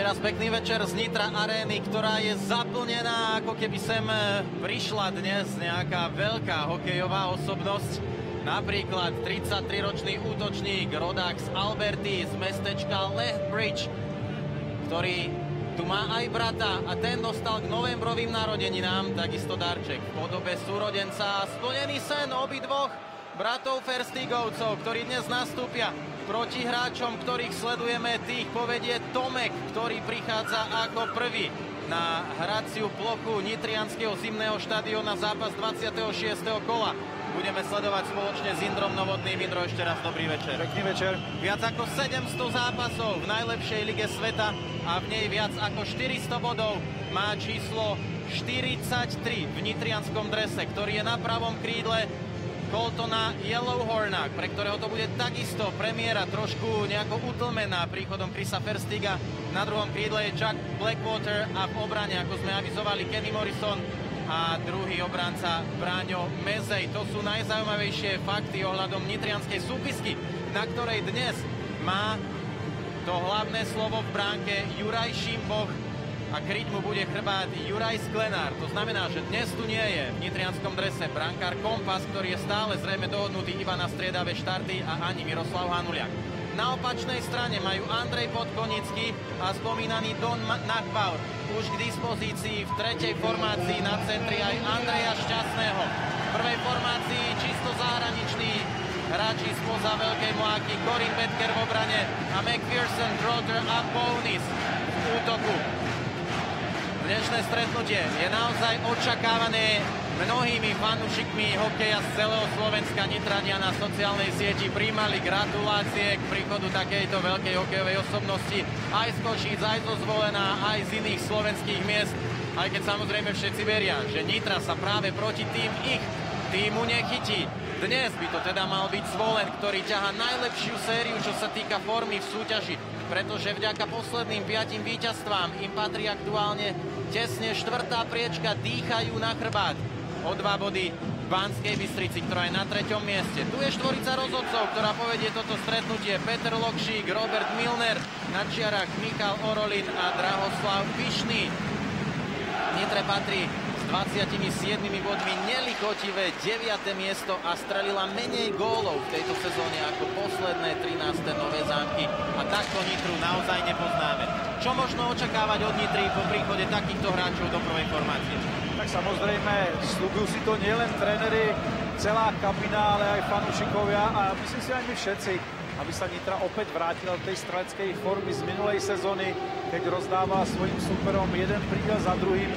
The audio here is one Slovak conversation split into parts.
Ešte raz pekný večer z Nitra Arény, ktorá je zaplnená, ako keby sem e, prišla dnes nejaká veľká hokejová osobnosť. Napríklad 33-ročný útočník rodák z Alberty z mestečka Lethbridge, ktorý tu má aj brata a ten dostal k novembrovým narodeninám takisto darček v podobe súrodenca splnený sen obidvoch bratov Ferstigovcov, ktorí dnes nastúpia proti hráčom, ktorých sledujeme, tých povedie Tomek, ktorý prichádza ako prvý na hraciu plochu Nitrianského zimného štadiona zápas 26. kola. Budeme sledovať spoločne s Indrom Novotným. Indro, ešte raz dobrý večer. Pekný večer. Viac ako 700 zápasov v najlepšej lige sveta a v nej viac ako 400 bodov má číslo 43 v nitrianskom drese, ktorý je na pravom krídle Coltona Yellowhorna, pre ktorého to bude takisto premiéra trošku nejako utlmená príchodom Chrisa Ferstiga. Na druhom krídle je Jack Blackwater a v obrane, ako sme avizovali, Kenny Morrison a druhý obranca Bráňo Mezej. To sú najzaujímavejšie fakty ohľadom nitrianskej súpisky, na ktorej dnes má to hlavné slovo v bránke Juraj Šimboch, a kryť mu bude chrbát Juraj Sklenár. To znamená, že dnes tu nie je v nitrianskom drese brankár Kompas, ktorý je stále zrejme dohodnutý iba na striedavé štarty a ani Miroslav Hanuliak. Na opačnej strane majú Andrej Podkonický a spomínaný Don Nachbaur. Už k dispozícii v tretej formácii na centri aj Andreja Šťastného. V prvej formácii čisto zahraničný hráči spoza Veľkej Mláky, Corin Betker v obrane a McPherson, Trotter a Bonis v útoku. Dnešné stretnutie je naozaj očakávané mnohými fanúšikmi hokeja z celého Slovenska. Nitrania na sociálnej sieti príjmali gratulácie k príchodu takejto veľkej hokejovej osobnosti aj z Košíc, aj zo Zvolená, aj z iných slovenských miest. Aj keď samozrejme všetci veria, že Nitra sa práve proti tým ich týmu nechytí. Dnes by to teda mal byť Zvolen, ktorý ťaha najlepšiu sériu, čo sa týka formy v súťaži, pretože vďaka posledným piatim víťazstvám im patrí aktuálne tesne štvrtá priečka, dýchajú na chrbát. O dva body v Banskej Bystrici, ktorá je na treťom mieste. Tu je štvorica rozhodcov, ktorá povedie toto stretnutie. Peter Lokšík, Robert Milner, na čiarach Michal Orolin a Drahoslav Pišný. Nitre patrí 27 bodmi nelichotivé 9. miesto a strelila menej gólov v tejto sezóne ako posledné 13. nové zámky a takto Nitru naozaj nepoznáme. Čo možno očakávať od Nitry po príchode takýchto hráčov do prvej formácie? Tak samozrejme, slúbujú si to nielen tréneri, celá kabina, ale aj fanúšikovia a myslím si aj my všetci, aby sa Nitra opäť vrátila do tej streleckej formy z minulej sezóny, keď rozdáva svojim superom jeden prídel za druhým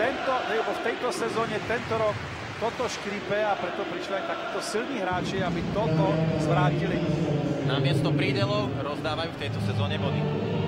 tento, lebo v tejto sezóne, tento rok toto škripe a preto prišli aj takíto silní hráči, aby toto zvrátili. Namiesto prídelov rozdávajú v tejto sezóne body.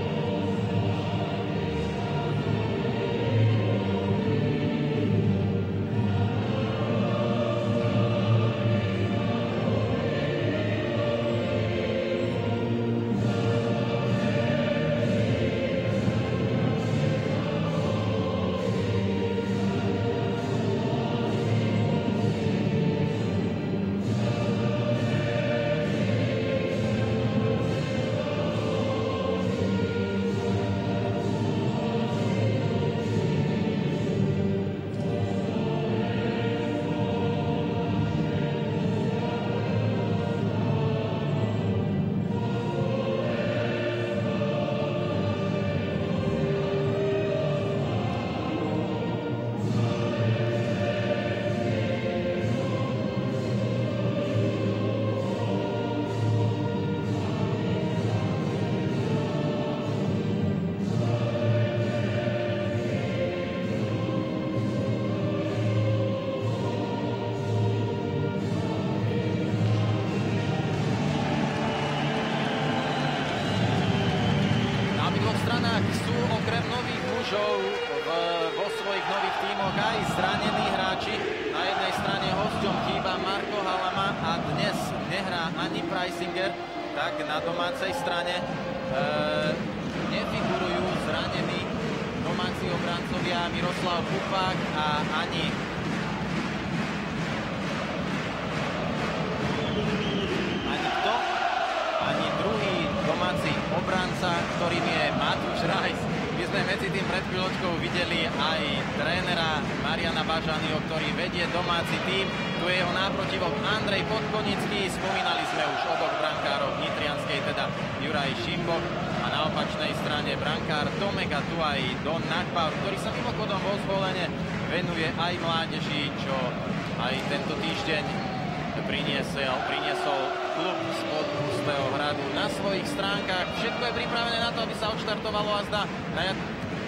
Odštartovalo a zdá naj,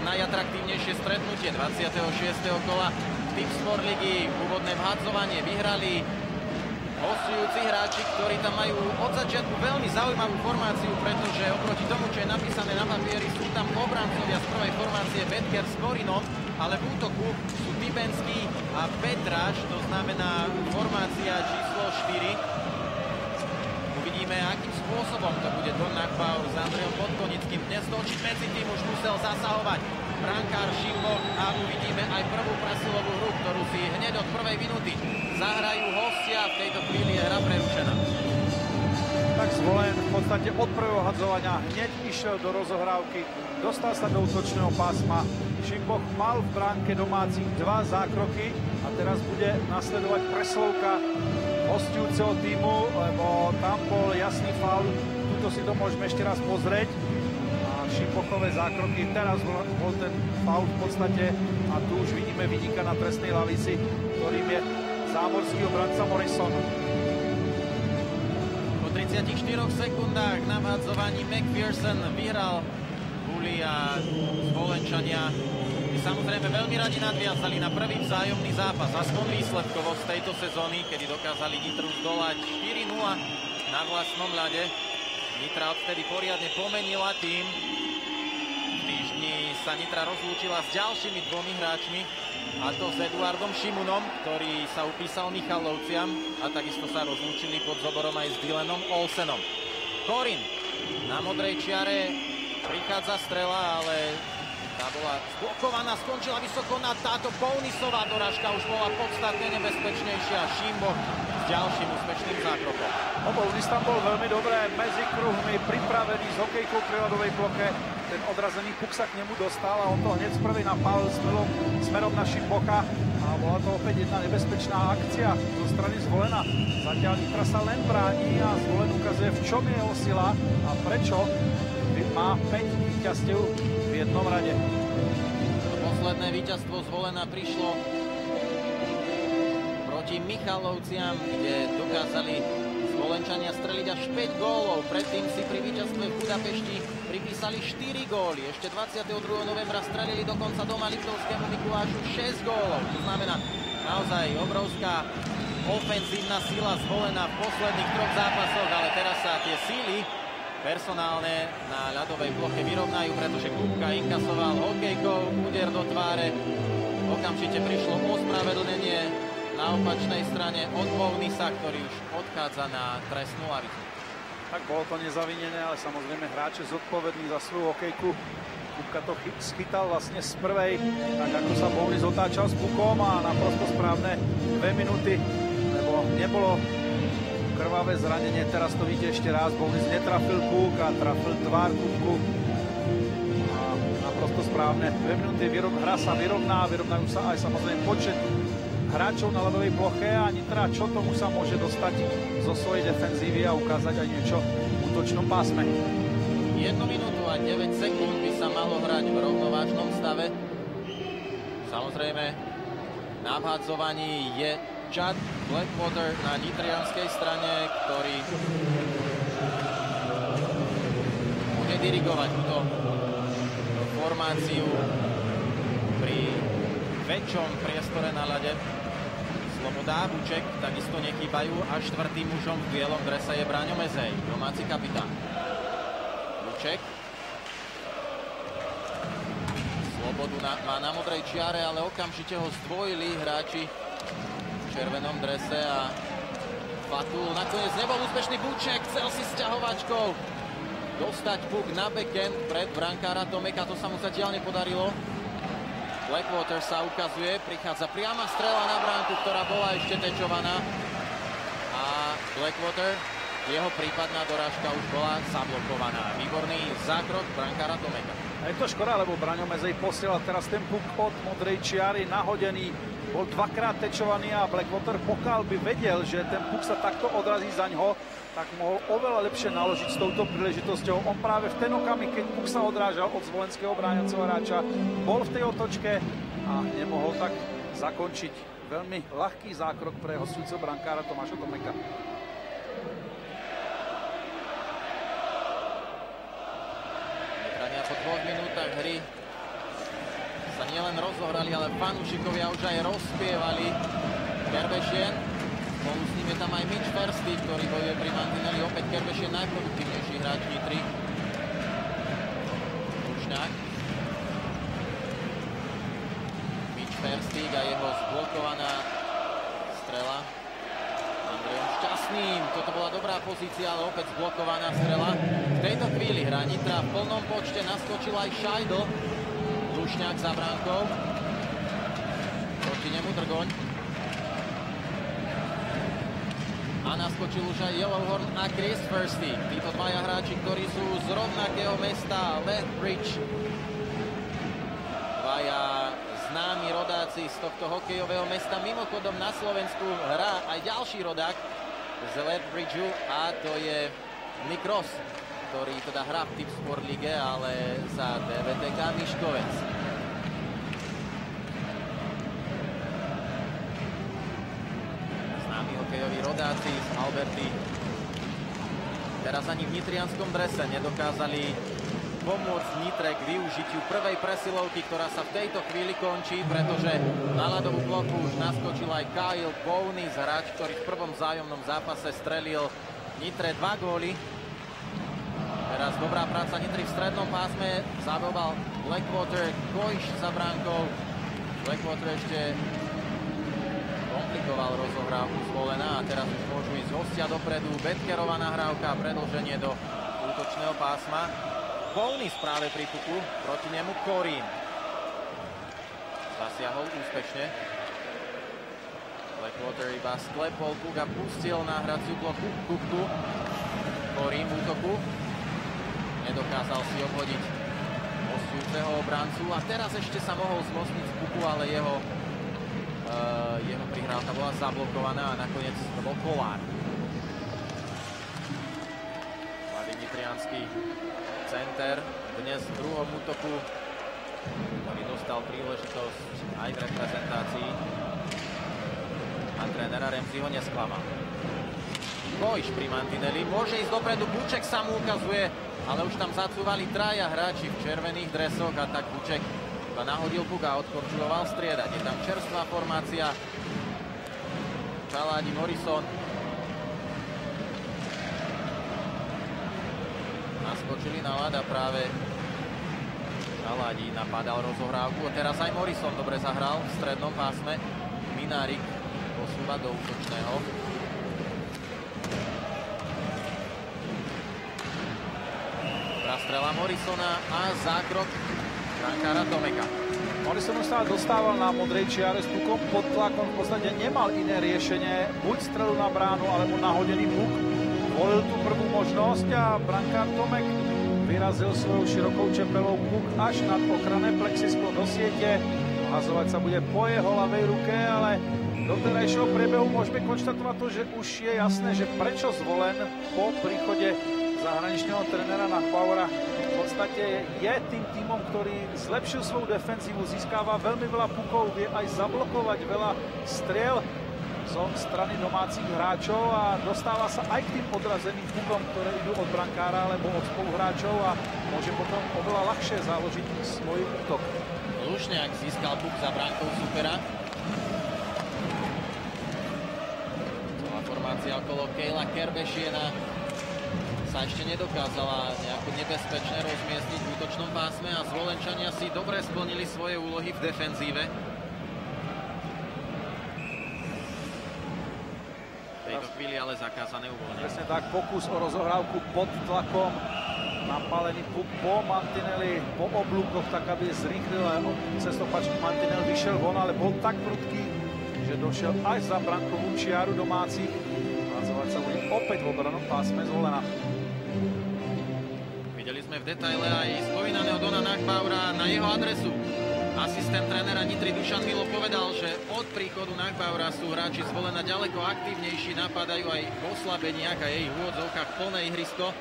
najatraktívnejšie stretnutie 26. kola Tým Sport Ligy. Úvodné vhadzovanie vyhrali hostujúci hráči, ktorí tam majú od začiatku veľmi zaujímavú formáciu, pretože oproti tomu, čo je napísané na papieri, sú tam obrancovia z prvej formácie Betker s Korinom, ale v útoku sú Tybenský a Petráš, to znamená formácia číslo 4. Spôsobom to bude Don s Andrejom Podkonickým. Dnes točiť medzi tým už musel zasahovať brankár Šimbo a uvidíme aj prvú presilovú hru, ktorú si hneď od prvej minúty zahrajú hostia. V tejto chvíli je hra prerušená. Tak zvolen v podstate od prvého hadzovania hneď išiel do rozohrávky, dostal sa do útočného pásma. Šimboch mal v bránke domácich dva zákroky a teraz bude nasledovať preslovka hostujúceho týmu, lebo tam bol jasný faul. Tuto si to môžeme ešte raz pozrieť. Šipochové zákroky. Teraz bol ten faul v podstate a tu už vidíme vynika na trestnej lavici, ktorým je zámorský obranca Morrison. Po 34 sekundách na vhadzovaní McPherson vyhral Bully a Zvolenčania samozrejme veľmi radi nadviazali na prvý vzájomný zápas, aspoň výsledkovo z tejto sezóny, kedy dokázali Nitru zdolať 4-0 na vlastnom ľade. Nitra odtedy poriadne pomenila tým, týždni sa Nitra rozlúčila s ďalšími dvomi hráčmi, a to s Eduardom Šimunom, ktorý sa upísal Michalovciam a takisto sa rozlúčili pod zoborom aj s Dylanom Olsenom. Korin na modrej čiare prichádza strela, ale tá bola zblokovaná, skončila vysoko na táto Bounisová doražka, už bola podstatne nebezpečnejšia. Šimbo s ďalším úspešným zákrokom. No, tam bol veľmi dobré, medzi kruhmi, pripravený s hokejkou pri ľadovej ploche. Ten odrazený puk sa k nemu dostal a on to hneď z prvej napálil smerom, smerom na Šimbocha. A bola to opäť jedna nebezpečná akcia zo strany zvolena. Zatiaľ Nitra sa len bráni a zvolen ukazuje, v čom je jeho sila a prečo má 5 víťazstiev v jednom rade. Posledné víťazstvo zvolená prišlo proti Michalovciam, kde dokázali Zvolenčania streliť až 5 gólov. Predtým si pri víťazstve v Budapešti pripísali 4 góly. Ešte 22. novembra strelili dokonca doma Liptovskému Mikulášu 6 gólov. To znamená naozaj obrovská ofenzívna sila zvolená v posledných troch zápasoch, ale teraz sa tie síly personálne na ľadovej ploche vyrovnajú, pretože Kupka inkasoval hokejkou, úder do tváre. Okamžite prišlo ospravedlnenie na opačnej strane od Bownisa, ktorý už odchádza na trestnú lavicu. Tak bolo to nezavinené, ale samozrejme hráče zodpovední za svoju hokejku. Kupka to schytal vlastne z prvej, tak ako sa Bownis otáčal s pukom a naprosto správne dve minúty, lebo nebolo krvavé zranenie, teraz to vidíte ešte raz, Bonis netrafil kúk a trafil tvár kúku. A naprosto správne. Dve minúty hra sa vyrovná, vyrovnajú sa aj samozrejme počet hráčov na ľadovej ploche a Nitra čo tomu sa môže dostať zo svojej defenzívy a ukázať aj niečo v útočnom pásme. 1 minútu a 9 sekúnd by sa malo hrať v rovnovážnom stave. Samozrejme, na vhádzovaní je Chad Blackwater na nitrianskej strane, ktorý bude dirigovať túto formáciu pri väčšom priestore na ľade. Sloboda Buček takisto nechýbajú a štvrtým mužom v bielom drese je Bráňo Mezej, domáci kapitán. Buček Slobodu na, má na modrej čiare, ale okamžite ho zdvojili hráči červenom drese a Fatul nakoniec nebol úspešný Buček, chcel si sťahovačkou dostať puk na backend pred brankára Tomeka, to sa mu zatiaľ nepodarilo. Blackwater sa ukazuje, prichádza priama strela na bránku, ktorá bola ešte tečovaná. A Blackwater jeho prípadná dorážka už bola zablokovaná. Výborný zákrok brankára Tomeka. A je to škoda, lebo Braňo Mezej posielal teraz ten puk od modrej čiary nahodený. Bol dvakrát tečovaný a Blackwater pokiaľ by vedel, že ten puk sa takto odrazí za ňo, tak mohol oveľa lepšie naložiť s touto príležitosťou. On práve v ten okamih, keď puk sa odrážal od zvolenského bráňaceho hráča, bol v tej otočke a nemohol tak zakončiť veľmi ľahký zákrok pre hostujúceho brankára Tomáša Tomeka. Nitrania po dvoch minútach hry sa nielen rozohrali, ale fanúšikovia už aj rozpievali Kerbešien. Spolu s ním je tam aj Mitch Fersty, ktorý bojuje pri Mantinelli. Opäť Kerbešien najproduktívnejší hráč Nitry. Rušňák. Mitch Ferstík a jeho zblokovaná strela. Šťastným. Toto bola dobrá pozícia, ale opäť zblokovaná strela. V tejto chvíli hra Nitra v plnom počte naskočil aj Šajdl. Lušňák za bránkou. Proti nemu Drgoň. A naskočil už aj Yellowhorn a Chris Firsty. Títo dvaja hráči, ktorí sú z rovnakého mesta Lethbridge. Dvaja známi rodáci z tohto hokejového mesta. Mimochodom na Slovensku hrá aj ďalší rodák z Lethbridgeu a to je Nick Ross, ktorý teda hrá v Tip Sport Lige, ale za DVTK Miškovec. Známi hokejoví rodáci z Alberty. Teraz ani v nitrianskom drese nedokázali pomôcť Nitre k využitiu prvej presilovky, ktorá sa v tejto chvíli končí, pretože na ľadovú plochu už naskočil aj Kyle Bowney, hráč, ktorý v prvom zájomnom zápase strelil Nitre dva góly. Teraz dobrá práca Nitry v strednom pásme, zaboval Blackwater, Kojš za bránkou. Blackwater ešte komplikoval rozohrávku zvolená a teraz už môžu ísť hostia dopredu. Betkerová nahrávka, predlženie do útočného pásma. Volný práve pri puku, proti nemu Korín. Zasiahol úspešne. Blackwater iba sklepol puk a pustil na hraciu bloku Kuktu. Korín v útoku. Nedokázal si obhodiť hostujúceho obrancu a teraz ešte sa mohol zmocniť z puku, ale jeho, uh, jeho prihrávka bola zablokovaná a nakoniec to bol Kolár. Center dnes v druhom útoku, ktorý dostal príležitosť aj v reprezentácii. A trénera Remzi ho nesklamal. Kojš pri Mantinelli, môže ísť dopredu, Buček sa mu ukazuje, ale už tam zacúvali traja hráči v červených dresoch a tak Buček iba nahodil puk a odkorčuloval striedať. Je tam čerstvá formácia, Čaládi Morrison, naskočili na ľad a práve Šaladí napadal rozohrávku. A teraz aj Morrison dobre zahral v strednom pásme. Minárik posúva do útočného. Prastrela Morrisona a zákrok brankára Tomeka. Morrison už sa dostával na modrej čiare s pukom pod tlakom. V podstate nemal iné riešenie. Buď strelu na bránu, alebo nahodený puk volil tú prvú možnosť a brankár Tomek vyrazil svojou širokou čepelou puk až nad ochranné plexisklo do siete. Hazovať sa bude po jeho ľavej ruke, ale do terajšieho priebehu môžeme konštatovať to, že už je jasné, že prečo zvolen po príchode zahraničného trénera na Bauera v podstate je tým týmom, ktorý zlepšil svoju defenzívu, získava veľmi veľa pukov, vie aj zablokovať veľa striel zo strany domácich hráčov a dostáva sa aj k tým odrazeným pukom, ktoré idú od brankára alebo od spoluhráčov a môže potom oveľa ľahšie založiť svoj útok. Lušňák získal puk za bránkou supera. Celá formácia okolo Kejla Kerbešiena sa ešte nedokázala nejako nebezpečne rozmiestniť v útočnom pásme a zvolenčania si dobre splnili svoje úlohy v defenzíve. Chvíli ale zakázané uvoľnenie. Presne tak, pokus o rozohrávku pod tlakom, napálený puk po Mantinelli, po oblúkoch, tak aby zrýchlil cestopačný Mantinel vyšiel von, ale bol tak prudký, že došiel až za brankovú čiaru domácich. Hlasovať sa bude opäť opäť v obranom pásme zvolená. Videli sme v detaile aj spomínaného Dona Nachbaura na jeho adresu. Asistent trénera Nitry Dušan Milo povedal, že od príchodu Nachbaura sú hráči zvolená ďaleko aktívnejší, napadajú aj v oslabeniach a jej úvodzovkách plné ihrisko.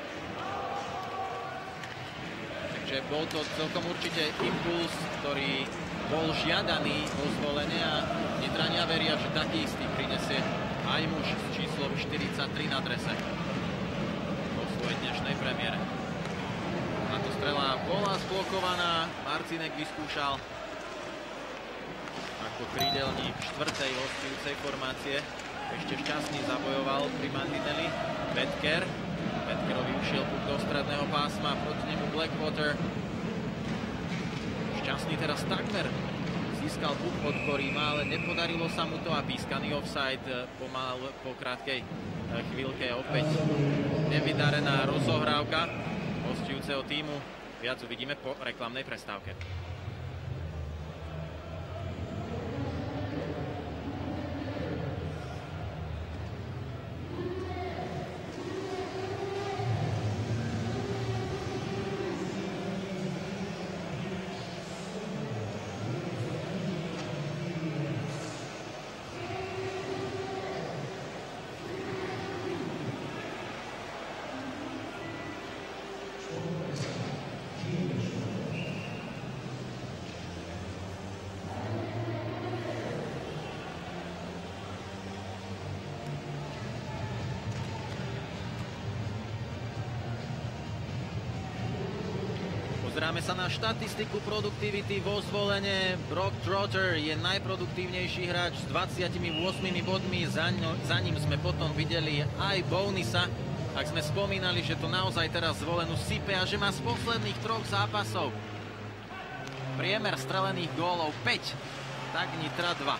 Takže bol to celkom určite impuls, ktorý bol žiadaný vo zvolenie a Nitrania veria, že taký istý prinesie aj muž s číslom 43 na drese vo svojej dnešnej premiére. Táto strela bola sblokovaná, Marcinek vyskúšal ako krídelník štvrtej hostujúcej formácie. Ešte šťastný zabojoval pri Mantinelli. Betker. Betkerovi ušiel puk do stredného pásma, proti nemu Blackwater. Šťastný teraz takmer získal puk od Korima, ale nepodarilo sa mu to a pískaný offside pomal po krátkej eh, chvíľke opäť nevydarená rozohrávka hostujúceho týmu. Viac uvidíme po reklamnej prestávke. Pozráme sa na štatistiku produktivity vo zvolenie. Brock Trotter je najproduktívnejší hráč s 28 bodmi. Za, ňo, za ním sme potom videli aj Bonisa. Ak sme spomínali, že to naozaj teraz zvolenú sype a že má z posledných troch zápasov priemer strelených gólov 5, tak Nitra 2.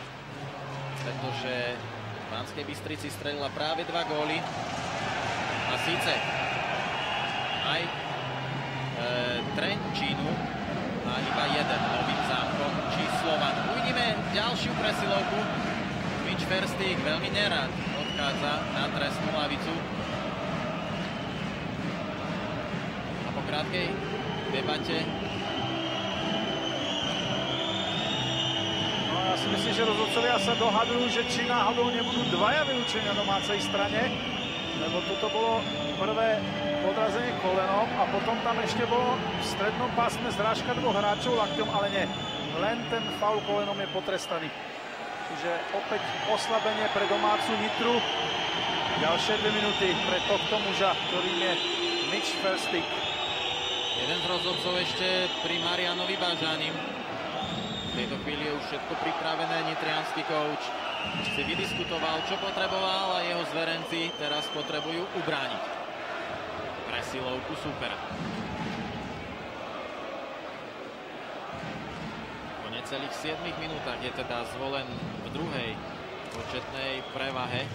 Pretože v Banskej Bystrici strelila práve dva góly. A síce aj Trenčínu a iba jeden novým zámkom či Slovan. Uvidíme ďalšiu presilovku. Mitch Verstík veľmi nerad odchádza na trestnú lavicu. A po krátkej debate No ja si myslím, že rozhodcovia sa dohadujú, že či náhodou nebudú dvaja vylúčenia na domácej strane, lebo toto bolo prvé podrazenie kolenom a potom tam ešte bolo v strednom pásme zrážka dvoch hráčov lakťom, ale nie. Len ten faul kolenom je potrestaný. Čiže opäť oslabenie pre domácu Nitru. Ďalšie dve minúty pre tohto muža, ktorým je Mitch Ferstik. Jeden z rozhodcov ešte pri Marianovi Bažanim. V tejto chvíli je už všetko pripravené. Nitrianský kouč si vydiskutoval, čo potreboval a jeho zverenci teraz potrebujú ubrániť presilovku supera. Po necelých 7 minútach je teda zvolen v druhej početnej prevahe.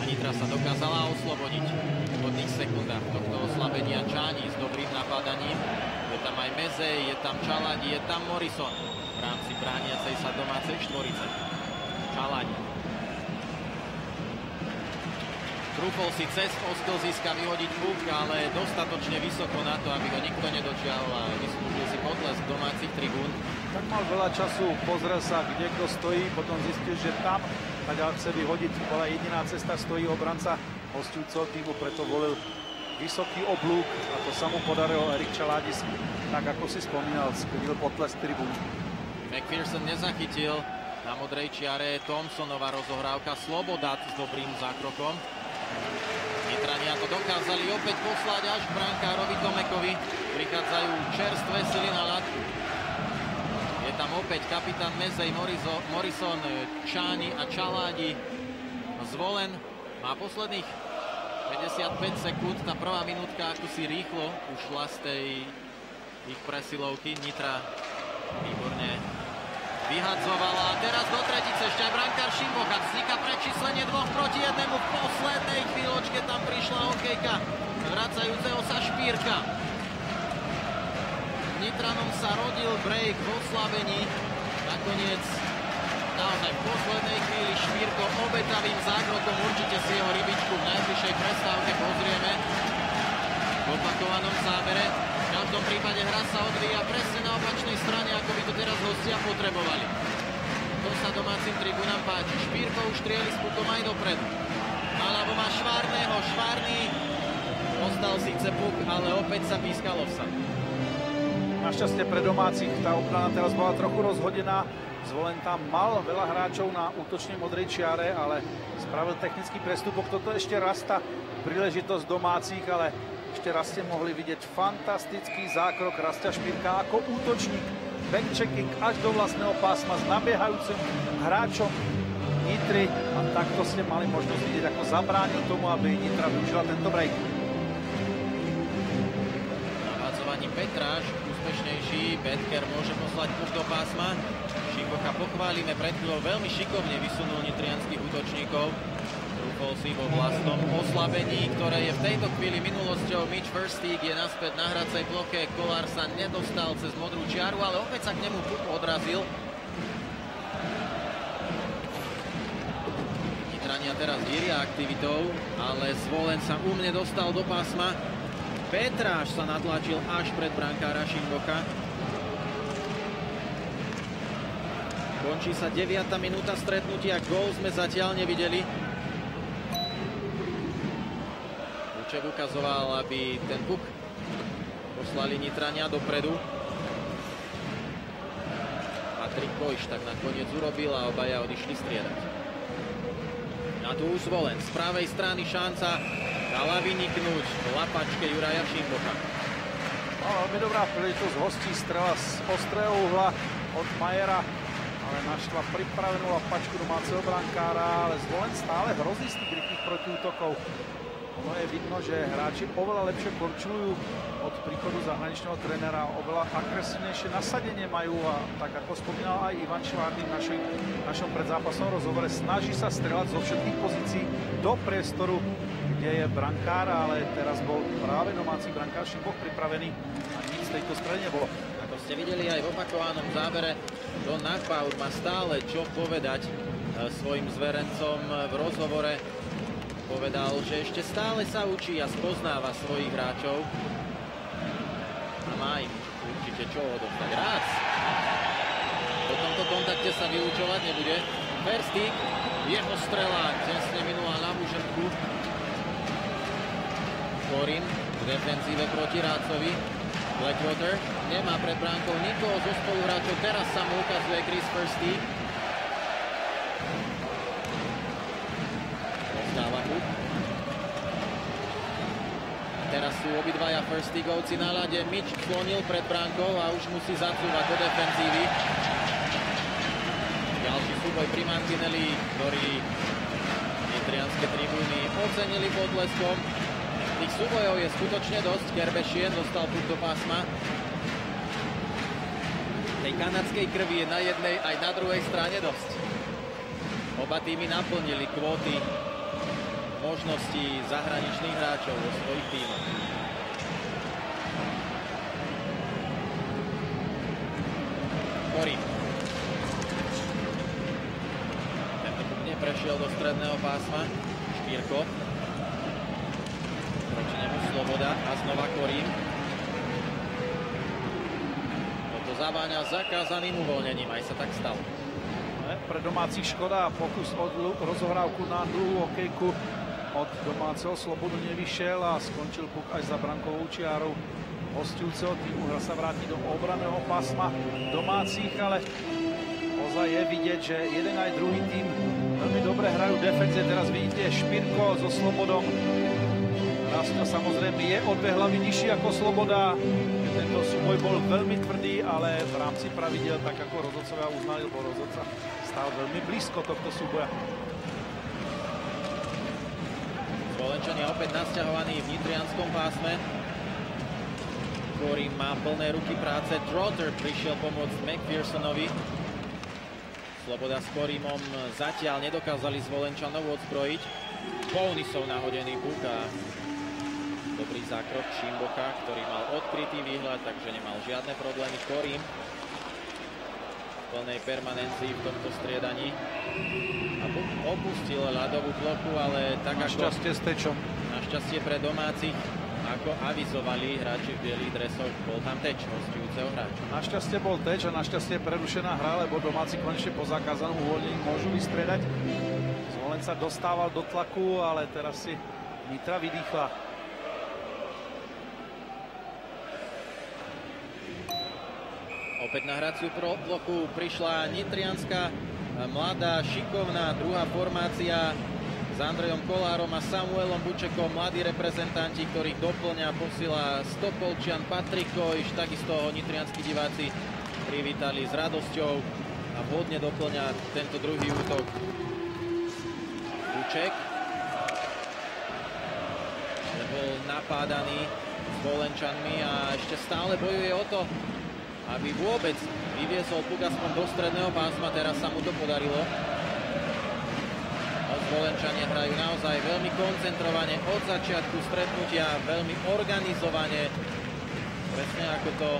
A Nitra sa dokázala oslobodiť v úvodných sekundách tohto oslabenia Čáni s dobrým napadaním. Je tam aj Meze, je tam Čaladi, je tam Morrison v rámci brániacej sa domácej štvorice. Čaladi Trúfol si cez ostel získa vyhodiť puk, ale dostatočne vysoko na to, aby ho nikto nedočial a vyslúžil si potlesk domácich tribún. Tak mal veľa času, pozrel sa, kde kto stojí, potom zistil, že tam, tak chce vyhodiť, bola jediná cesta, stojí obranca hostujúceho týmu, preto volil vysoký oblúk a to sa mu podarilo Erik Čaládis, tak ako si spomínal, sklonil potlesk tribún. McPherson nezachytil na modrej čiare Thompsonova rozohrávka Slobodat s dobrým zákrokom. Nitrania to dokázali opäť poslať až brankárovi Tomekovi. Prichádzajú čerstvé sily na ľad. Je tam opäť kapitán Mezej, Morrison, Čáni a Čaládi. Zvolen má posledných 55 sekúnd. Tá prvá minútka ako si rýchlo ušla z tej ich presilovky. Nitra výborne vyhadzovala. A teraz do tretice ešte aj brankár Šimbocha. Vzniká prečíslenie dvoch proti jednému. V poslednej chvíľočke tam prišla hokejka vracajúceho sa Špírka. Nitranom sa rodil break v oslabení. Nakoniec naozaj v poslednej chvíli Šmírko obetavým zákrokom. Určite si jeho rybičku v najbližšej prestávke pozrieme. V opakovanom zábere. Každom prípade hra sa odvíja presne na opačnej strane, ako by to teraz hostia potrebovali. To sa domácim tribunám páči. Špírko už trieli s pukom aj dopredu. Alebo má Švárneho. Švárny ostal síce puk, ale opäť sa pískalo sa. Našťastie pre domácich tá obrana teraz bola trochu rozhodená. Zvolen tam mal veľa hráčov na útočnej modrej čiare, ale spravil technický prestupok. Toto ešte raz tá príležitosť domácich, ale ešte raz ste mohli vidieť fantastický zákrok Rastia Špírka ako útočník. Backchecking až do vlastného pásma s nabiehajúcim hráčom Nitry a takto ste mali možnosť vidieť, ako zabránil tomu, aby Nitra využila tento break. Navádzovaní Petráš, úspešnejší, Betker môže poslať puk do pásma. Šikocha pochválime, pred chvíľou veľmi šikovne vysunul nitrianských útočníkov. Si vo vlastnom oslabení, ktoré je v tejto chvíli minulosťou. Mitch Verstík je naspäť na hracej ploche. Kolár sa nedostal cez modrú čiaru, ale opäť sa k nemu puk odrazil. Nitrania teraz hýria aktivitou, ale Zvolen sa u mne dostal do pásma. Petráš sa natlačil až pred brankára Šimboka. Končí sa 9. minúta stretnutia, gól sme zatiaľ nevideli. Vučev ukazoval, aby ten puk poslali Nitrania dopredu. Patrik Kojš tak nakoniec urobil a obaja odišli striedať. A tu zvolen. Z pravej strany šanca dala vyniknúť lapačke Juraja Šimboka. No, veľmi dobrá príležitosť hostí strela z ostrého uhla od Majera ale našla pripravenú lapačku domáceho brankára, ale zvolen stále hrozí z tých rýchlych protiútokov. Ono je vidno, že hráči oveľa lepšie korčujú od príchodu zahraničného trénera, oveľa agresívnejšie nasadenie majú a tak ako spomínal aj Ivan Švárny v našej, našom predzápasovom rozhovore, snaží sa strelať zo všetkých pozícií do priestoru, kde je brankár, ale teraz bol práve domáci brankár Šimboch pripravený a nič z tejto strany nebolo. Ako ste videli aj v opakovanom zábere, Don Nachbaur má stále čo povedať e, svojim zverencom v rozhovore. Povedal, že ešte stále sa učí a spoznáva svojich hráčov. A má im určite čo odostať. Rác! Po tomto kontakte sa vyučovať nebude. Verstík, jeho strela tesne minula na mužetku. Korin v defenzíve proti Rácovi. Blackwater nemá pred bránkou nikoho zo spoluhráčov. Teraz sa mu ukazuje Chris Firsty. Ostáva tu. Obidvaja Firstígovci na ľade. Mitch sklonil pred bránkou a už musí zacúvať do defenzívy. Ďalší súboj pri Mantinelli, ktorý nitrianské tribúny ocenili podleskom. Tých súbojov je skutočne dosť. Kerbešien dostal puk do pásma tej kanadskej krvi je na jednej aj na druhej strane dosť. Oba týmy naplnili kvóty možností zahraničných hráčov vo svojich týmoch. Kory. Tento neprešiel do stredného pásma. Špírko. Proti nemu Sloboda a znova Korín zaváňa zakázaným uvoľnením. Aj sa tak stalo. Pre domácich škoda pokus od rozohrávku na dlhú okejku od domáceho Slobodu nevyšiel a skončil puk až za brankovou čiarou hostujúceho týmu. Hra sa vráti do obraného pásma domácich, ale ozaj je vidieť, že jeden aj druhý tým veľmi dobre hrajú defenzie. Teraz vidíte Špirko so Slobodom. Rastňo samozrejme je o dve hlavy nižší ako Sloboda. Tento súboj bol veľmi tvrdý, ale v rámci pravidel, tak ako rozhodcovia uznali, bol rozhodca stál veľmi blízko tohto súboja. Zvolenčania opäť nasťahovaní v nitrianskom pásme. Korim má plné ruky práce. Trotter prišiel pomôcť McPhersonovi. Sloboda s Korimom zatiaľ nedokázali Zvolenčanov odzbrojiť. Bounisov nahodený puk a Dobrý zákrok Šimboka, ktorý mal odkrytý výhľad, takže nemal žiadne problémy. Korím. plnej permanencii v tomto striedaní. A opustil ľadovú plochu, ale tak ako... Našťastie s tečom. Našťastie pre domácich, ako avizovali hráči v bielých dresoch, bol tam teč hostujúceho hráča. Našťastie bol teč a našťastie prerušená hra, lebo domáci konečne po zakázanom uvoľnení môžu vystriedať. Zvolen sa dostával do tlaku, ale teraz si Nitra vydýchla. Opäť na hraciu bloku prišla Nitrianská mladá, šikovná druhá formácia s Andrejom Kolárom a Samuelom Bučekom, mladí reprezentanti, ktorých doplňa, posila Stopolčian, Patrik Kojš, takisto ho nitrianskí diváci privítali s radosťou a vhodne doplňa tento druhý útok Buček. Bol napádaný s Volenčanmi a ešte stále bojuje o to, aby vôbec vyviesol puk aspoň do stredného pásma. Teraz sa mu to podarilo. Zvolenčania hrajú naozaj veľmi koncentrovane od začiatku stretnutia, veľmi organizovane. Presne ako to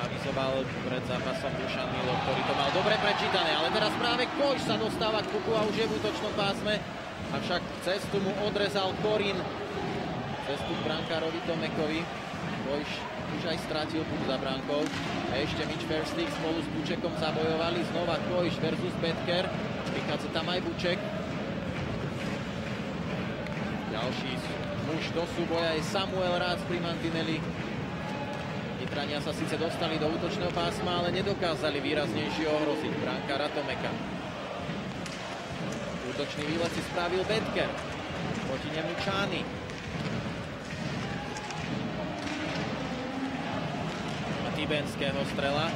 avizoval pred zápasom Dušan Milo, ktorý to mal dobre prečítané. Ale teraz práve Koš sa dostáva k puku a už je v útočnom pásme. Avšak cestu mu odrezal Korin. Cestu k brankárovi Tomekovi. Kojš už aj strátil puk za bránkou. A ešte Mitch Verstik spolu s Bučekom zabojovali. Znova Kojš versus Petker. Prichádza tam aj Buček. Ďalší muž do súboja je Samuel Rád pri Mantinelli. Nitrania sa síce dostali do útočného pásma, ale nedokázali výraznejšie ohroziť bránka Tomeka. Útočný výlet si spravil Betker. Proti nemu Čány. Tibenského strela.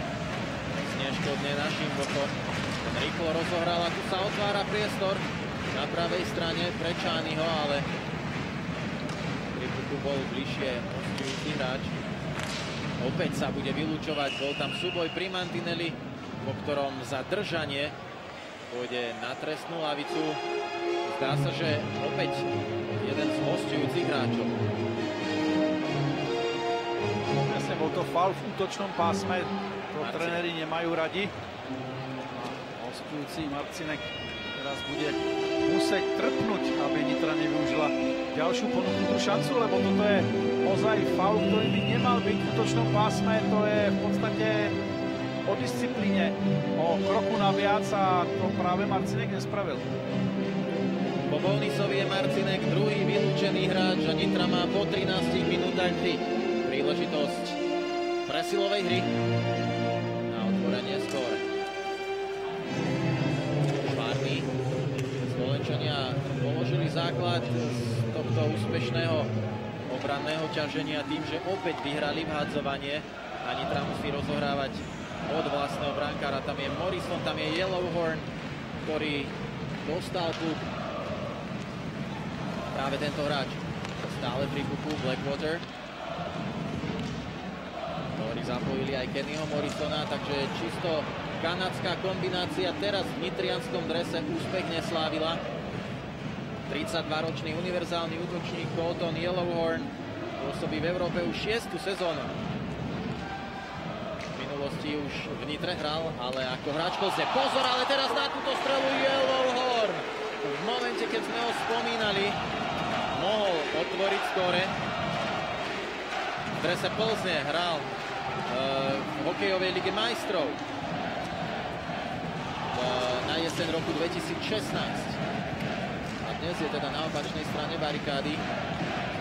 Zneškodne našim bokom. Ten rýchlo rozohral a tu sa otvára priestor na pravej strane pre Čányho, ale pri puku bol bližšie hostujúci hráč. Opäť sa bude vylúčovať, bol tam súboj pri Mantinelli, po ktorom za držanie pôjde na trestnú lavicu. Zdá sa, že opäť jeden z hostujúcich hráčov bol to faul v útočnom pásme, to trenéri nemajú radi. Hostujúci Marcinek teraz bude musieť trpnúť, aby Nitra nevyužila ďalšiu ponúknutú šancu, lebo toto je ozaj faul, ktorý by nemal byť v útočnom pásme. To je v podstate o disciplíne, o kroku naviac a to práve Marcinek nespravil. Po Bolnisovi je Marcinek druhý vylúčený hráč a Nitra má po 13 minútach hry príležitosť presilovej hry základ z tohto úspešného obranného ťaženia tým, že opäť vyhrali vhádzovanie a Nitra musí rozohrávať od vlastného brankára. Tam je Morrison, tam je Yellowhorn, ktorý dostal klub práve tento hráč. Stále pri kuku Blackwater zapojili aj Kennyho Morrisona, takže čisto kanadská kombinácia teraz v nitrianskom drese úspech neslávila. 32-ročný univerzálny útočník Colton Yellowhorn pôsobí v Európe už 6. sezónu. V minulosti už v Nitre hral, ale ako hráč Plzne. Pozor, ale teraz na túto strelu Yellowhorn. V momente, keď sme ho spomínali, mohol otvoriť skore. V drese Plzne hral v hokejovej lige majstrov na jeseň roku 2016. Dnes je teda na opačnej strane barikády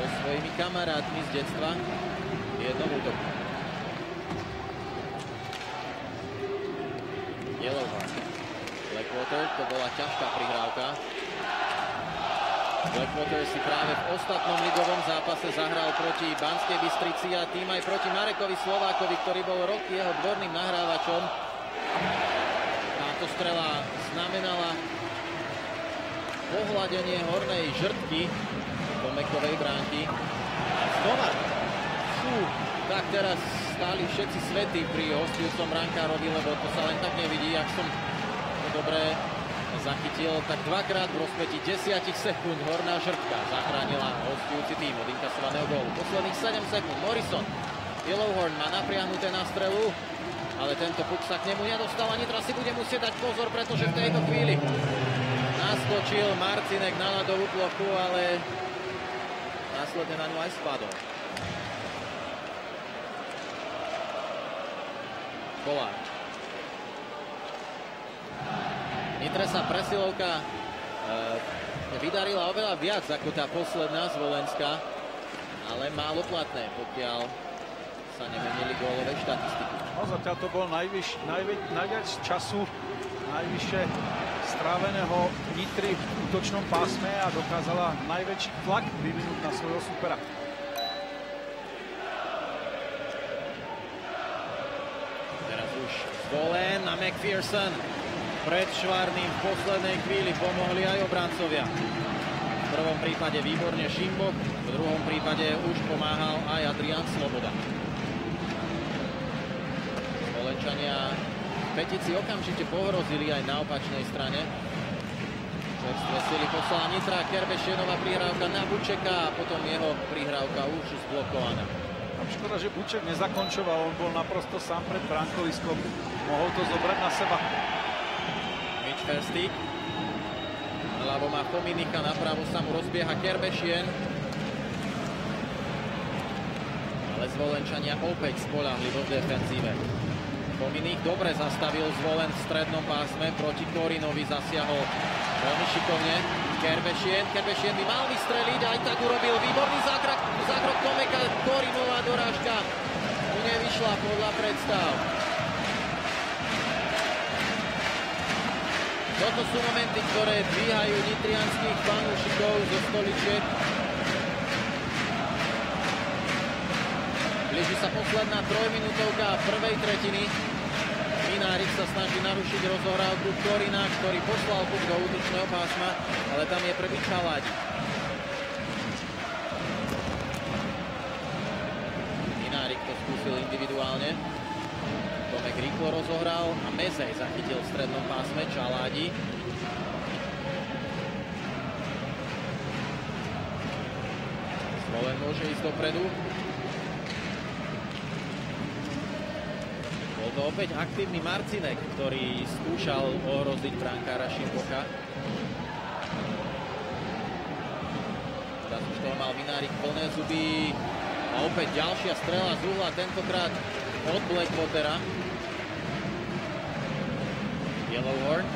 so svojimi kamarátmi z detstva v útoku. Yellowheart. Blackwater, to bola ťažká prihrávka. Blackwater si práve v ostatnom ligovom zápase zahral proti Banskej Bystrici a tým aj proti Marekovi Slovákovi, ktorý bol rok jeho dvorným nahrávačom. Táto strela znamenala pohľadenie hornej žrtky do Mekovej bránky. Znova. Fú, tak teraz stáli všetci svety pri hostujúcom brankárovi, lebo to sa len tak nevidí, ak som to dobre zachytil tak dvakrát v rozpeti 10 sekúnd. Horná žrtka zachránila hostujúci tým od inkasovaného gólu. Posledných 7 sekúnd. Morrison. Yellowhorn má napriahnuté na strelu. ale tento puk sa k nemu nedostal Nitra si bude musieť dať pozor, pretože v tejto chvíli naskočil Marcinek na ľadovú plochu, ale následne na ňu aj spadol. Koláč. Nitre sa presilovka e, vydarila oveľa viac ako tá posledná z Volenská, ale málo platné, pokiaľ sa nemenili gólové štatistiky. No zatiaľ to bol najvyš, najvi, najviac času, najvyššie stráveného Nitry v útočnom pásme a dokázala najväčší tlak vyvinúť na svojho supera. Teraz už zvolen na McPherson. Pred Švarným v poslednej chvíli pomohli aj obrancovia. V prvom prípade výborne Šimbo, v druhom prípade už pomáhal aj Adrian Sloboda. Spolenčania petici okamžite pohrozili aj na opačnej strane. Čerstvé sily poslala Nitra, Kerbešienová prihrávka na Bučeka a potom jeho prihrávka už zblokovaná. Škoda, že Buček nezakončoval, on bol naprosto sám pred bránkoviskom. Mohol to zobrať na seba. Mitch Ferstík. Naľavo má Pominika, napravo sa mu rozbieha Kerbešien. Ale zvolenčania opäť spolahli v defenzíve. Pominik dobre zastavil zvolen v strednom pásme, proti Korinovi zasiahol veľmi šikovne. Kerbešien, Kerbešien by mal vystreliť, aj tak urobil výborný zákrok, zákrok Tomeka, Korinová dorážka. Tu nevyšla podľa predstav. Toto sú momenty, ktoré dvíhajú nitrianských fanúšikov zo stoličiek. Sa posledná trojminútovka prvej tretiny. Minárik sa snaží narušiť rozohrávku Korina, ktorý poslal puk do útočného pásma, ale tam je prvý Čaládi. Minárik to skúsil individuálne. Tomek rýchlo rozohral a Mezej zachytil v strednom pásme Čaládi. Zvolen môže ísť dopredu. To opäť aktívny Marcinek, ktorý skúšal ohroziť brankára Šimbocha. Teraz už toho mal Vinárik plné zuby. A opäť ďalšia strela z uhla, tentokrát od Blackwatera. Yellowhorn.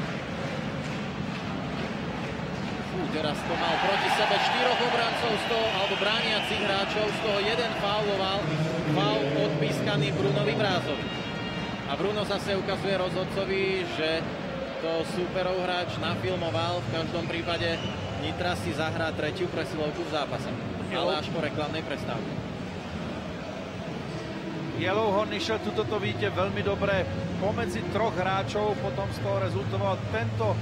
Fú, teraz to mal proti sebe štyroch obrancov z toho, alebo brániacich hráčov, z toho jeden fauloval, faul odpískaný Brunovi Brázovi. A Bruno zase ukazuje rozhodcovi, že to súperov hráč nafilmoval, v každom prípade Nitra si zahrá tretiu presilovku v zápase. Ale až po reklamnej prestávke. Yellowhorn išiel, tuto to vidíte veľmi dobre, pomedzi troch hráčov, potom z toho rezultoval tento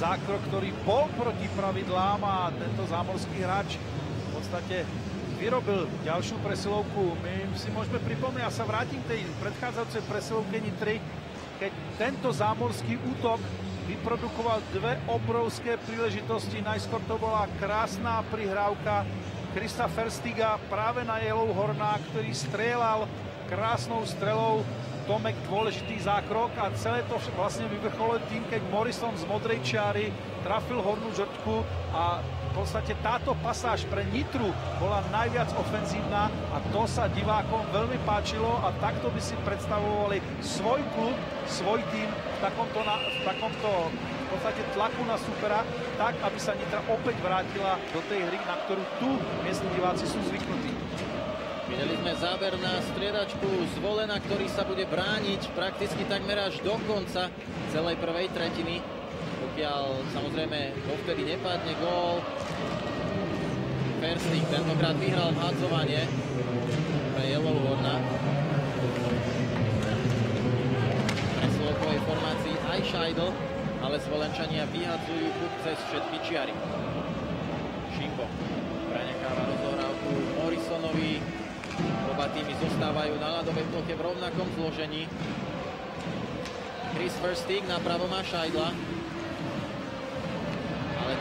zákrok, ktorý bol proti pravidlám a tento zámorský hráč v podstate vyrobil ďalšiu presilovku. My si môžeme pripomínať, ja sa vrátim k tej predchádzajúcej presilovke Nitry, keď tento zámorský útok vyprodukoval dve obrovské príležitosti. Najskôr to bola krásna prihrávka Krista Ferstiga práve na Yellowhorna, ktorý strieľal krásnou strelou Tomek dôležitý zákrok a celé to vlastne vyvrcholilo tým, keď Morrison z modrej čiary trafil hornú žrtku a v podstate táto pasáž pre Nitru bola najviac ofenzívna a to sa divákom veľmi páčilo a takto by si predstavovali svoj klub, svoj tým v takomto, na, v takomto v podstate tlaku na supera, tak, aby sa Nitra opäť vrátila do tej hry, na ktorú tu miestni diváci sú zvyknutí. Videli sme záber na striedačku zvolena, ktorý sa bude brániť prakticky takmer až do konca celej prvej tretiny. Pokiaľ samozrejme dovtedy nepadne gól, Ferstik tentokrát vyhral hádzovanie pre Yellowhorna. Pre slokovej formácii aj Scheidel, ale zvolenčania vyhadzujú puk cez všetky čiary. Šimbo prenecháva rozohrávku Morrisonovi, Oba týmy zostávajú na ľadovej ploche v rovnakom zložení. Chris Verstig napravo má Šajdla.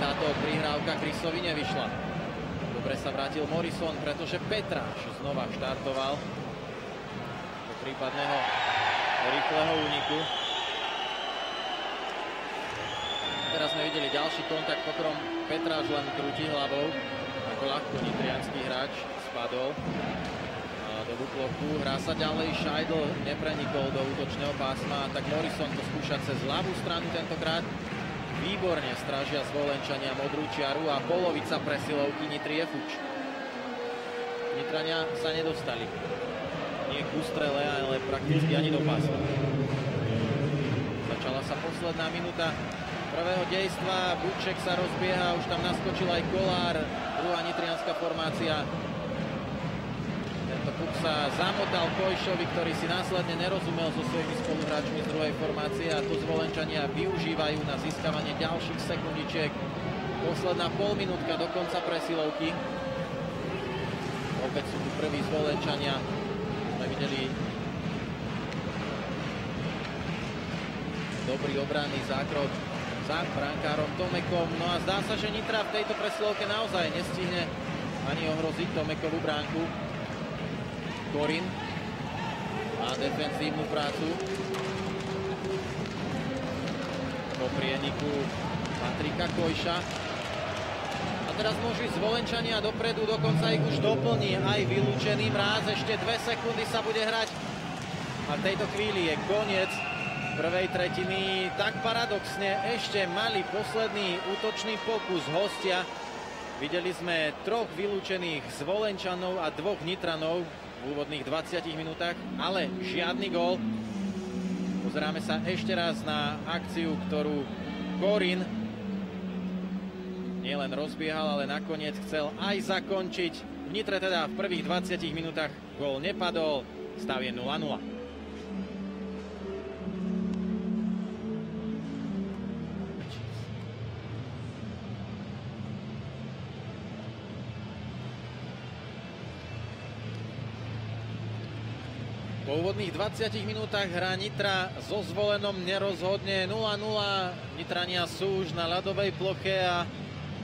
Táto prihrávka Chrisovi nevyšla. Dobre sa vrátil Morrison, pretože Petráš znova štartoval do prípadného rýchleho úniku. Teraz sme videli ďalší kontakt, po ktorom Petráš len krúti hlavou, ako ľahko nitrianský hráč spadol do bukloku. Hrá sa ďalej, Scheidl neprenikol do útočného pásma, tak Morrison to skúša cez ľavú stranu tentokrát. Výborne strážia zvolenčania modrú čiaru a polovica presilovky Nitrie Fuč. Nitrania sa nedostali. Nie k ústrele, ale prakticky ani do pásma. Začala sa posledná minúta prvého dejstva. Buček sa rozbieha, už tam naskočil aj Kolár. Druhá nitrianská formácia sa zamotal Kojšovi, ktorý si následne nerozumel so svojimi spoluhráčmi z druhej formácie a to zvolenčania využívajú na získavanie ďalších sekundičiek. Posledná polminútka do konca presilovky. Opäť sú tu prví zvolenčania. Sme videli dobrý obranný zákrok za brankárom Tomekom. No a zdá sa, že Nitra v tejto presilovke naozaj nestihne ani ohroziť Tomekovú bránku. Korin má defenzívnu prácu. Po prieniku Patrika Kojša. A teraz môžu ísť zvolenčania dopredu, dokonca ich už doplní aj vylúčený mráz. Ešte dve sekundy sa bude hrať. A v tejto chvíli je koniec prvej tretiny. Tak paradoxne ešte mali posledný útočný pokus hostia. Videli sme troch vylúčených zvolenčanov a dvoch nitranov v úvodných 20 minútach, ale žiadny gól. Pozeráme sa ešte raz na akciu, ktorú Korin nielen rozbiehal, ale nakoniec chcel aj zakončiť. V Nitre teda v prvých 20 minútach gól nepadol, stav je 0-0. Po úvodných 20 minútach hrá Nitra so zvolenom nerozhodne 0-0. Nitrania sú už na ľadovej ploche a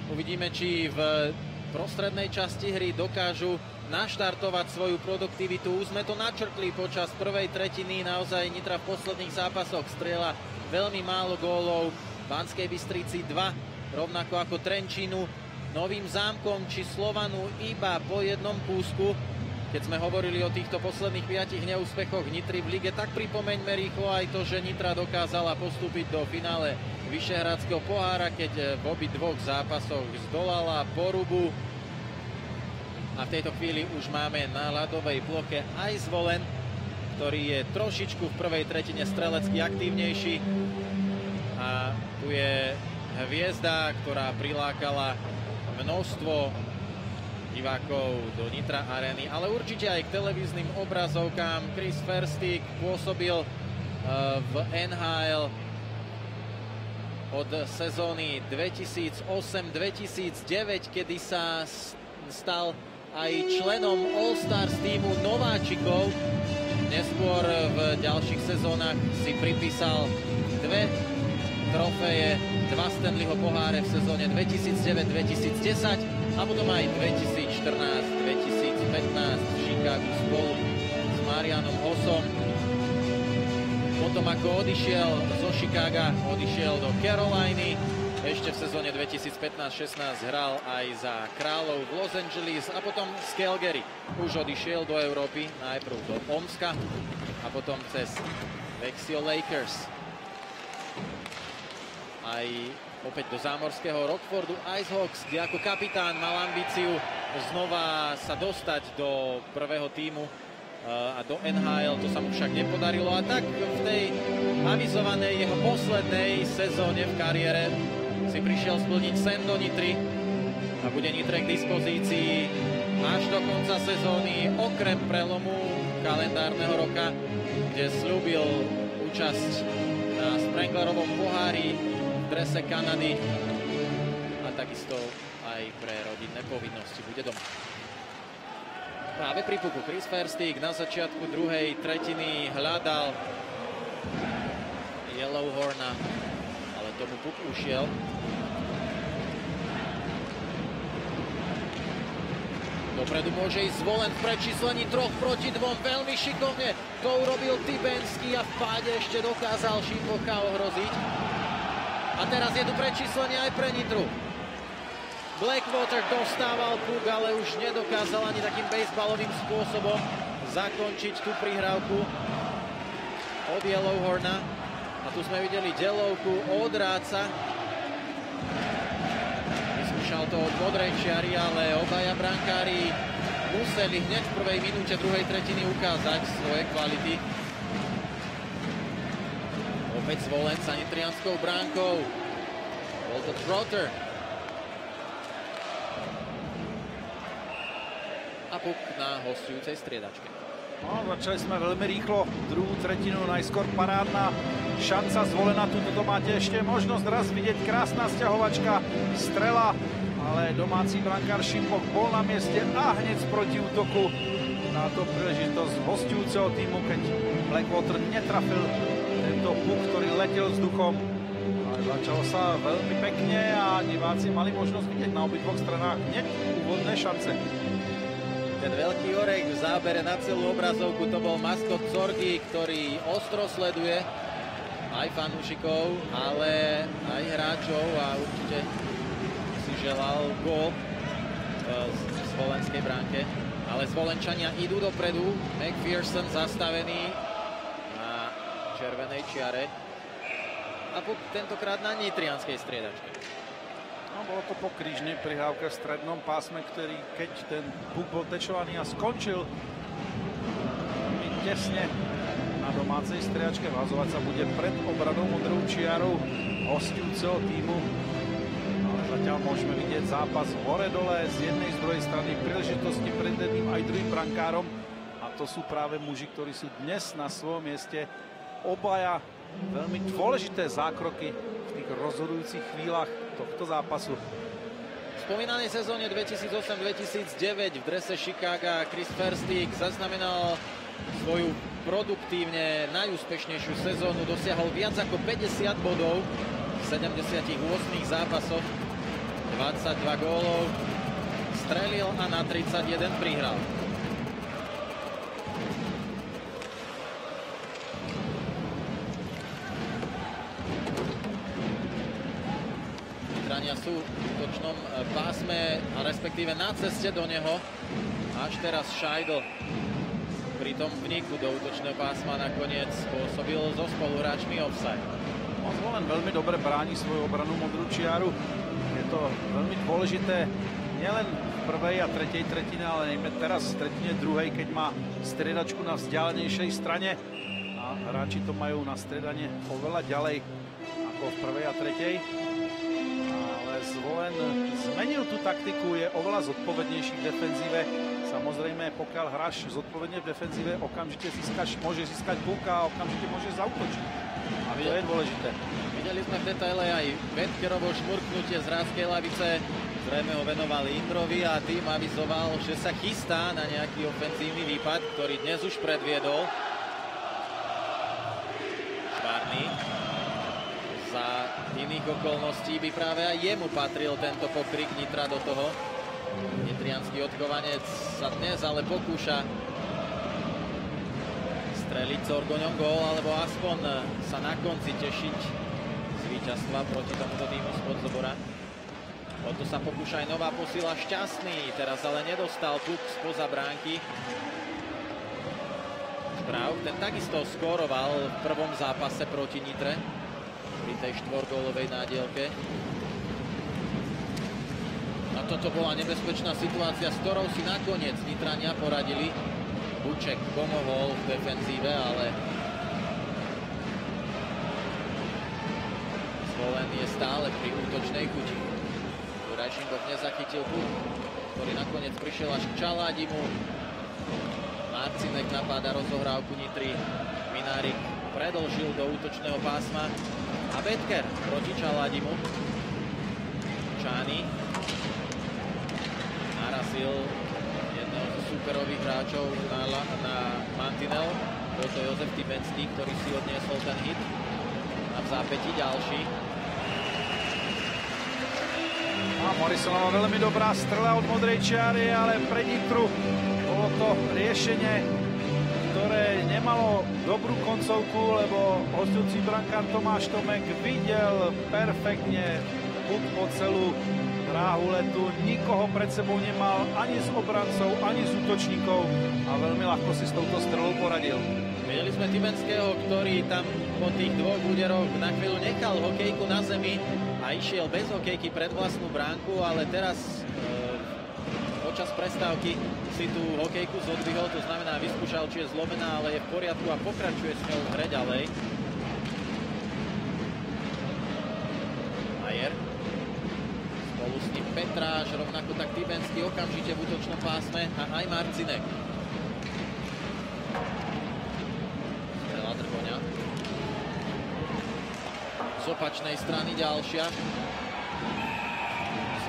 uvidíme, či v prostrednej časti hry dokážu naštartovať svoju produktivitu. Už sme to načrtli počas prvej tretiny. Naozaj Nitra v posledných zápasoch strieľa veľmi málo gólov. Banskej Bystrici 2, rovnako ako Trenčínu. Novým zámkom či Slovanu iba po jednom kúsku. Keď sme hovorili o týchto posledných piatich neúspechoch Nitry v lige, tak pripomeňme rýchlo aj to, že Nitra dokázala postúpiť do finále Vyšehradského pohára, keď v obi dvoch zápasoch zdolala porubu. A v tejto chvíli už máme na ľadovej ploche aj zvolen, ktorý je trošičku v prvej tretine strelecky aktívnejší. A tu je hviezda, ktorá prilákala množstvo divákov do Nitra Areny, ale určite aj k televíznym obrazovkám. Chris Ferstik pôsobil uh, v NHL od sezóny 2008-2009, kedy sa stal aj členom All-Stars týmu nováčikov. Neskôr v ďalších sezónach si pripísal dve trofeje, dva Stanleyho poháre v sezóne 2009-2010 a potom aj 2014-2015 v Chicagu spolu s Marianom Hosom. Potom ako odišiel zo Chicaga, odišiel do Caroliny, ešte v sezóne 2015-16 hral aj za kráľov v Los Angeles a potom z Calgary. Už odišiel do Európy, najprv do Omska a potom cez Vexio Lakers. Aj opäť do zámorského Rockfordu Icehawks, kde ako kapitán mal ambíciu znova sa dostať do prvého týmu eh, a do NHL, to sa mu však nepodarilo. A tak v tej avizovanej jeho poslednej sezóne v kariére si prišiel splniť sen do Nitry a bude Nitre k dispozícii až do konca sezóny, okrem prelomu kalendárneho roka, kde slúbil účasť na Sprenglerovom pohári drese Kanady a takisto aj pre rodinné povinnosti bude doma. Práve pri puku Chris Ferstík na začiatku druhej tretiny hľadal Yellowhorna, ale tomu puk ušiel. Do Dopredu môže ísť zvolen v prečíslení troch proti dvom. Veľmi šikovne to urobil Tybenský a v páde ešte dokázal Šimbocha ohroziť. A teraz je tu prečíslenie aj pre Nitru. Blackwater dostával puk, ale už nedokázal ani takým baseballovým spôsobom zakončiť tú prihrávku od Yellowhorna. A tu sme videli delovku od Ráca. Vyskúšal to od modrej čiary, ale obaja brankári museli hneď v prvej minúte druhej tretiny ukázať svoje kvality. Opäť zvolen sa nitrianskou bránkou. Bol to Trotter. A puk na hostujúcej striedačke. No, začali sme veľmi rýchlo druhú tretinu, najskôr parádna šanca zvolená. Tuto to máte ešte možnosť raz vidieť. Krásna stiahovačka, strela, ale domáci brankár Šimbok bol na mieste a hneď z protiútoku na to príležitosť hostujúceho týmu, keď Blackwater netrafil tento puk, ktorý letel vzduchom. Začalo sa veľmi pekne a diváci mali možnosť vidieť na obidvoch stranách hneď úvodné šance. Ten veľký orek v zábere na celú obrazovku to bol maskot Corgi, ktorý ostro sleduje aj fanúšikov, ale aj hráčov a určite si želal gól v zvolenskej bránke. Ale zvolenčania idú dopredu. McPherson zastavený červenej čiare. A tentokrát na nitrianskej striedačke. No, bolo to po krížnej prihrávke v strednom pásme, ktorý keď ten puk bol tečovaný a skončil veľmi tesne na domácej striačke. Vazovať sa bude pred obranou modrou čiarou hostujúceho týmu. Ale zatiaľ môžeme vidieť zápas hore-dole z jednej z druhej strany príležitosti pred jedným aj druhým brankárom. A to sú práve muži, ktorí sú dnes na svojom mieste obaja veľmi dôležité zákroky v tých rozhodujúcich chvíľach tohto zápasu. V spomínanej sezóne 2008-2009 v drese Chicago Chris Verstig zaznamenal svoju produktívne najúspešnejšiu sezónu, dosiahol viac ako 50 bodov v 78 zápasoch, 22 gólov, strelil a na 31 prihral. Útočnom e, pásme, a respektíve na ceste do neho. Až teraz Scheidl pri tom vniku do útočného pásma nakoniec spôsobil so spoluhráčmi offside. On len veľmi dobre bráni svoju obranu modrú čiaru. Je to veľmi dôležité nielen v prvej a tretej tretine, ale najmä teraz v tretine druhej, keď má striedačku na vzdialenejšej strane a hráči to majú na striedanie oveľa ďalej ako v prvej a tretej zvolen zmenil tú taktiku, je oveľa zodpovednejší v defenzíve. Samozrejme, pokiaľ hráš zodpovedne v defenzíve, okamžite získaš, môže získať púka a okamžite môže zautočiť. A to je dôležité. Videli sme v detaile aj Betkerovo šmurknutie z rádskej lavice. Zrejme ho venoval Indrovi a tým avizoval, že sa chystá na nejaký ofenzívny výpad, ktorý dnes už predviedol. Švárny za iných okolností by práve aj jemu patril tento pokrik Nitra do toho. Nitrianský odchovanec sa dnes ale pokúša streliť s Orgoňom gól, alebo aspoň sa na konci tešiť z víťazstva proti tomuto týmu z Podzobora. O to sa pokúša aj nová posila Šťastný, teraz ale nedostal puk spoza bránky. Šprav, ten takisto skóroval v prvom zápase proti Nitre pri tej štvorgólovej nádielke. A toto bola nebezpečná situácia, s ktorou si nakoniec Nitrania poradili. Buček pomohol v defenzíve, ale zvolen je stále pri útočnej chuti. Rajšinkov nezachytil puk, ktorý nakoniec prišiel až k Čaladimu. Marcinek napáda rozohrávku Nitry. Minárik predlžil do útočného pásma. A Betker proti Čaladimu. Čány narazil jedného zo superových hráčov na, na mantinel. Bol to Jozef Tibenský, ktorý si odniesol ten hit. A v zápäti ďalší. A Morrisonova veľmi dobrá strela od modrej čiary, ale pre Nitru bolo to riešenie, nemalo dobrú koncovku, lebo hostujúci brankár Tomáš Tomek videl perfektne puk po celú dráhu letu, nikoho pred sebou nemal ani z obrancov, ani z útočníkov a veľmi ľahko si s touto strelou poradil. Videli sme Timenského, ktorý tam po tých dvoch úderoch na chvíľu nechal hokejku na zemi a išiel bez hokejky pred vlastnú bránku, ale teraz e, počas prestávky si tú hokejku zodvihol, to znamená vyskúšal, či je zlomená, ale je v poriadku a pokračuje s ňou hre ďalej. Majer spolu s ním Petráš, rovnako tak Tibenský okamžite v útočnom pásme a aj Marcinek. Strela Drgoňa. Z opačnej strany ďalšia.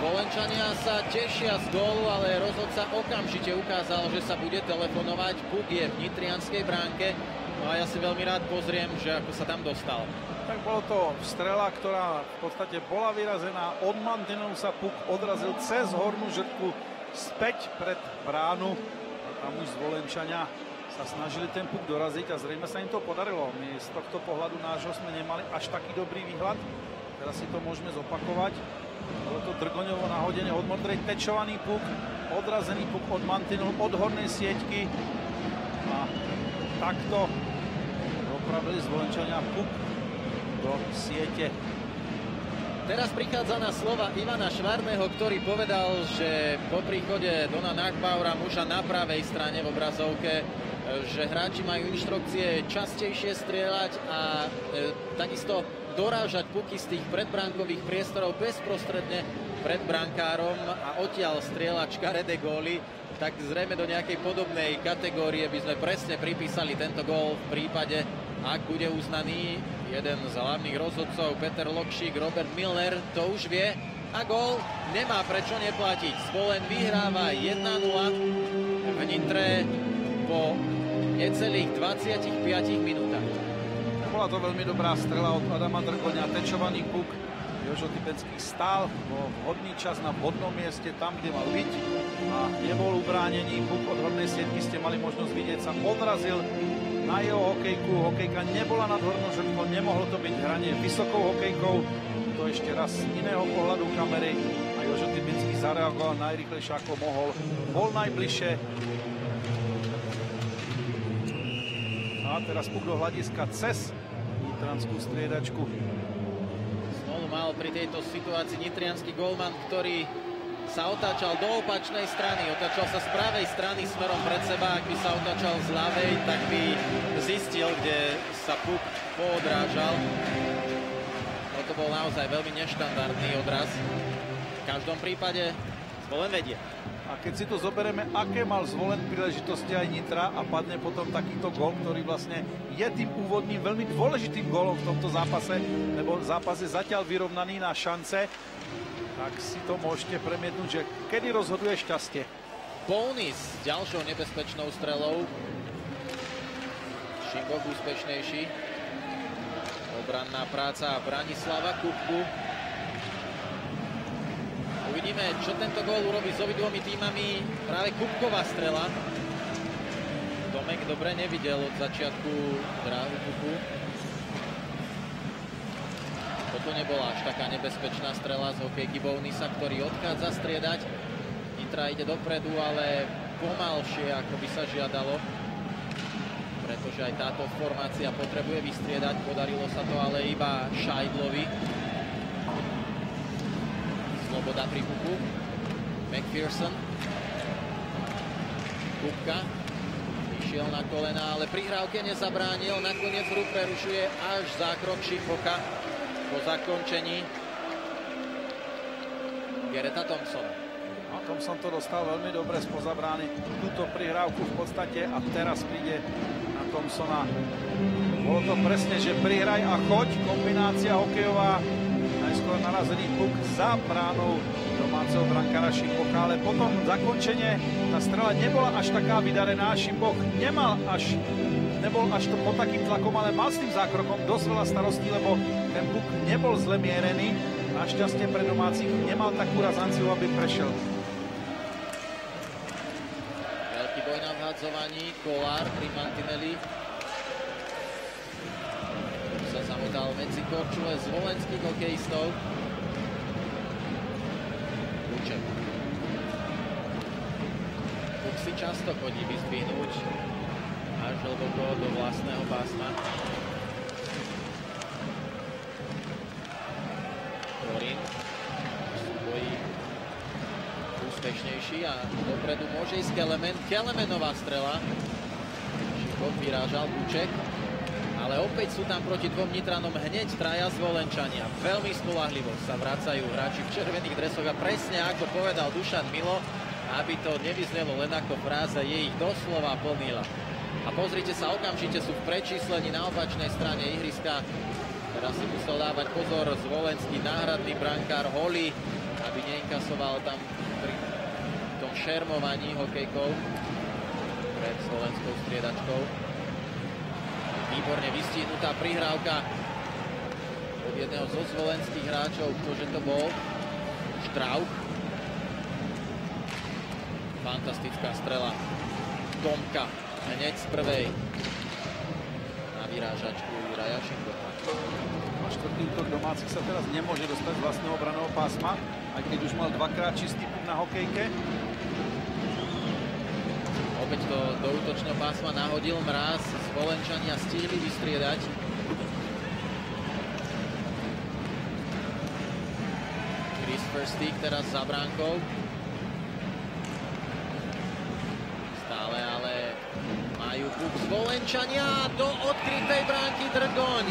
Zvolenčania sa tešia z gólu, ale rozhodca okamžite ukázal, že sa bude telefonovať. Puk je v Nitrianskej bránke. No a ja si veľmi rád pozriem, že ako sa tam dostal tak bolo to strela, ktorá v podstate bola vyrazená. Od mantinelu sa puk odrazil cez hornú žrtku späť pred bránu. Tam už zvolenčania sa snažili ten puk doraziť a zrejme sa im to podarilo. My z tohto pohľadu nášho sme nemali až taký dobrý výhľad. Teraz si to môžeme zopakovať. Bolo to Drgoňovo nahodenie od modrej, tečovaný puk, odrazený puk od mantinelu, od hornej sieťky. A takto opravili zvolenčania puk do siete. Teraz prichádza na slova Ivana Švarného, ktorý povedal, že po príchode Dona Nachbaura, muža na pravej strane v obrazovke, že hráči majú inštrukcie častejšie strieľať a e, takisto dorážať puky z tých predbránkových priestorov bezprostredne pred brankárom a odtiaľ strieľať škaredé góly, tak zrejme do nejakej podobnej kategórie by sme presne pripísali tento gól v prípade, ak bude uznaný jeden z hlavných rozhodcov, Peter Lokšík, Robert Milner, to už vie. A gól nemá prečo neplatiť. Zvolen vyhráva 1-0 v Nitre po necelých 25 minútach. Bola to veľmi dobrá strela od Adama Drkoňa, tečovaný kuk. Jožo Typecký stál vo vhodný čas na vhodnom mieste, tam, kde mal byť a nebol ubránený. Kuk od hodnej sietky ste mali možnosť vidieť, sa odrazil na jeho hokejku. Hokejka nebola nad hornou žrtkou, nemohlo to byť hranie vysokou hokejkou. To ešte raz z iného pohľadu kamery a Jožo Typický zareagoval najrychlejšie ako mohol. Bol najbližšie. A teraz puk do hľadiska cez Nitranskú striedačku. Znovu mal pri tejto situácii Nitrianský golman, ktorý sa otáčal do opačnej strany, otáčal sa z pravej strany smerom pred seba, ak by sa otáčal z ľavej, tak by zistil, kde sa puk poodrážal. No to bol naozaj veľmi neštandardný odraz. V každom prípade zvolen vedie. A keď si to zoberieme, aké mal zvolen príležitosti aj Nitra a padne potom takýto gol, ktorý vlastne je tým úvodným veľmi dôležitým golom v tomto zápase, lebo zápas je zatiaľ vyrovnaný na šance tak si to môžete premietnúť, že kedy rozhoduje šťastie. Bonis s ďalšou nebezpečnou strelou. Šimbok úspešnejší. Obranná práca Branislava Kupku. Uvidíme, čo tento gól urobí s obidvomi týmami. Práve Kupková strela. Domek dobre nevidel od začiatku dráhu Kupu. Toto nebola až taká nebezpečná strela z hokejky Bounisa, ktorý odchádza striedať. Nitra ide dopredu, ale pomalšie, ako by sa žiadalo. Pretože aj táto formácia potrebuje vystriedať. Podarilo sa to ale iba Šajdlovi. Sloboda pri puku. McPherson. Kupka. Išiel na kolena, ale prihrávke nezabránil. Nakoniec hru prerušuje až zákrok Šipoka po zakončení Gereta Thompson. A Thompson to dostal veľmi dobre spoza brány. Túto prihrávku v podstate a teraz príde na Thompsona. Bolo to presne, že prihraj a choď, kombinácia hokejová. Najskôr narazený puk za bránou domáceho brankára Šimbocha, ale potom zakončenie, tá strela nebola až taká vydarená. Šimboch nemal až nebol až to pod takým tlakom, ale mal s tým zákrokom dosť veľa starostí, lebo ten puk nebol zle mierený Našťastie pre domácich nemal takú razanciu, aby prešiel. Veľký boj na vhadzovaní, Kolár pri Mantinelli. Medzi korčule zvolenských hokejistov. Luček. Kuk si často chodí vyzdvihnúť až hlboko do vlastného pásma. Korin bojí úspešnejší a dopredu môže ísť Kelemen. Kelemenová strela. Šikov vyrážal Buček. Ale opäť sú tam proti dvom Nitranom hneď traja zvolenčania. Veľmi spolahlivo sa vracajú hráči v červených dresoch a presne ako povedal Dušan Milo, aby to nevyznelo len ako fráza, je ich doslova plnila. A pozrite sa, okamžite sú v prečíslení na opačnej strane ihriska. Teraz si musel dávať pozor zvolenský náhradný brankár Holly, aby neinkasoval tam pri tom šermovaní hokejkou pred slovenskou striedačkou. Výborne vystihnutá prihrávka od jedného zo zvolenských hráčov, ktože to bol Štrauch. Fantastická strela Tomka hneď z prvej na vyrážačku Juraja Šingocha. A štvrtý útok domácich sa teraz nemôže dostať z vlastného obraného pásma, aj keď už mal dvakrát čistý na hokejke. Opäť to do útočného pásma nahodil mraz. Zvolenčania stihli vystriedať. Chris Firstík teraz za bránkou. Stále ale majú puk Zvolenčania do odkrytej bránky Drgoň.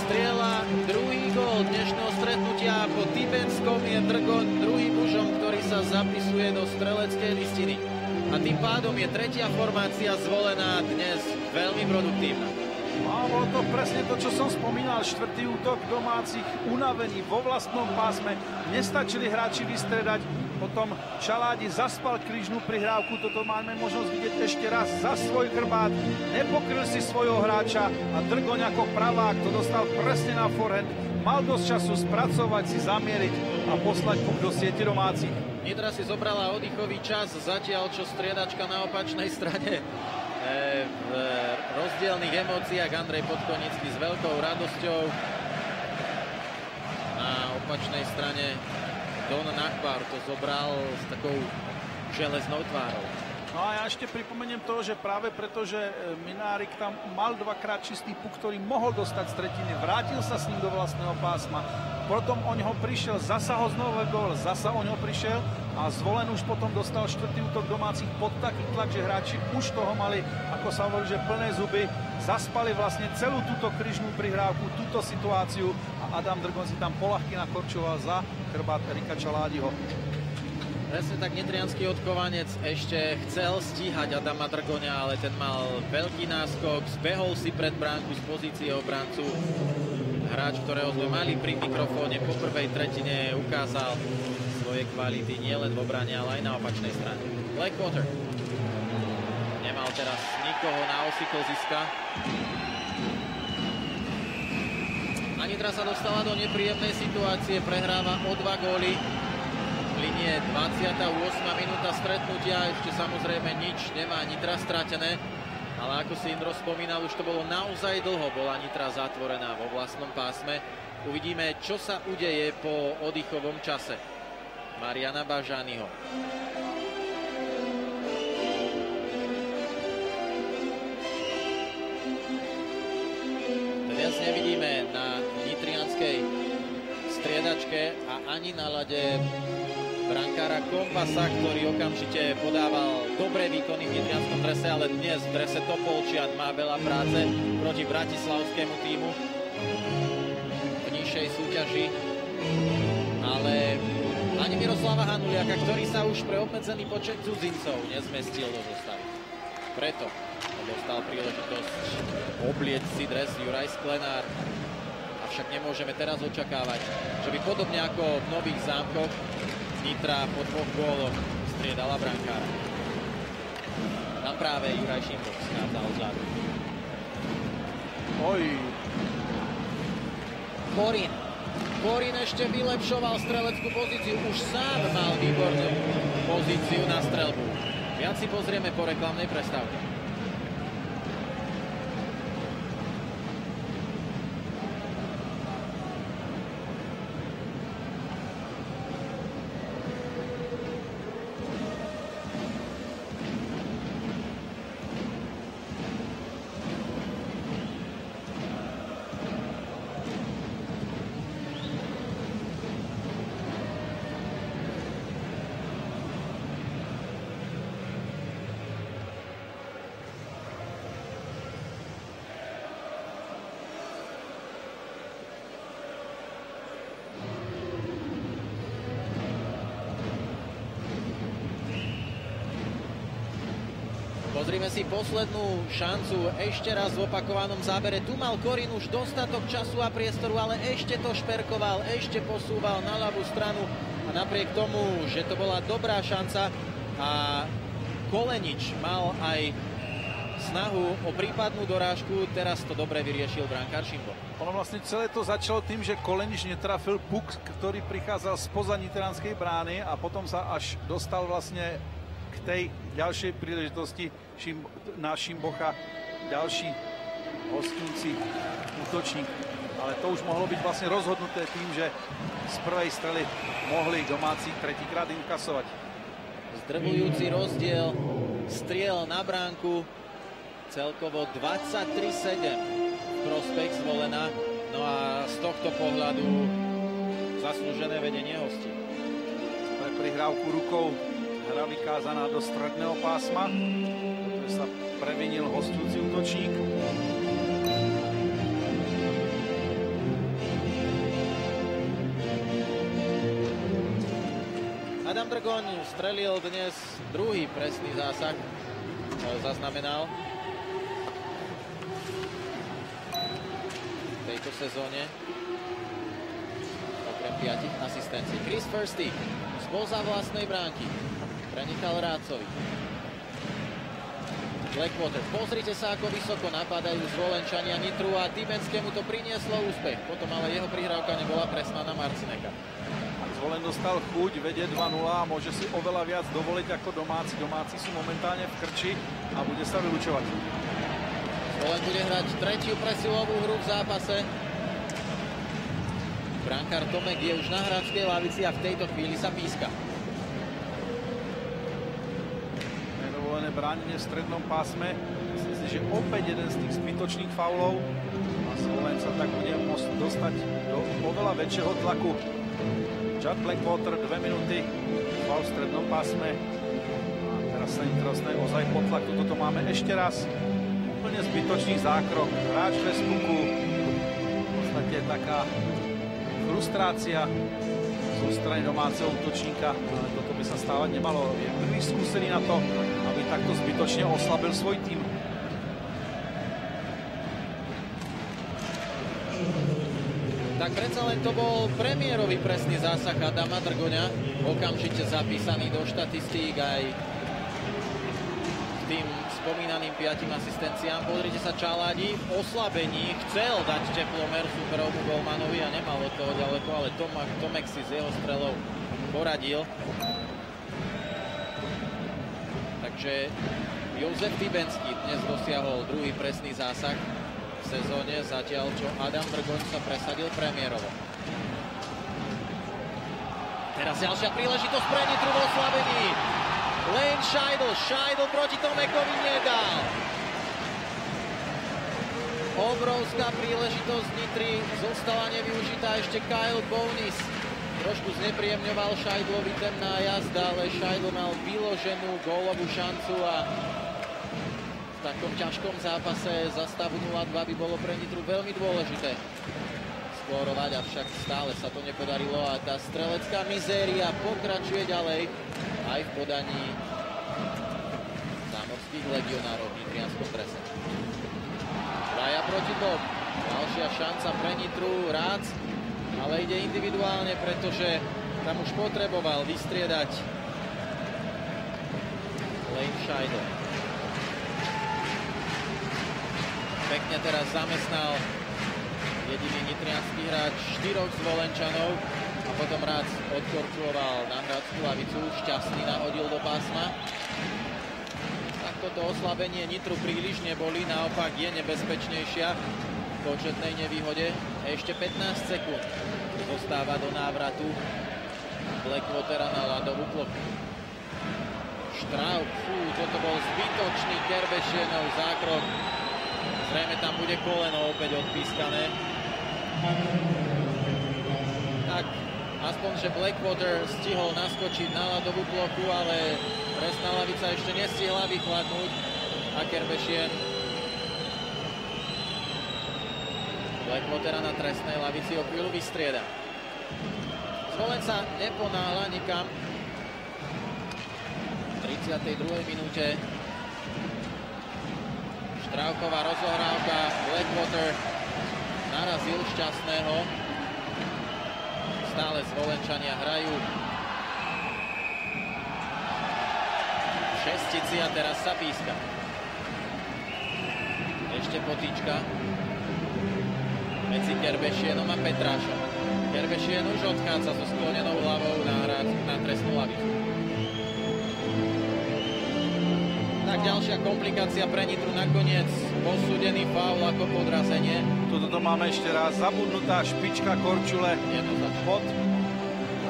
Striela druhý gól dnešného stretnutia. Po Tibenskom je Drgoň druhým mužom, ktorý sa zapisuje do streleckej listiny a tým pádom je tretia formácia zvolená dnes veľmi produktívna. Bolo to presne to, čo som spomínal. Štvrtý útok domácich, unavený vo vlastnom pásme. Nestačili hráči vystredať. Potom Čaládi zaspal krížnú prihrávku. Toto máme možnosť vidieť ešte raz za svoj chrbát. Nepokryl si svojho hráča a Drgoň ako pravák to dostal presne na forehand. Mal dosť času spracovať si, zamieriť a poslať puk do siete domácich. Nitra si zobrala oddychový čas, zatiaľ čo striedačka na opačnej strane e, v rozdielných emóciách Andrej Podkonický s veľkou radosťou. Na opačnej strane Don Nachbar to zobral s takou železnou tvárou. No a ja ešte pripomeniem to, že práve preto, že e, Minárik tam mal dvakrát čistý puk, ktorý mohol dostať z tretiny, vrátil sa s ním do vlastného pásma, potom o neho prišiel, zasa ho znovu gol, zasa o neho prišiel a zvolen už potom dostal štvrtý útok domácich pod taký tlak, že hráči už toho mali, ako sa hovorí, že plné zuby, zaspali vlastne celú túto kryžnú prihrávku, túto situáciu a Adam Drgon si tam polahky nakorčoval za chrbát Erika Čaládiho. Presne tak Nitrianský odkovanec ešte chcel stíhať Adama Drgoňa, ale ten mal veľký náskok, zbehol si pred bránku z pozície obrancu. Hráč, ktorého sme mali pri mikrofóne po prvej tretine, ukázal svoje kvality nielen v obrane, ale aj na opačnej strane. Blackwater nemal teraz nikoho na osi klziska. A Nitra sa dostala do nepríjemnej situácie, prehráva o dva góly linie 28. minúta stretnutia, ešte samozrejme nič nemá Nitra stratené, ale ako si Indro spomínal, už to bolo naozaj dlho, bola Nitra zatvorená vo vlastnom pásme. Uvidíme, čo sa udeje po oddychovom čase. Mariana Bažányho. Dnes nevidíme na nitrianskej striedačke a ani na lade brankára Kompasa, ktorý okamžite podával dobré výkony v nitrianskom drese, ale dnes v drese Topolčian má veľa práce proti bratislavskému týmu v nižšej súťaži. Ale ani Miroslava Hanuliaka, ktorý sa už pre obmedzený počet cudzincov nezmestil do zostavy. Preto dostal príležitosť oblieť si dres Juraj Sklenár. Avšak nemôžeme teraz očakávať, že by podobne ako v Nových zámkoch Nitra po dvoch góloch striedala brankára. Tam práve Juraj Šimpov schádzal vzadu. Oj. Korin Korin ešte vylepšoval streleckú pozíciu. Už sám mal výbornú pozíciu na strelbu. Viac si pozrieme po reklamnej prestávke. Pozrime si poslednú šancu ešte raz v opakovanom zábere. Tu mal Korin už dostatok času a priestoru, ale ešte to šperkoval, ešte posúval na ľavú stranu. A napriek tomu, že to bola dobrá šanca a Kolenič mal aj snahu o prípadnú dorážku, teraz to dobre vyriešil brankár Šimbo. Ono vlastne celé to začalo tým, že Kolenič netrafil puk, ktorý prichádzal spoza Nitranskej brány a potom sa až dostal vlastne k tej ďalšej príležitosti Šim, na Šimbocha, ďalší hostujúci útočník. Ale to už mohlo byť vlastne rozhodnuté tým, že z prvej strely mohli domáci tretíkrát inkasovať. Zdrvujúci rozdiel striel na bránku celkovo 23-7 v prospech zvolená. No a z tohto pohľadu zaslúžené vedenie hostí. Pre prihrávku rukou hra vykázaná do stredného pásma, ktorý sa previnil hostujúci útočník. Adam Drgoň strelil dnes druhý presný zásah, zaznamenal v tejto sezóne okrem piatich asistencií. Chris Firsty spoza vlastnej bránky prenechal Rácovi. Blackwater. Pozrite sa, ako vysoko napadajú zvolenčania Nitru a Tibenskému to prinieslo úspech. Potom ale jeho prihrávka nebola presná na Marcineka. Zvolen dostal chuť, vedie 2-0 a môže si oveľa viac dovoliť ako domáci. Domáci sú momentálne v krči a bude sa vylúčovať. Zvolen bude hrať tretiu presilovú hru v zápase. Brankár Tomek je už na hráčskej lavici a v tejto chvíli sa píska. Bránenie v strednom pásme. Myslím si, že opäť jeden z tých zbytočných faulov a Sloven tak bude môcť dostať do oveľa väčšieho tlaku. Judd Blackwater, dve minúty, faul v strednom pásme. A teraz sa Nitrosné ozaj pod tlaku. Toto máme ešte raz. Úplne zbytočný zákrok. Hráč bez puku. V podstate taká frustrácia zo strany domáceho útočníka, ale toto by sa stávať nemalo. Je prvý skúsený na to, takto zbytočne oslabil svoj tým. Tak predsa len to bol premiérový presný zásah Adama Drgoňa, okamžite zapísaný do štatistík aj tým spomínaným piatim asistenciám. Pozrite sa, Čaládi v oslabení chcel dať teplomer superovmu golmanovi a nemal od toho ďaleko, ale Tomek si z jeho strelou poradil. Takže Jozef Tybenský dnes dosiahol druhý presný zásah v sezóne, zatiaľ čo Adam Drgoň sa presadil premiérovo. Teraz ďalšia príležitosť pre Nitru v oslabení. Lane Scheidl, Scheidl proti Tomekovi nedal. Obrovská príležitosť Nitry zostala nevyužitá ešte Kyle Bonis. Trošku znepríjemňoval Scheidlovi temná jazda, ale Scheidl mal vyloženú gólovú šancu a v takom ťažkom zápase za stavu 0-2 by bolo pre Nitru veľmi dôležité skórovať, avšak stále sa to nepodarilo a tá strelecká mizéria pokračuje ďalej aj v podaní zámorských legionárov v Nitrianskom drese. Daja proti Bob. Ďalšia šanca pre Nitru. Rác, ale ide individuálne, pretože tam už potreboval vystriedať Lane Scheidel. Pekne teraz zamestnal jediný nitrianský hráč štyroch zvolenčanov a potom Rác odkorčoval na hráčskú lavicu, šťastný nahodil do pásma. Tak toto oslabenie Nitru príliš neboli, naopak je nebezpečnejšia v početnej nevýhode. Ešte 15 sekúnd zostáva do návratu Blackwatera na ľadovú plochu. Štrauk, fú, toto bol zbytočný Kerbešienov zákrok. Zrejme tam bude koleno opäť odpískané. Tak, aspoň, že Blackwater stihol naskočiť na ľadovú plochu, ale presná lavica ešte nestihla vychladnúť a Kerbešien Blackwatera na trestnej lavici o chvíľu vystrieda. Zvolen sa neponáhľa nikam. V 32. minúte Štravková rozohrávka, Blackwater narazil šťastného. Stále zvolenčania hrajú. Šestici a teraz sa píska. Ešte potýčka medzi Kerbešienom a Petrášom. Kerbešien už odchádza so sklonenou hlavou na, na trestnú lavicu. Tak ďalšia komplikácia pre Nitru nakoniec posúdený faul ako podrazenie. Tuto to máme ešte raz. Zabudnutá špička Korčule pod,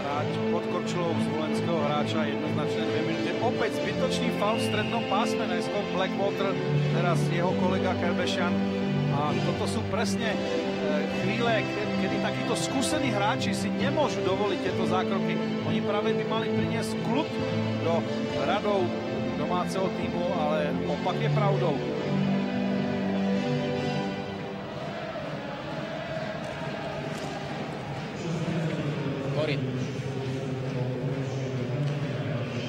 hráč, pod Korčulou slovenského hráča jednoznačne dve minúty. Opäť zbytočný faul v strednom pásme. Najskôr Blackwater, teraz jeho kolega Kerbešian. A toto sú presne chvíle, kedy takíto skúsení hráči si nemôžu dovoliť tieto zákroky. Oni práve by mali priniesť kľud do radov domáceho týmu, ale opak je pravdou. Korin.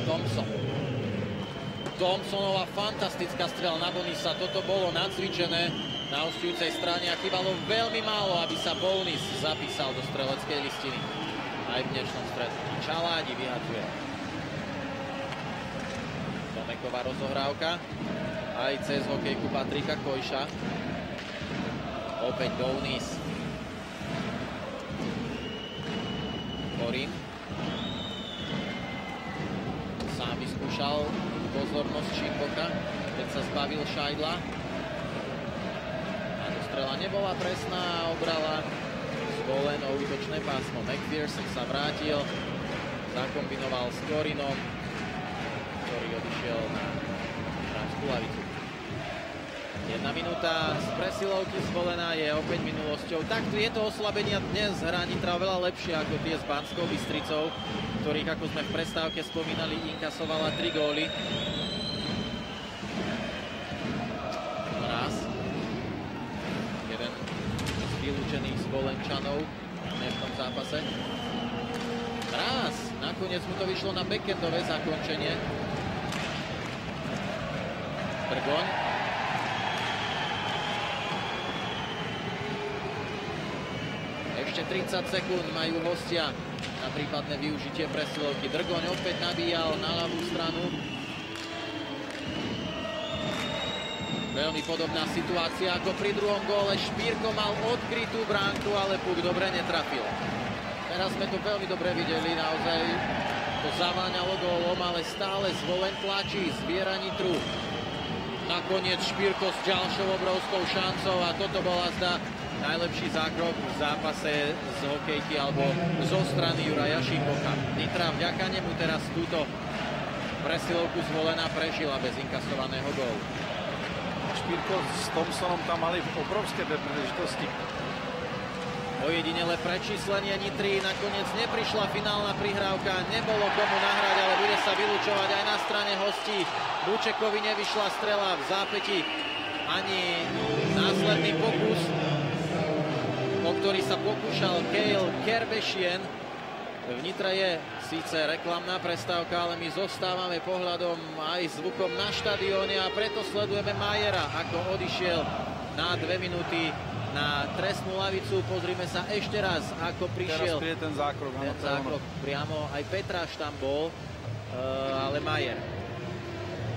Thompson. Thompsonová fantastická strela na Bonisa. Toto bolo nacvičené na hostujúcej strane a chýbalo veľmi málo, aby sa Bonis zapísal do streleckej listiny. Aj v dnešnom stretnutí. Čaládi vyhadzuje. Tomeková rozohrávka. Aj cez hokejku Patrika Kojša. Opäť Bonis. Korin. Sám vyskúšal pozornosť Šimboka, keď sa zbavil Šajdla strela nebola presná a obrala zvolen o útočné pásmo. McPherson sa vrátil, zakombinoval s Korinom, ktorý odišiel na hráčskú lavicu. Jedna minúta z presilovky zvolená je opäť minulosťou. Tak je to oslabenia dnes hrá Nitra oveľa lepšie ako tie s Banskou Bystricou, ktorých, ako sme v prestávke spomínali, inkasovala 3 góly. vylúčených z Volenčanov v dnešnom zápase. Raz, nakoniec mu to vyšlo na backendové zakončenie. Brgoň. Ešte 30 sekúnd majú hostia na prípadné využitie presilovky. Drgoň opäť nabíjal na ľavú stranu. Veľmi podobná situácia ako pri druhom góle. Špírko mal odkrytú bránku, ale puk dobre netrafil. Teraz sme to veľmi dobre videli, naozaj to zaváňalo gólom, ale stále zvolen tlačí, zbiera Nitru. Nakoniec Špírko s ďalšou obrovskou šancou a toto bola zda najlepší zákrok v zápase z hokejky alebo zo strany Juraja Šimboka. Nitra vďaka nemu teraz túto presilovku zvolená prežila bez inkasovaného gólu. Špírko s Thompsonom tam mali obrovské príležitosti. Ojedinele prečíslenie Nitry, nakoniec neprišla finálna prihrávka, nebolo komu nahrať, ale bude sa vylúčovať aj na strane hostí. Bučekovi nevyšla strela v zápäti, ani následný pokus, o ktorý sa pokúšal Kale Kerbešien. V Nitre je síce reklamná prestávka, ale my zostávame pohľadom aj zvukom na štadióne a preto sledujeme Majera, ako odišiel na dve minúty na trestnú lavicu. Pozrime sa ešte raz, ako prišiel Teraz ten zákrok. Ten zákrok priamo. Aj Petráš tam bol, eh, ale Majer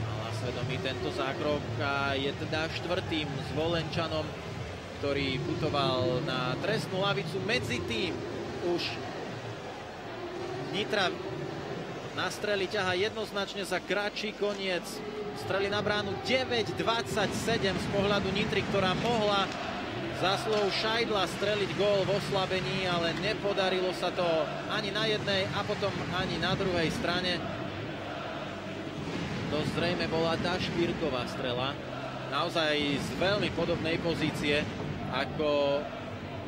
mal na svedomí tento zákrok a je teda štvrtým zvolenčanom ktorý putoval na trestnú lavicu. Medzi tým už Nitra na strely ťaha jednoznačne za kratší koniec. Strely na bránu 9-27 z pohľadu Nitry, ktorá mohla zásluhou Šajdla streliť gól v oslabení, ale nepodarilo sa to ani na jednej a potom ani na druhej strane. To zrejme bola tá špírková strela. Naozaj z veľmi podobnej pozície, ako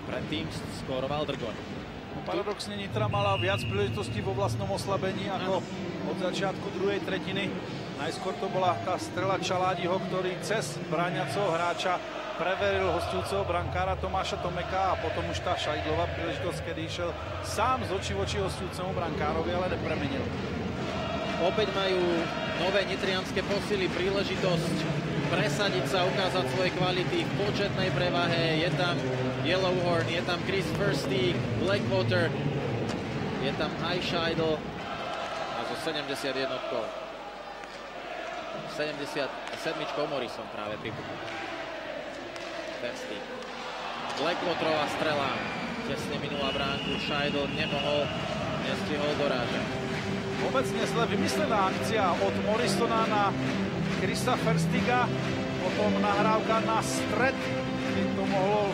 predtým skoroval Drgon. Paradoxne Nitra mala viac príležitostí vo vlastnom oslabení ako od začiatku druhej tretiny. Najskôr to bola tá strela Čaládiho, ktorý cez bráňaceho hráča preveril hostujúceho brankára Tomáša Tomeka a potom už tá Šajdlová príležitosť, kedy išiel sám z očí voči hostujúcemu brankárovi, ale nepremenil. Opäť majú nové nitrianské posily príležitosť presadiť sa, ukázať svoje kvality v početnej prevahe. Je tam Yellowhorn, je tam Chris Firsty, Blackwater, je tam aj Scheidel a zo 71 77 Morrison práve pripukol. Firsty. Blackwaterová strela tesne minula bránku, Scheidel nemohol, nestihol dorážať. Vôbec nezle vymyslená akcia od Morrisona na Krista Ferstiga, potom nahrávka na stred, kde to mohlo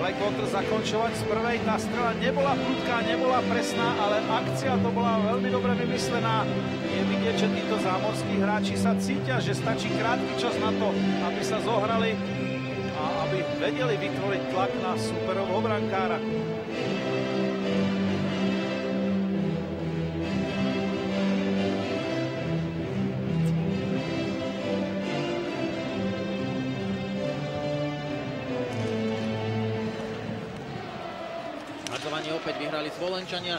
Blackwater zakončovať z prvej. Tá strela nebola prudká, nebola presná, ale akcia to bola veľmi dobre vymyslená. Je vidieť, že títo zámorskí hráči sa cítia, že stačí krátky čas na to, aby sa zohrali a aby vedeli vytvoriť tlak na superovho brankára. opäť vyhrali Svolenčania,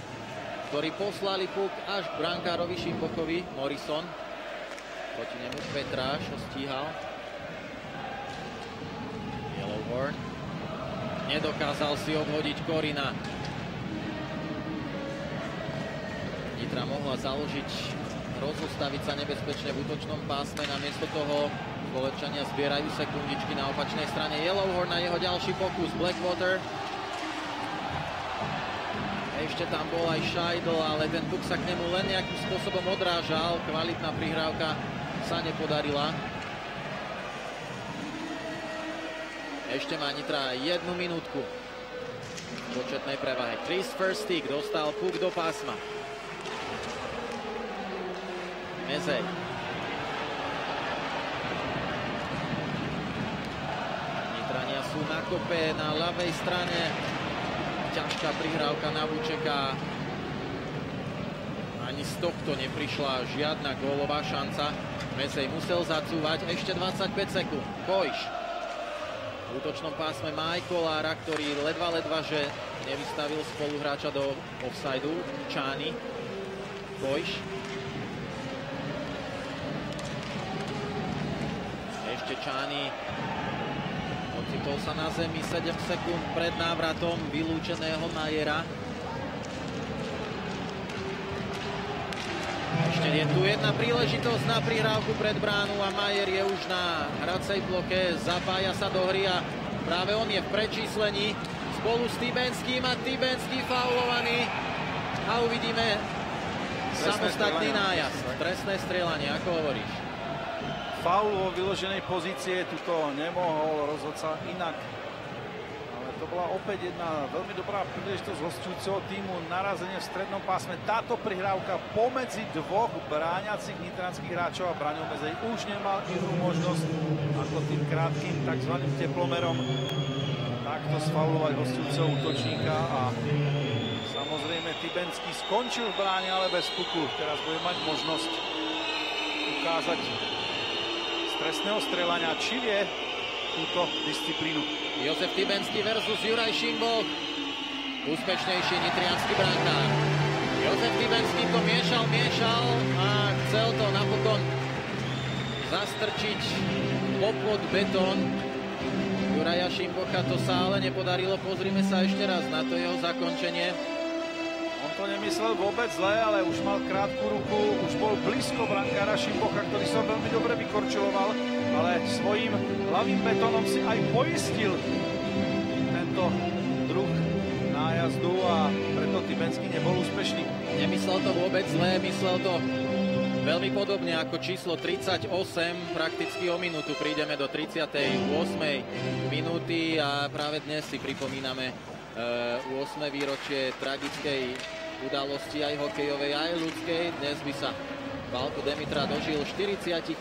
ktorí poslali puk až k brankárovi Šimbokovi, Morrison. Proti nemu Petráš ho stíhal. Nedokázal si odhodiť Korina. Nitra mohla založiť, rozostaviť sa nebezpečne v útočnom pásme. Namiesto toho Společania zbierajú sekundičky na opačnej strane. Yellowhorn na jeho ďalší pokus. Blackwater ešte tam bol aj Scheidel, ale ten puk sa k nemu len nejakým spôsobom odrážal. Kvalitná prihrávka sa nepodarila. Ešte má Nitra jednu minútku v početnej prevahe. Chris Firstig dostal puk do pásma. Mezej. Nitrania sú na kope na ľavej strane ťažká prihrávka na Vučeka. Ani z tohto neprišla žiadna gólová šanca. Mesej musel zacúvať ešte 25 sekúnd. Kojš. V útočnom pásme Kolára, ktorý ledva ledva, že nevystavil spoluhráča do offsideu. Čány. Kojš. Ešte Čány Ocitol sa na zemi 7 sekúnd pred návratom vylúčeného Majera. Ešte je tu jedna príležitosť na prihrávku pred bránu a Majer je už na hracej bloke, zapája sa do hry a práve on je v prečíslení spolu s Tibenským a Tibenský faulovaný a uvidíme samostatný nájazd. Trestné strieľanie, ako hovoríš? faul vo vyloženej pozície, tuto nemohol rozhodca inak. Bola opäť jedna veľmi dobrá príležitosť hostujúceho týmu, narazenie v strednom pásme. Táto prihrávka pomedzi dvoch bráňacích nitranských hráčov a Braňov Mezej už nemal inú možnosť ako tým krátkým tzv. teplomerom takto sfaulovať hostujúceho útočníka a samozrejme Tibenský skončil v bráne, ale bez puku. Teraz bude mať možnosť ukázať trestného strelania, či vie túto disciplínu. Jozef Tibenský versus Juraj Šimbok. Úspešnejší nitrianský brankár. Jozef Tibenský to miešal, miešal a chcel to napokon zastrčiť popod betón. Juraja Šimbocha to sa ale nepodarilo. Pozrime sa ešte raz na to jeho zakončenie to nemyslel vôbec zle, ale už mal krátku ruku, už bol blízko brankára Šimbocha, ktorý sa veľmi dobre vykorčiloval, ale svojím hlavým betónom si aj poistil tento druh nájazdu a preto Tibenský nebol úspešný. Nemyslel to vôbec zlé, myslel to veľmi podobne ako číslo 38, prakticky o minútu prídeme do 38. minúty a práve dnes si pripomíname 8. E, výročie tragickej udalosti aj hokejovej, aj ľudskej. Dnes by sa Valko Demitra dožil 45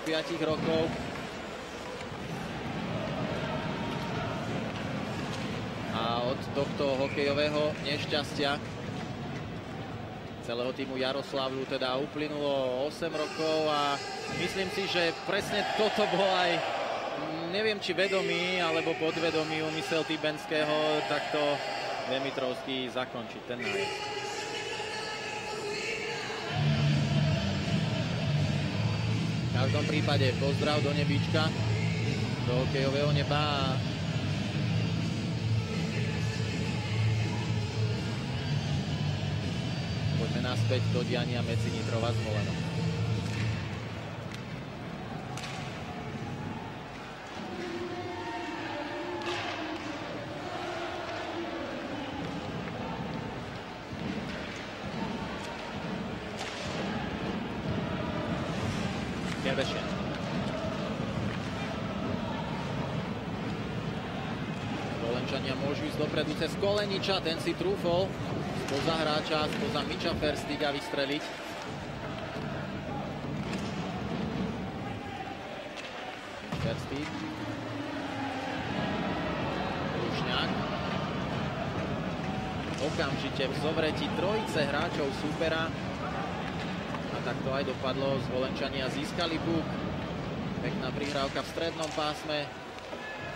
rokov. A od tohto hokejového nešťastia celého týmu Jaroslavlu teda uplynulo 8 rokov a myslím si, že presne toto bol aj neviem či vedomý alebo podvedomý úmysel Tibenského takto Demitrovský zakončiť ten nájezd. V každom prípade pozdrav do nebička, do hokejového neba poďme naspäť do diania medzi Nitrova s Molenom. Kerbešin. Dolenčania môžu ísť dopredu cez Koleniča, ten si trúfol spoza hráča, spoza Miča Ferstiga vystreliť. Ferstig. Rušňák. Okamžite v zovreti trojice hráčov supera tak to aj dopadlo. Zvolenčania získali buk. Pekná prihrávka v strednom pásme.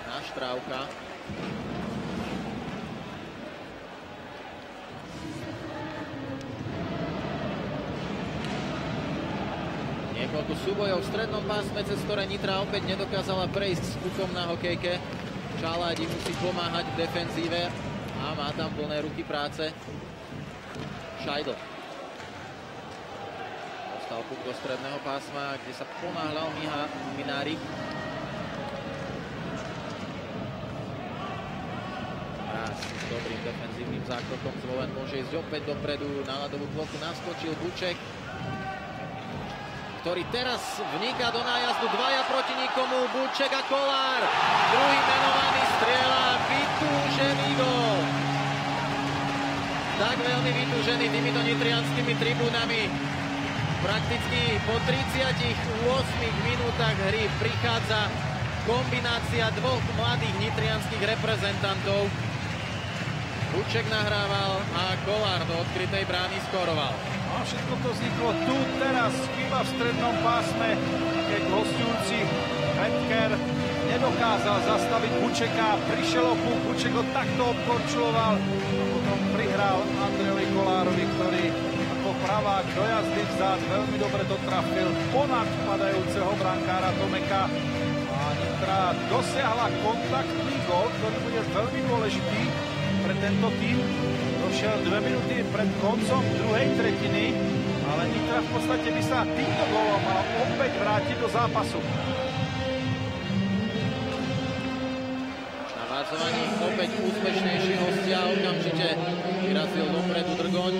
Naštrávka. Niekoľko súbojov v strednom pásme, cez ktoré Nitra opäť nedokázala prejsť s pukom na hokejke. Čaládi musí pomáhať v defenzíve a má tam plné ruky práce. Šajdl dostal puk do stredného pásma, kde sa ponáhľal Miha Minárik. Raz s dobrým defenzívnym zákrokom zvolen môže ísť opäť dopredu, na ľadovú plochu naskočil Buček, ktorý teraz vniká do nájazdu dvaja proti nikomu, Buček a Kolár. Druhý menovaný strieľa, vytúžený gol. Tak veľmi vytúžený týmito nitrianskými tribúnami Prakticky po 38 minútach hry prichádza kombinácia dvoch mladých nitrianských reprezentantov. Buček nahrával a Kolár do odkrytej brány skoroval. Všetko to vzniklo tu teraz, chyba v strednom pásme, keď hostujúci Hetker nedokázal zastaviť Bučeka, prišiel o púk, Buček ho takto obkorčuloval potom prihral Andrejovi Kolárovi, ktorý ako pravák do jazdy vzad, veľmi dobre to trafil ponad padajúceho brankára Tomeka a Nitra dosiahla kontaktný gol, ktorý bude veľmi dôležitý pre tento tým. Došiel dve minúty pred koncom druhej tretiny, ale Nitra v podstate by sa týmto golom mal opäť vrátiť do zápasu. Navádzovaní opäť úspešnejší hostia, okamžite vyrazil dopredu Drgoň.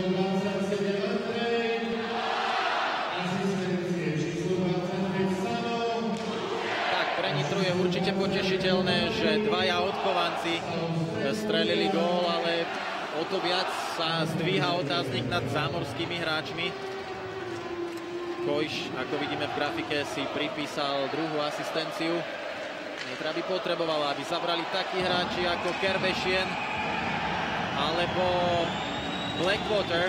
je určite potešiteľné, že dvaja odkovanci strelili gól, ale o to viac sa zdvíha otáznik nad zámorskými hráčmi. Kojš, ako vidíme v grafike, si pripísal druhú asistenciu. Nitra by potrebovala, aby zabrali takí hráči ako Kerbešien alebo Blackwater.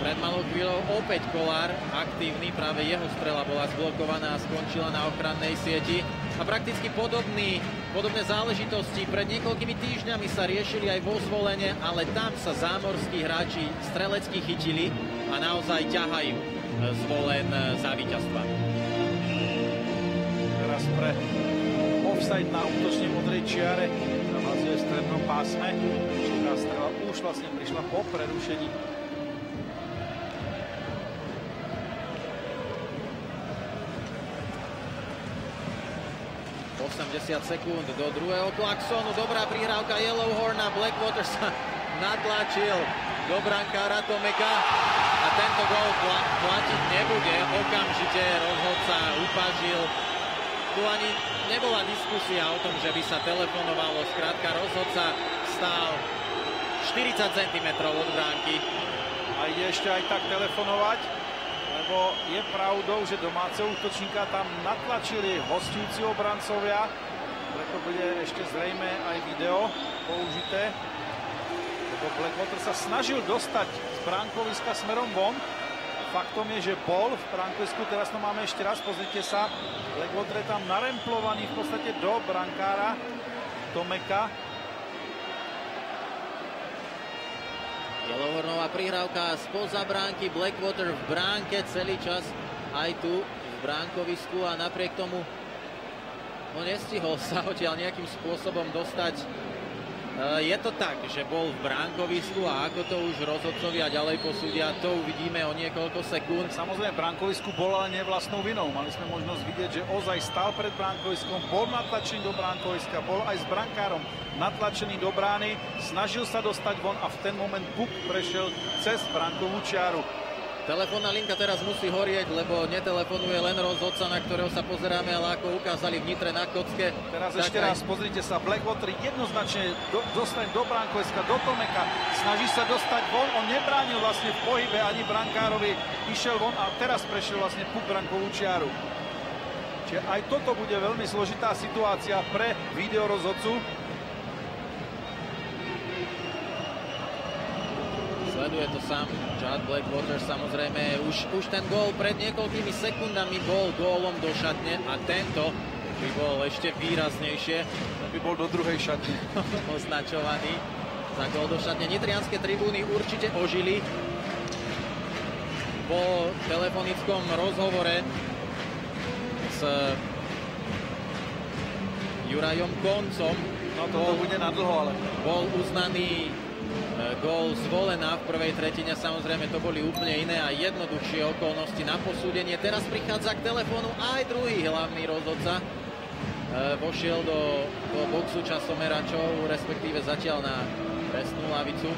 Pred malou chvíľou opäť Kolár aktívny, práve jeho strela bola zblokovaná a skončila na ochrannej sieti a prakticky podobný, podobné záležitosti pred niekoľkými týždňami sa riešili aj vo zvolenie, ale tam sa zámorskí hráči strelecky chytili a naozaj ťahajú zvolen za víťazstva. Teraz pre offside na útočne modrej čiare na v strednom pásme. Tá strela už vlastne prišla po prerušení 80 sekúnd do druhého klaxonu. Dobrá prihrávka Yellowhorn a Blackwater sa natlačil do brankára Tomeka a tento gol platiť nebude. Okamžite rozhodca upažil. Tu ani nebola diskusia o tom, že by sa telefonovalo. Skrátka rozhodca stál 40 cm od bránky. A ide ešte aj tak telefonovať, lebo je pravdou, že domáceho útočníka tam natlačili hostujúci obrancovia, preto bude ešte zrejme aj video použité. Lebo Blackwater sa snažil dostať z bránkoviska smerom von. Faktom je, že bol v bránkovisku, teraz to máme ešte raz, pozrite sa. Blackwater je tam naremplovaný v podstate do brankára Tomeka. Jelohornová prihrávka spoza bránky, Blackwater v bránke celý čas aj tu v bránkovisku a napriek tomu no nestihol sa odtiaľ nejakým spôsobom dostať je to tak, že bol v bránkovisku a ako to už rozhodcovia ďalej posúdia, to uvidíme o niekoľko sekúnd. Samozrejme, bránkovisku bol ale nie vlastnou vinou. Mali sme možnosť vidieť, že ozaj stal pred bránkoviskom, bol natlačený do bránkoviska, bol aj s brankárom natlačený do brány, snažil sa dostať von a v ten moment puk prešiel cez bránkovú čiaru. Telefónna linka teraz musí horieť, lebo netelefonuje len rozhodca, na ktorého sa pozeráme, ale ako ukázali v Nitre na kocke. Teraz ešte aj... raz, pozrite sa, Blackwater jednoznačne do, dostane do Brankoviska, do Tomeka, snaží sa dostať von, on nebránil vlastne v pohybe ani brankárovi, išiel von a teraz prešiel vlastne puk brankovú čiaru. Čiže aj toto bude veľmi zložitá situácia pre videorozhodcu. Sleduje to sám Chad Blackwater samozrejme. Už, už ten gól pred niekoľkými sekundami bol gólom do šatne a tento by bol ešte výraznejšie. By bol do druhej šatne. označovaný za gól do šatne. Nitrianské tribúny určite ožili po telefonickom rozhovore s Jurajom Koncom. No to bude na dlho, ale... Bol uznaný gól zvolená v prvej tretine. Samozrejme, to boli úplne iné a jednoduchšie okolnosti na posúdenie. Teraz prichádza k telefónu aj druhý hlavný rozhodca. E, vošiel do, do boxu časomeračov, respektíve zatiaľ na trestnú lavicu.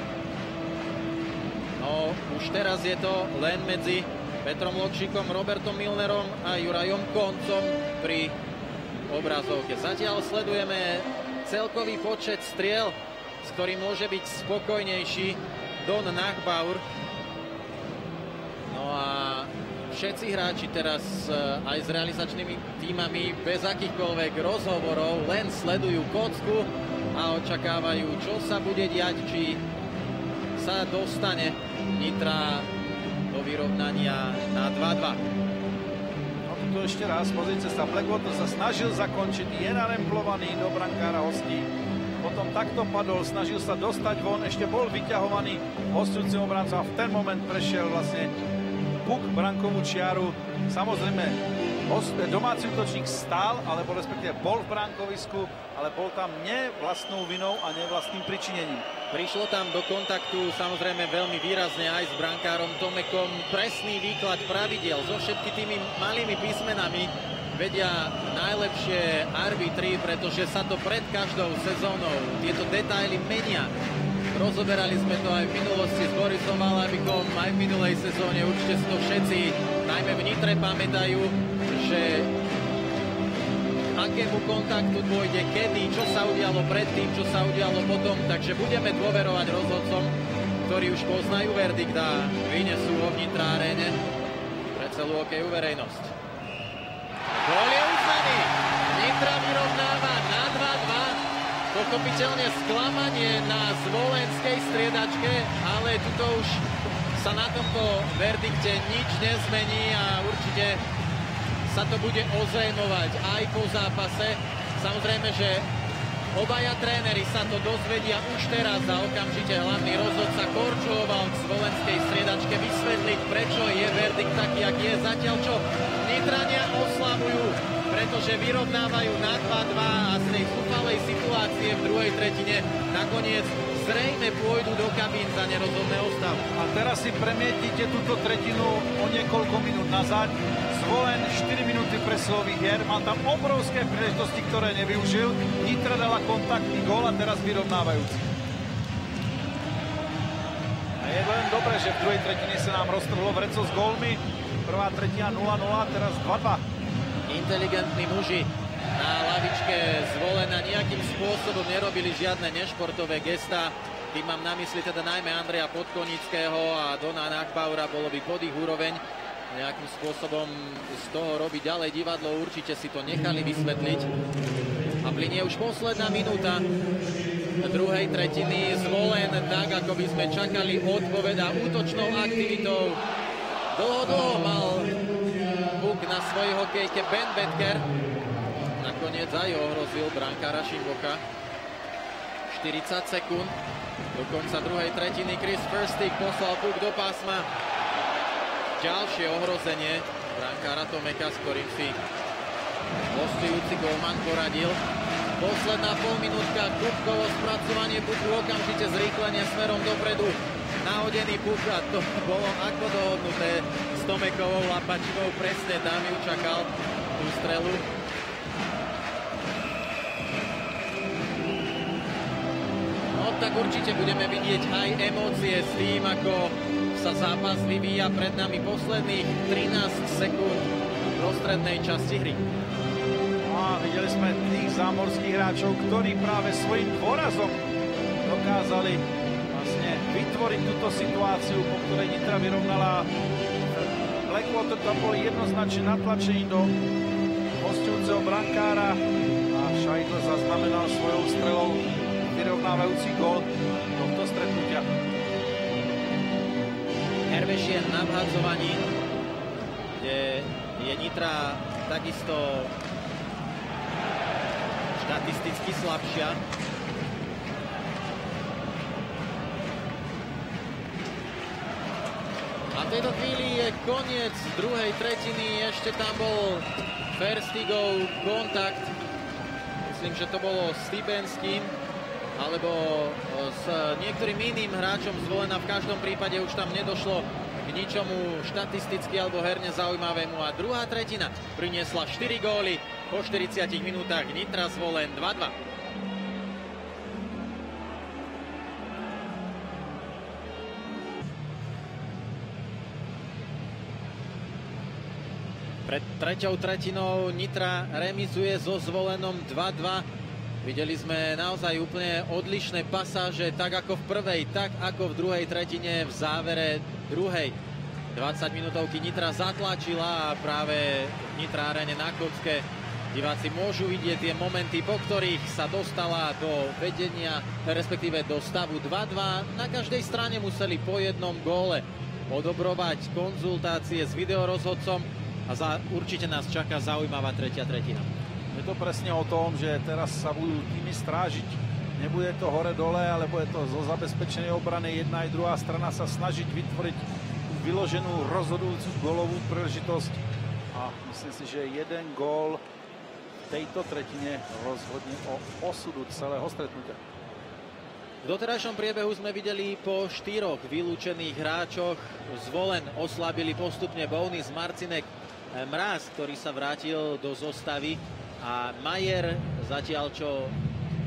No, už teraz je to len medzi Petrom Lokšíkom, Robertom Milnerom a Jurajom Koncom pri obrazovke. Zatiaľ sledujeme celkový počet striel s ktorým môže byť spokojnejší Don Nachbaur. No a všetci hráči teraz eh, aj s realizačnými týmami bez akýchkoľvek rozhovorov len sledujú kocku a očakávajú, čo sa bude diať, či sa dostane Nitra do vyrovnania na 2-2. No to ešte raz, pozrite sa, Blackwater sa snažil zakončiť, je naremplovaný do brankára hostí potom takto padol, snažil sa dostať von, ešte bol vyťahovaný hostujúcim obrancom a v ten moment prešiel vlastne puk brankovú čiaru. Samozrejme, domáci útočník stál, alebo respektíve bol v brankovisku, ale bol tam nie vlastnou vinou a nie vlastným pričinením. Prišlo tam do kontaktu samozrejme veľmi výrazne aj s brankárom Tomekom. Presný výklad pravidel so všetky tými malými písmenami vedia najlepšie arbitri, pretože sa to pred každou sezónou tieto detaily menia. Rozoberali sme to aj v minulosti s Borisom Valabikom, aj v minulej sezóne, určite si to všetci, najmä v Nitre, pamätajú, že akému kontaktu dôjde, kedy, čo sa udialo predtým, čo sa udialo potom, takže budeme dôverovať rozhodcom, ktorí už poznajú verdikt a vynesú ho v Nitra aréne pre celú okejú verejnosť. Gól uznaný. Nitra vyrovnáva na 2-2. Pochopiteľne sklamanie na zvolenskej striedačke, ale tuto už sa na tomto verdikte nič nezmení a určite sa to bude ozajmovať aj po zápase. Samozrejme, že Obaja tréneri sa to dozvedia už teraz a okamžite hlavný rozhodca korčuloval k zvolenskej striedačke vysvetliť, prečo je verdikt taký, aký je. Zatiaľ čo Nitrania oslavujú, pretože vyrovnávajú na 2-2 a z tej zúfalej situácie v druhej tretine nakoniec zrejme pôjdu do kabín za nerozhodného stavu. A teraz si premietnite túto tretinu o niekoľko minút nazad. Zvolen 4 minúty pre presilových hier, mal tam obrovské príležitosti, ktoré nevyužil. Nitra dala kontaktný gól a teraz vyrovnávajúci. A je len dobré, že v druhej tretine sa nám roztrhlo vreco s gólmi. Prvá tretina 0-0, teraz 2-2. Inteligentní muži na lavičke zvolená nejakým spôsobom nerobili žiadne nešportové gesta. Tým mám na mysli teda najmä Andreja Podkonického a Dona Nachbaura, bolo by pod ich úroveň nejakým spôsobom z toho robiť ďalej divadlo, určite si to nechali vysvetliť. A plinie už posledná minúta druhej tretiny zvolen tak, ako by sme čakali odpoveda útočnou aktivitou. Dlho, dlho mal Buk na svojej hokejke Ben Betker. Nakoniec aj ohrozil brankára Šimboka. 40 sekúnd. Do konca druhej tretiny Chris Firstig poslal puk do pásma ďalšie ohrozenie brankára Tomeka, s ktorým si hostujúci golman poradil. Posledná polminútka, Kupkovo spracovanie puku, okamžite zrýchlenie smerom dopredu. Nahodený puk a to bolo ako dohodnuté s Tomekovou Lapačivou. Presne tam ju čakal tú strelu. No tak určite budeme vidieť aj emócie s tým, ako sa zápas vyvíja pred nami posledných 13 sekúnd prostrednej časti hry. No a videli sme tých zámorských hráčov, ktorí práve svojim dôrazom dokázali vlastne vytvoriť túto situáciu, po ktorej Nitra vyrovnala Blackwater tam bol jednoznačne natlačený do hostujúceho brankára a Scheidl zaznamenal svojou strelou vyrovnávajúci gol Hervešien na vhadzovaní, kde je Nitra takisto štatisticky slabšia. A v tejto chvíli je koniec druhej tretiny, ešte tam bol Ferstigov kontakt. Myslím, že to bolo s Tibenským alebo s niektorým iným hráčom zvolená. V každom prípade už tam nedošlo k ničomu štatisticky alebo herne zaujímavému. A druhá tretina priniesla 4 góly po 40 minútach. Nitra zvolen 2-2. Pred treťou tretinou Nitra remizuje so zvolenom 2-2. Videli sme naozaj úplne odlišné pasáže, tak ako v prvej, tak ako v druhej tretine v závere druhej. 20 minútovky Nitra zatlačila a práve v Nitra arene na Kocke diváci môžu vidieť tie momenty, po ktorých sa dostala do vedenia, respektíve do stavu 2-2. Na každej strane museli po jednom góle odobrovať konzultácie s videorozhodcom a za, určite nás čaká zaujímavá tretia tretina. Je to presne o tom, že teraz sa budú týmy strážiť. Nebude to hore-dole, ale bude to zo zabezpečenej obrany. Jedna aj druhá strana sa snažiť vytvoriť vyloženú rozhodujúcu golovú príležitosť. A myslím si, že jeden gól v tejto tretine rozhodne o osudu celého stretnutia. V doterajšom priebehu sme videli po štyroch vylúčených hráčoch zvolen oslabili postupne Bounis, Marcinek, Mraz, ktorý sa vrátil do zostavy a Majer, zatiaľ čo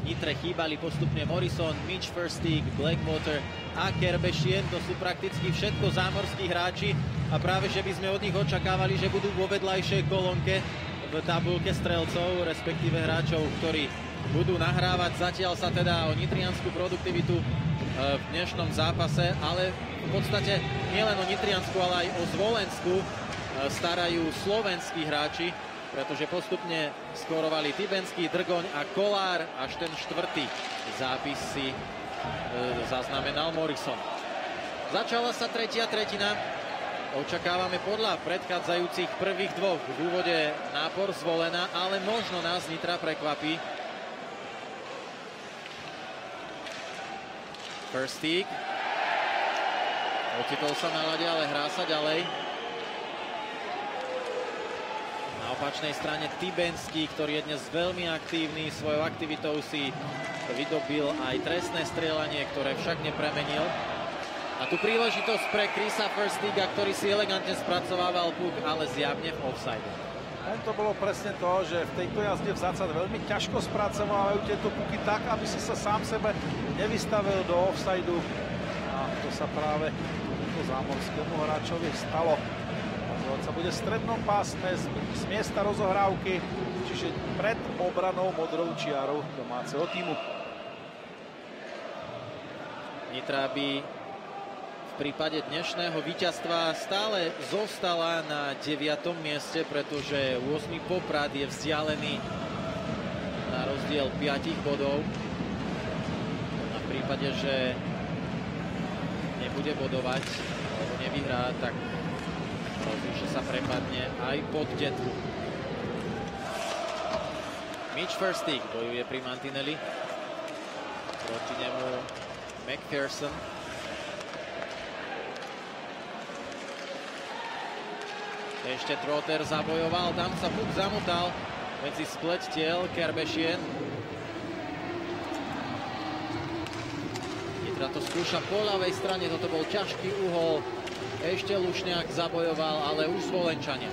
Nitre chýbali postupne Morrison, Mitch Firstig, Blackwater a Kerbešien. To sú prakticky všetko zámorskí hráči a práve, že by sme od nich očakávali, že budú vo vedľajšej kolónke v tabulke strelcov, respektíve hráčov, ktorí budú nahrávať. Zatiaľ sa teda o nitrianskú produktivitu e, v dnešnom zápase, ale v podstate nielen o nitriansku, ale aj o zvolenskú e, starajú slovenskí hráči pretože postupne skorovali Tibenský, Drgoň a Kolár. Až ten štvrtý zápis si e, zaznamenal Morrison. Začala sa tretia tretina. Očakávame podľa predchádzajúcich prvých dvoch v úvode nápor zvolená, ale možno nás Nitra prekvapí. Firstík. Ocitol sa na lade, ale hrá sa ďalej opačnej strane Tibenský, ktorý je dnes veľmi aktívny. Svojou aktivitou si vydobil aj trestné strieľanie, ktoré však nepremenil. A tu príležitosť pre Krisa Firstiga, ktorý si elegantne spracovával puk, ale zjavne v offside. Len to bolo presne to, že v tejto jazde v zácad veľmi ťažko spracovávajú tieto puky tak, aby si sa sám sebe nevystavil do offsideu. A to sa práve tomuto zámorskému hráčovi stalo. Sa bude v strednom pásme z, z miesta rozohrávky, čiže pred obranou modrou čiarou domáceho týmu. Nitra by v prípade dnešného víťazstva stále zostala na 9. mieste, pretože 8. Poprad je vzdialený na rozdiel 5 bodov. A v prípade, že nebude bodovať alebo nevyhrá, tak hrozí, že sa prepadne aj pod detvu. Mitch Ferstig bojuje pri Mantinelli. Proti nemu McPherson. Ešte Trotter zabojoval, tam sa puk zamotal medzi spleť tiel Kerbešien. Nitra to skúša po ľavej strane, toto bol ťažký uhol. Ešte Lušňák zabojoval, ale už Svolenčania.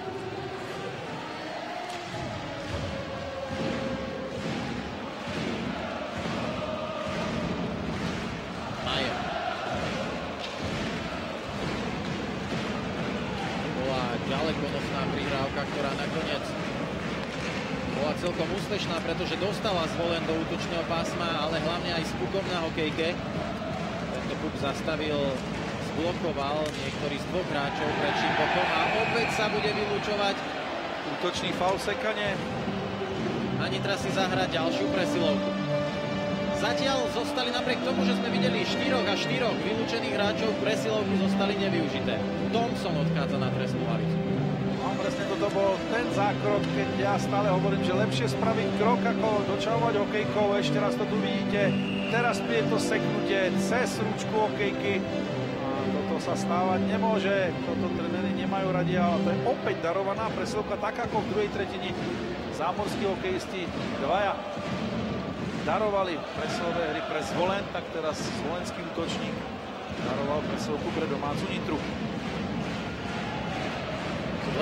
celkom úspešná, pretože dostala zvolen do útočného pásma, ale hlavne aj s pukom na hokejke. Tento puk zastavil, zblokoval niektorý z dvoch hráčov pred Šimbokom a opäť sa bude vylúčovať. Útočný faul sekanie. A Nitra si zahra ďalšiu presilovku. Zatiaľ zostali napriek tomu, že sme videli 4 a 4 vylúčených hráčov, presilovky zostali nevyužité. Thompson odchádza na trestnú lavicu presne toto bol ten zákrok, keď ja stále hovorím, že lepšie spraviť krok, ako dočavovať hokejkou. Ešte raz to tu vidíte. Teraz je to seknutie cez ručku hokejky. Sa stávať nemôže. Toto trenery nemajú radi, ale to je opäť darovaná presilka, tak ako v druhej tretini zámorskí hokejisti dvaja darovali presilové hry pre Zvolen, tak teraz zvolenský útočník daroval presilku pre domácu Nitru.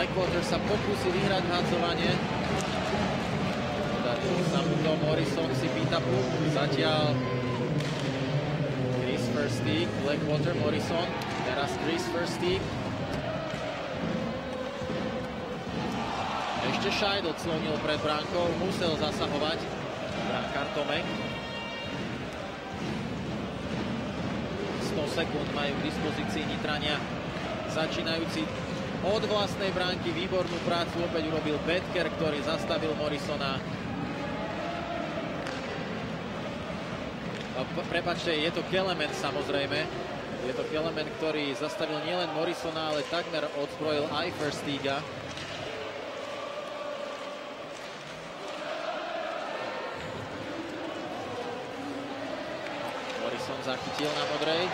Blackwater sa pokusí vyhrať hádzovanie. Podarilo sa mu to, Morrison si pýta puk, zatiaľ Firstík, Blackwater, Morrison, teraz Chris Firstík. Ešte Scheidl clonil pred bránkou, musel zasahovať bránkár Tomek. 100 sekúnd majú k dispozícii Nitrania začínajúci od vlastnej bránky. Výbornú prácu opäť urobil Betker, ktorý zastavil Morrisona. Prepačte, je to Kelemen samozrejme. Je to Kelemen, ktorý zastavil nielen Morrisona, ale takmer odzbrojil aj Firstiga. Morrison zachytil na modrej.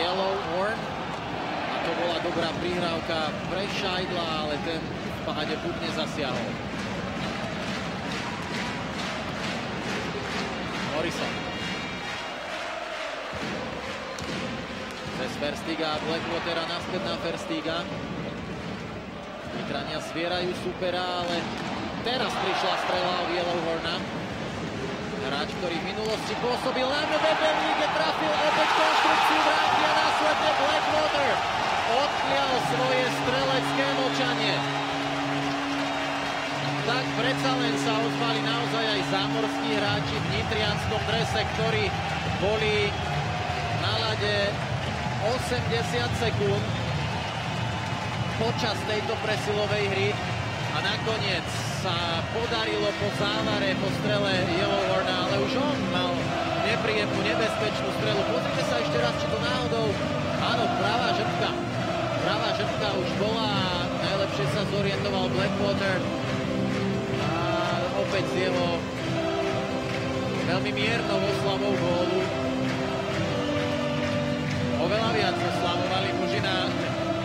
Yellow Horn to bola dobrá prihrávka pre Šajdla, ale ten v pahade putne zasiahol. Morrison. Verstiga Blackwatera naspäť na Verstiga. Nitrania zvierajú supera, ale teraz prišla strela od Yellowhorna. Hráč, ktorý v minulosti pôsobil na November League, trafil opäť konštrukciu vrátky a následne Blackwater odklial svoje strelecké močanie. Tak predsa len sa ozvali naozaj aj zámorskí hráči v nitrianskom drese, ktorí boli na lade 80 sekúnd počas tejto presilovej hry a nakoniec sa podarilo po závare, po strele Yellowhorna, ale už on mal nepríjemnú, nebezpečnú strelu. Pozrite sa ešte raz, či to náhodou, áno, pravá žrtka, Pravá žrtka už bola, najlepšie sa zorientoval Blackwater a opäť s jeho veľmi miernou oslavou gólu. Oveľa viac oslavovali muži na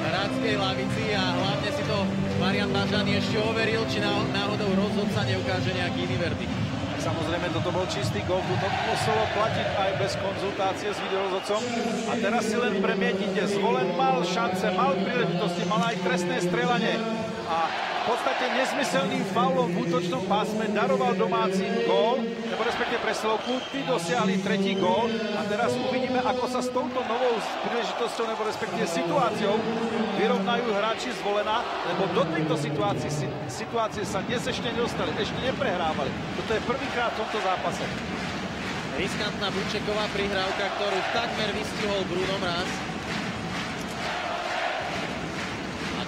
hráckej lavici a hlavne si to Marian Bažany ešte overil, či náhodou rozhodca neukáže nejaký iný verdikt. Samozrejme, toto bol čistý gol, to muselo platiť aj bez konzultácie s videorozhodcom. A teraz si len premietnite, zvolen mal šance, mal príležitosti, mal aj trestné strelanie. Podstate nezmyselným faulom v útočnom pásme daroval domáci gól, nebo respektive preslovku, tí dosiahli tretí gól a teraz uvidíme, ako sa s touto novou príležitosťou, nebo respektíve situáciou vyrovnajú hráči zvolená, lebo do tejto situácie, situácie sa dnes ešte nedostali, ešte neprehrávali. Toto je prvýkrát v tomto zápase. Riskantná Bučeková prihrávka, ktorú takmer vystihol Bruno Mraz.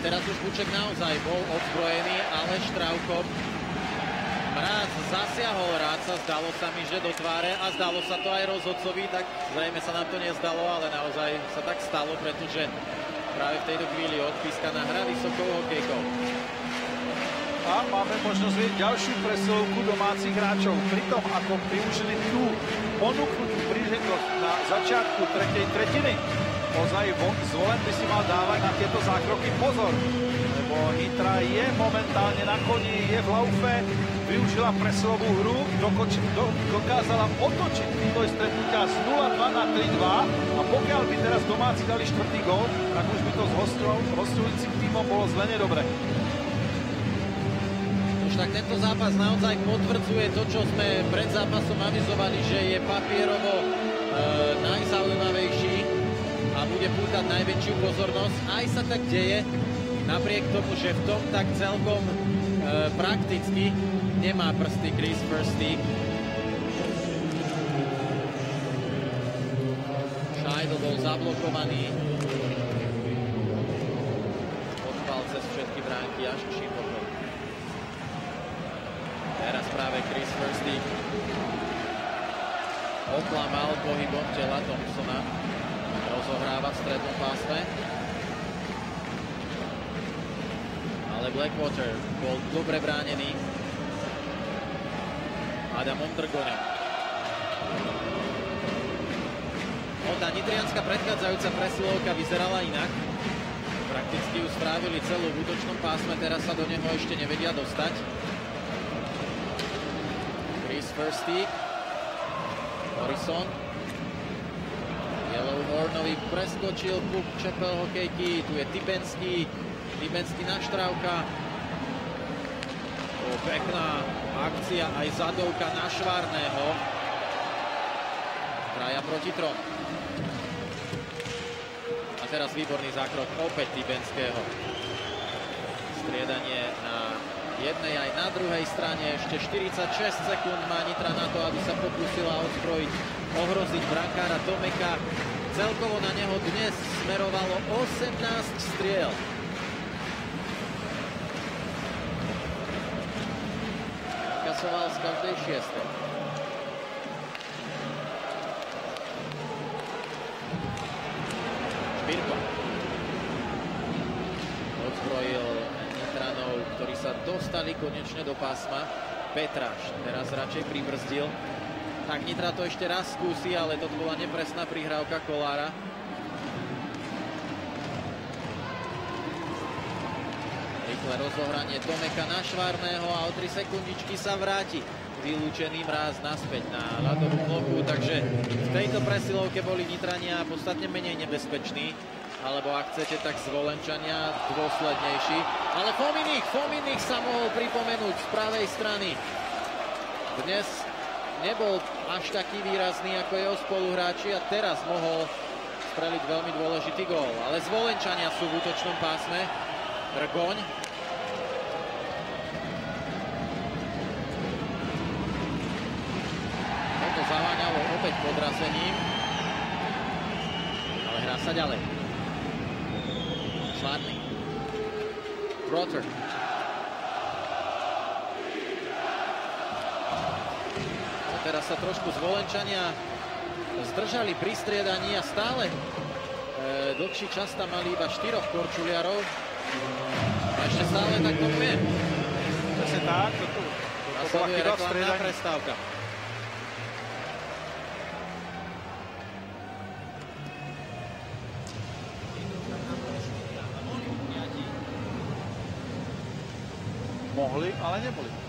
Teraz už Buček naozaj bol odzbrojený, ale Štravko Mráz zasiahol sa zdalo sa mi, že do tváre a zdalo sa to aj rozhodcovi, tak zrejme sa nám to nezdalo, ale naozaj sa tak stalo, pretože práve v tejto chvíli odpískaná hra vysokou hokejkou. A máme možnosť vidieť ďalšiu presilovku domácich hráčov. Pritom, ako využili tú ponúknutú príležitosť na začiatku tretej tretiny, ozaj zvolen by si mal dávať na tieto zákroky pozor, lebo Nitra je momentálne na koni, je v laufe, využila presilovú hru, dokoč, do, dokázala otočiť vývoj stretnutia z 0-2 na 3-2 a pokiaľ by teraz domáci dali štvrtý gol, tak už by to s hostujúcim týmom bolo zle nedobre. Tak tento zápas naozaj potvrdzuje to, čo sme pred zápasom avizovali, že je papierovo e, najzaujímavejší a bude pútať najväčšiu pozornosť. Aj sa tak deje, napriek tomu, že v tom tak celkom e, prakticky nemá prsty Chris Firsty. Scheidel bol zablokovaný. Odpal cez všetky bránky až k Šimbokovi. Teraz práve Chris Firsty oklamal pohybom tela Thompsona rozohráva v strednom pásme. Ale Blackwater bol dobre bránený Adamom Drgonem. No, tá nitrianská predchádzajúca presilovka vyzerala inak. Prakticky ju strávili celú v útočnom pásme, teraz sa do neho ešte nevedia dostať. Chris Firsty. Morrison. Hornovi preskočil puk Čepel hokejky, tu je Tibenský, Tibenský naštravka. To pekná akcia, aj zadovka na Švárného. Traja proti trom. A teraz výborný zákrok opäť Tibenského. Striedanie na jednej aj na druhej strane. Ešte 46 sekúnd má Nitra na to, aby sa pokusila odzbrojiť, ohroziť brankára Tomeka. Celkovo na neho dnes smerovalo 18 striel. Kasoval z každej šiestej. Špirko. Odzbrojil Nitranov, ktorí sa dostali konečne do pásma. Petráš teraz radšej pribrzdil. Tak Nitra to ešte raz skúsi, ale to bola nepresná prihrávka Kolára. Rýchle rozohranie Tomeka na Švárneho a o 3 sekundičky sa vráti vylúčený mráz naspäť na ľadovú plochu, takže v tejto presilovke boli Nitrania podstatne menej nebezpeční, alebo ak chcete, tak zvolenčania dôslednejší. Ale Fominik, Fominik sa mohol pripomenúť z pravej strany. Dnes nebol až taký výrazný ako jeho spoluhráči a teraz mohol streliť veľmi dôležitý gól. Ale zvolenčania sú v útočnom pásme. Rgoň. Toto zaváňalo opäť podrazením. Ale hrá sa ďalej. Švárny. Trotter. Sa trošku zvolenčania zdržali pri striedaní a stále e, dlhší čas tam mali iba štyroch korčuliarov. A ešte stále tak tomu je. Presne tak. To, to, to Nasleduje reklamná prestávka. Mohli, ale neboli.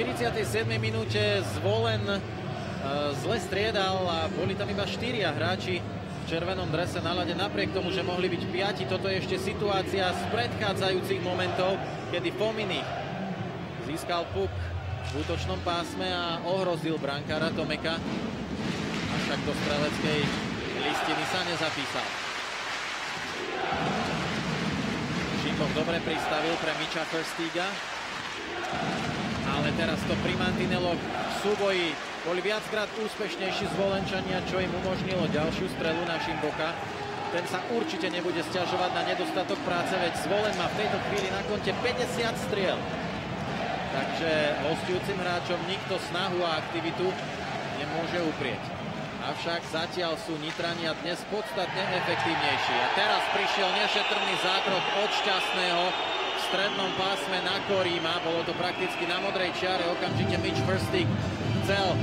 47. minúte zvolen e, zle striedal a boli tam iba štyria hráči v červenom drese na ľade. Napriek tomu, že mohli byť piati, toto je ešte situácia z predchádzajúcich momentov, kedy Fominich získal puk v útočnom pásme a ohrozil brankára Tomeka. Avšak do streleckej listiny sa nezapísal. Šimov dobre pristavil pre Miča ale teraz to pri Mantinelo v súboji boli viackrát úspešnejší zvolenčania, čo im umožnilo ďalšiu strelu na Šimboka. Ten sa určite nebude stiažovať na nedostatok práce, veď zvolen má v tejto chvíli na konte 50 striel. Takže hostujúcim hráčom nikto snahu a aktivitu nemôže uprieť. Avšak zatiaľ sú Nitrania dnes podstatne efektívnejší. A teraz prišiel nešetrný zákrok od šťastného strednom pásme na Koríma. Bolo to prakticky na modrej čiare. Okamžite Mitch Firstig chcel e,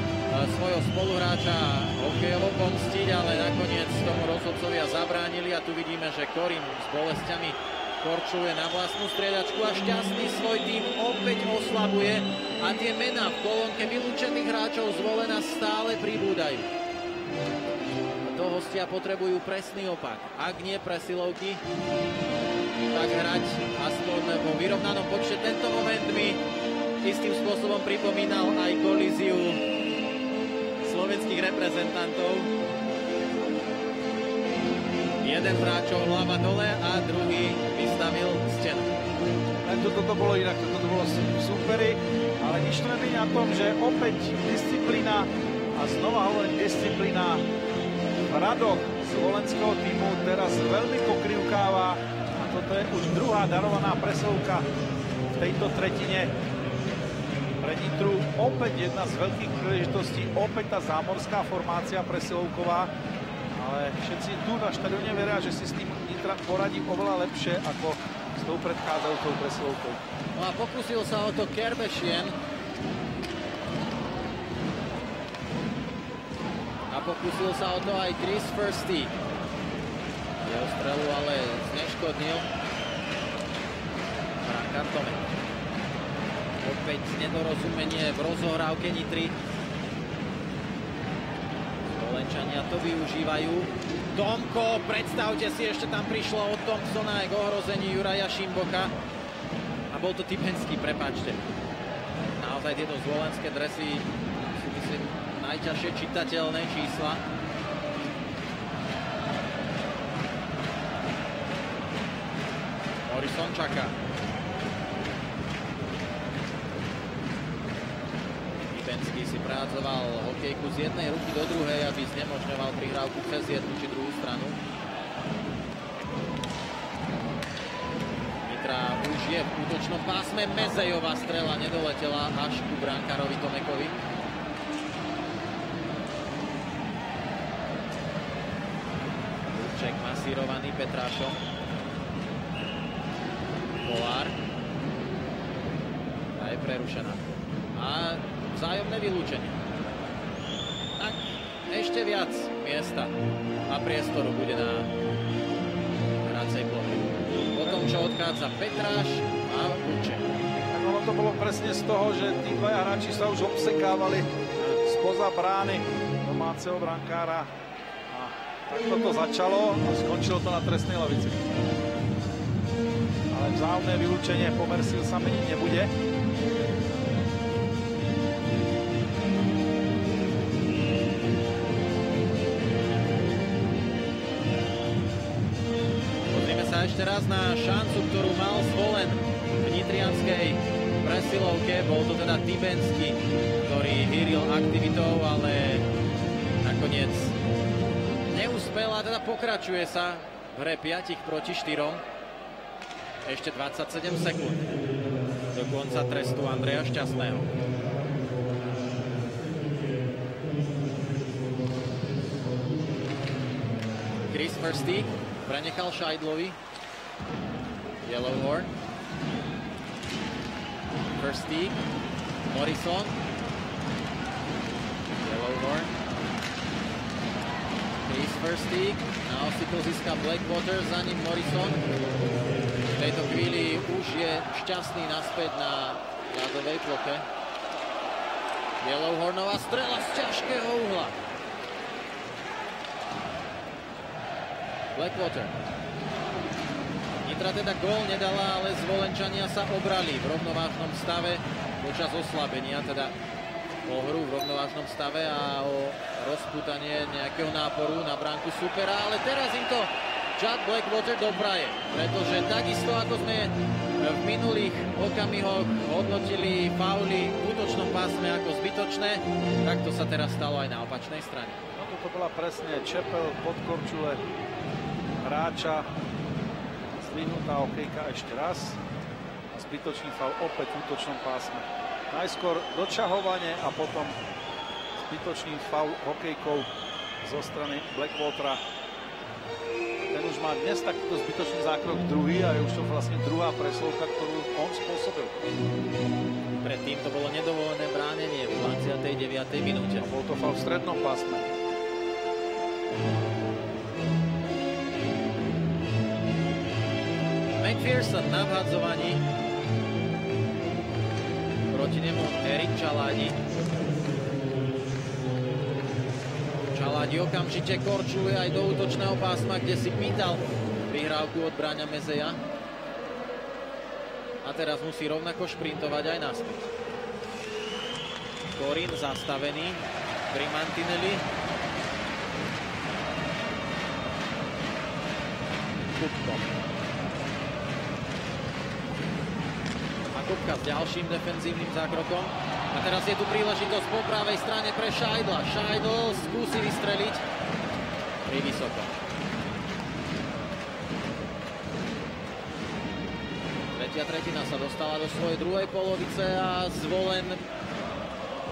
svojho spoluhráča hokejovo pomstiť, ale nakoniec tomu rozhodcovia zabránili a tu vidíme, že Korím s bolestiami korčuje na vlastnú striedačku a šťastný svoj tým opäť oslabuje a tie mená v kolónke vylúčených hráčov zvolená stále pribúdajú. To hostia potrebujú presný opak. Ak nie presilovky, tak hrať aspoň vo vyrovnanom počte. Tento moment mi istým spôsobom pripomínal aj kolíziu slovenských reprezentantov. Jeden hráčov hlava dole a druhý vystavil stenu. Toto to bolo inak, toto to bolo supery, ale nič to na tom, že opäť disciplína a znova hovorím disciplína z volenského týmu teraz veľmi pokrivkáva toto je už druhá darovaná presovka v tejto tretine pre Nitru. Opäť jedna z veľkých príležitostí, opäť tá zámorská formácia presilovková, ale všetci tu na štadióne veria, že si s tým Nitra poradí oveľa lepšie ako s tou predchádzajúcou presilovkou. No a pokusil sa o to Kerbešien. Pokusil sa o to aj Chris Firsty. Jeho strelu ale zneškodnil. Brankar Tomek. Opäť nedorozumenie v rozohrávke Nitry. Slovenčania to využívajú. Tomko, predstavte si, ešte tam prišlo od Thompsona aj k ohrození Juraja Šimboka. A bol to Typenský, prepáčte. Naozaj tieto zvolenské dresy najťažšie čitateľné čísla. Morrison čaká. Ibenský si prácoval hokejku z jednej ruky do druhej, aby znemožňoval prihrávku cez jednu či druhú stranu. Nitra už je v útočnom pásme. Mezejová strela nedoletela až ku bránkarovi Tomekovi. Masírovaný Petrášom. Kolár. A je prerušená. A vzájomné vylúčenie. Tak ešte viac miesta a priestoru bude na hracej ploche. Potom, čo odchádza Petráš a Luček. Ono to bolo presne z toho, že tí dvaja hráči sa už obsekávali spoza brány domáceho brankára. A tak toto začalo a skončilo to na trestnej lavici ale vzájomné vylúčenie pomer síl sa meniť nebude. Pozrieme sa ešte raz na šancu, ktorú mal zvolen v Nitrianskej presilovke. Bol to teda Tibenský, ktorý hýril aktivitou, ale nakoniec pokračuje sa v hre 5 proti 4. Ešte 27 sekúnd do konca trestu Andreja Šťastného. Chris Firsty prenechal Šajdlovi. Yellowhorn. Firsty. Morrison. Yellowhorn. Firsty. Na osiku získa Blackwater, za ním Morrison. V tejto chvíli už je šťastný naspäť na ľadovej ploche. Bielouhornová strela z ťažkého uhla. Blackwater. Nitra teda gól nedala, ale zvolenčania sa obrali v rovnovážnom stave počas oslabenia, teda o hru v rovnovážnom stave a o rozputanie nejakého náporu na bránku supera, ale teraz im to Chad Blackwater dopraje, pretože takisto ako sme v minulých okamihoch hodnotili fauly v útočnom pásme ako zbytočné, tak to sa teraz stalo aj na opačnej strane. No toto bola presne Čepel pod Korčule hráča. Zdvihnutá okejka ešte raz. A zbytočný fal opäť v útočnom pásme. Najskôr dočahovanie a potom zbytočný faul hokejkou zo strany Blackwatera. Ten už má dnes takýto zbytočný zákrok druhý a je už to vlastne druhá preslovka, ktorú on spôsobil. Predtým to bolo nedovolené bránenie v 29. minúte. A bol to fal v strednom pásme. McPherson na vhadzovaní. Proti nemu Erik Čaládi. Čaládi okamžite korčuje aj do útočného pásma, kde si pýtal vyhrávku od Bráňa Mezeja. A teraz musí rovnako šprintovať aj naspäť. Korin zastavený pri Mantinelli. Kupko. Kupka s ďalším defenzívnym zákrokom. A teraz je tu príležitosť po pravej strane pre Šajdla. Šajdl skúsi vystreliť pri vysoko. Tretia tretina sa dostala do svojej druhej polovice a zvolen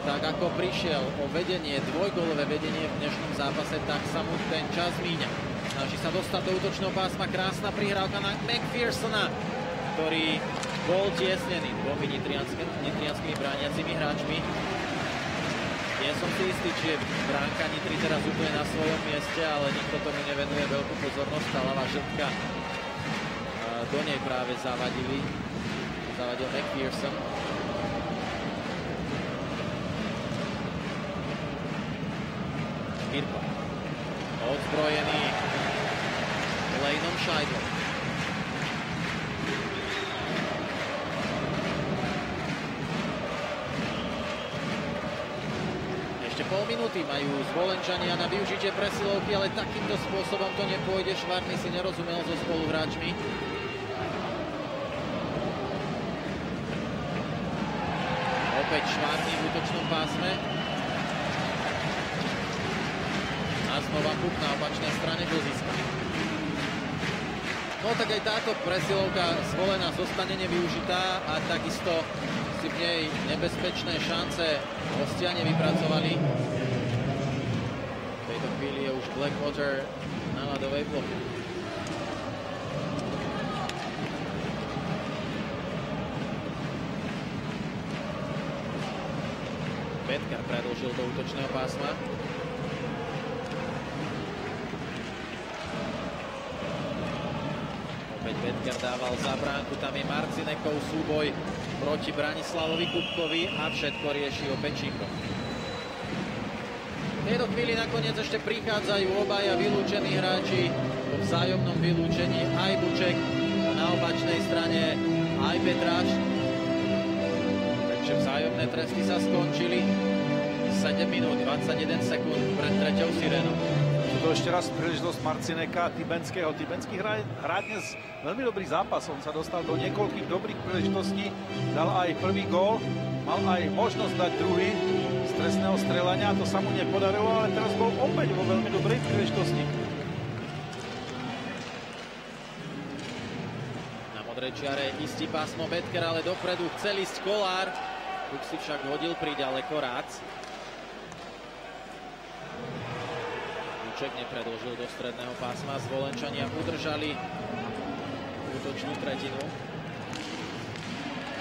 tak ako prišiel o vedenie, dvojgolové vedenie v dnešnom zápase, tak sa mu ten čas míňa. Snaží sa dostať do útočného pásma, krásna prihrávka na McPhersona, ktorý bol tiesnený dvomi nitrianskými brániacimi hráčmi. Nie som si istý, či je bránka Nitry teraz úplne na svojom mieste, ale nikto tomu nevenuje veľkú pozornosť. Tá ľavá žrtka do nej práve zavadili. Zavadil McPherson. Kirko. Odzbrojený Lejnom Scheidlom. Pol minúty majú zvolenčania na využitie presilovky, ale takýmto spôsobom to nepôjde. Švarny si nerozumel so spoluhráčmi. Opäť Švarny v útočnom pásme. A znova Kuk na opačnej strane do získa. No tak aj táto presilovka zvolená zostane nevyužitá a takisto si v nej nebezpečné šance hostia nevypracovali. V tejto chvíli je už Blackwater na ľadovej ploche. Petka predlžil do útočného pásma. Opäť Petker dával za bránku, tam je Marcinekov súboj proti Branislavovi Kupkovi a všetko rieši Opečíko. V tejto chvíli nakoniec ešte prichádzajú obaja vylúčení hráči po vzájomnom vylúčení aj Buček a na opačnej strane aj Petráš. Takže vzájomné tresty sa skončili. 7 minút 21 sekúnd pred treťou sirénou to ešte raz príležitosť Marcineka a Tibenského. Tibenský hrá, hrá dnes veľmi dobrý zápas. On sa dostal do niekoľkých dobrých príležitostí. Dal aj prvý gól. Mal aj možnosť dať druhý z trestného strelania. To sa mu nepodarilo, ale teraz bol opäť vo veľmi dobrej príležitosti. Na modrej čiare istý pásmo Betker, ale dopredu chcel ísť Kolár. Tuk si však hodil priďaleko Rác. Vlček nepredložil do stredného pásma. Zvolenčania udržali útočnú tretinu.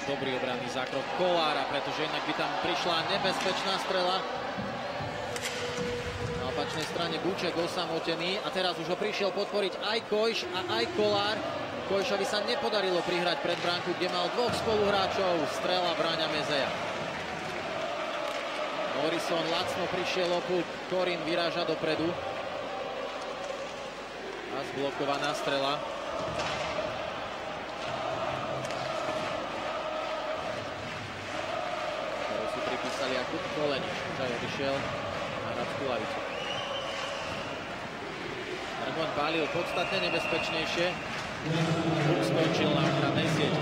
Dobrý obranný zákrok Kolára, pretože inak by tam prišla nebezpečná strela. Na opačnej strane Buček osamotený a teraz už ho prišiel podporiť aj Kojš a aj Kolár. Kojšovi sa nepodarilo prihrať pred bránku, kde mal dvoch spoluhráčov. Strela bráňa Mezeja. Morrison lacno prišiel o puk, Korin vyráža dopredu. A zblokovaná strela. Pripísali Jakub Kolenič, už aj odišiel na hradskú lavicu. Argon pálil podstatne nebezpečnejšie. Puk skončil na ochrannej sieti.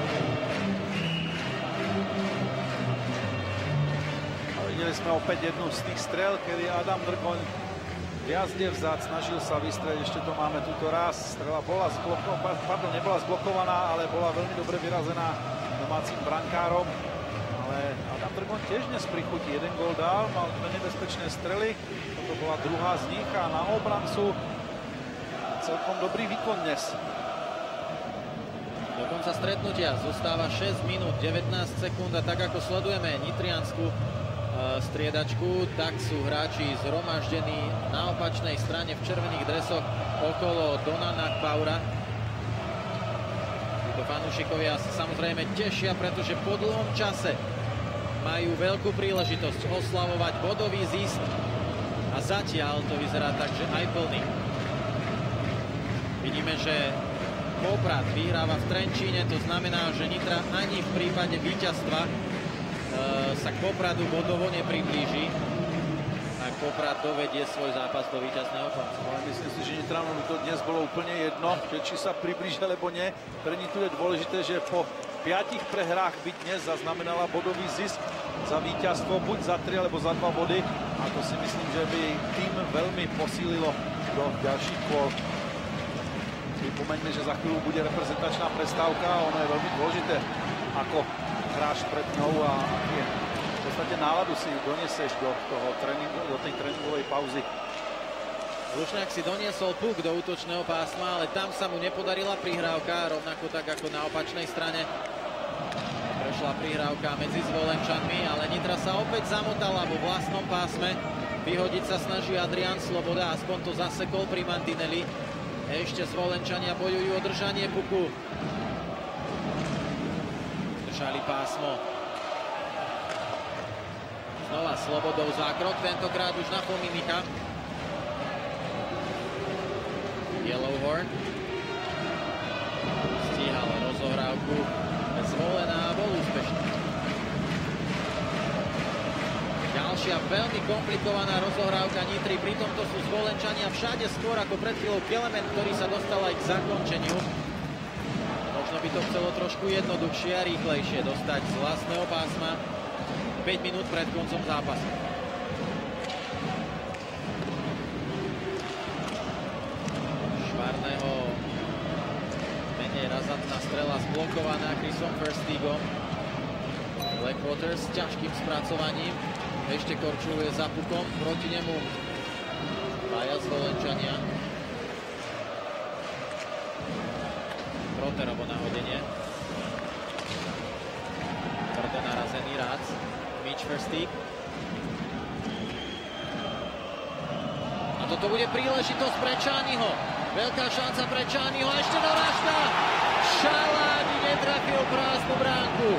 Videli sme opäť jednu z tých strel, kedy Adam Drgoň viazde vzad, snažil sa vystreliť, ešte to máme túto raz. Strela bola zblokovaná, pardon, nebola zblokovaná, ale bola veľmi dobre vyrazená domácim brankárom. Ale Adam Drgoň tiež dnes prichutí. Jeden gól dal, mal dve nebezpečné strely, toto bola druhá z nich a na obrancu celkom dobrý výkon dnes. Do konca stretnutia zostáva 6 minút 19 sekúnd a tak ako sledujeme Nitriansku e, striedačku, tak sú hráči zhromaždení na opačnej strane v červených dresoch okolo Donana Paura. Títo fanúšikovia sa samozrejme tešia, pretože po dlhom čase majú veľkú príležitosť oslavovať bodový zisk a zatiaľ to vyzerá tak, že aj plný. Vidíme, že Poprad vyhráva v Trenčíne, to znamená, že Nitra ani v prípade víťazstva e, sa k Popradu bodovo nepriblíži. Ak Poprad dovedie svoj zápas do víťazného konca. Ale myslím si, že Nitranom to dnes bolo úplne jedno, že či sa priblíži alebo nie. Pre Nitru je dôležité, že po piatich prehrách by dnes zaznamenala bodový zisk za víťazstvo buď za 3 alebo za 2 body a to si myslím, že by tým veľmi posílilo do ďalších kôl. Pripomeňme, že za chvíľu bude reprezentačná prestávka a ono je veľmi dôležité, ako hráš pred ňou a aký v podstate náladu si doniesieš do, toho tréningu, do tej tréningovej pauzy. Lušňák si doniesol puk do útočného pásma, ale tam sa mu nepodarila prihrávka, rovnako tak ako na opačnej strane. Prešla prihrávka medzi zvolenčanmi, ale Nitra sa opäť zamotala vo vlastnom pásme. Vyhodiť sa snaží Adrian Sloboda, aspoň to zasekol pri Mantinelli. Ešte zvolenčania bojujú o držanie puku. Držali pásmo. Znova Slobodov zákrok, tentokrát už na Fominicha. Yellowhorn. Stíhal rozohrávku zvolená a bol úspešný. Ďalšia veľmi komplikovaná rozohrávka Nitry, pritom to sú zvolenčania všade skôr ako pred chvíľou Kelemen, ktorý sa dostal aj k zakončeniu. Možno by to chcelo trošku jednoduchšie a rýchlejšie dostať z vlastného pásma 5 minút pred koncom zápasu. Švarného menej razantná strela Chrisom Firstigom. Blackwater s ťažkým spracovaním. Ešte korčuluje za pukom. Proti nemu Baja z Volenčania. Proterovo nahodenie. Tvrdo narazený Rác. Mitch Firstig. A toto bude príležitosť pre Čányho. Veľká šanca pre Čányho. Ešte dorážka. Šaláni netrafil prázdnu bránku.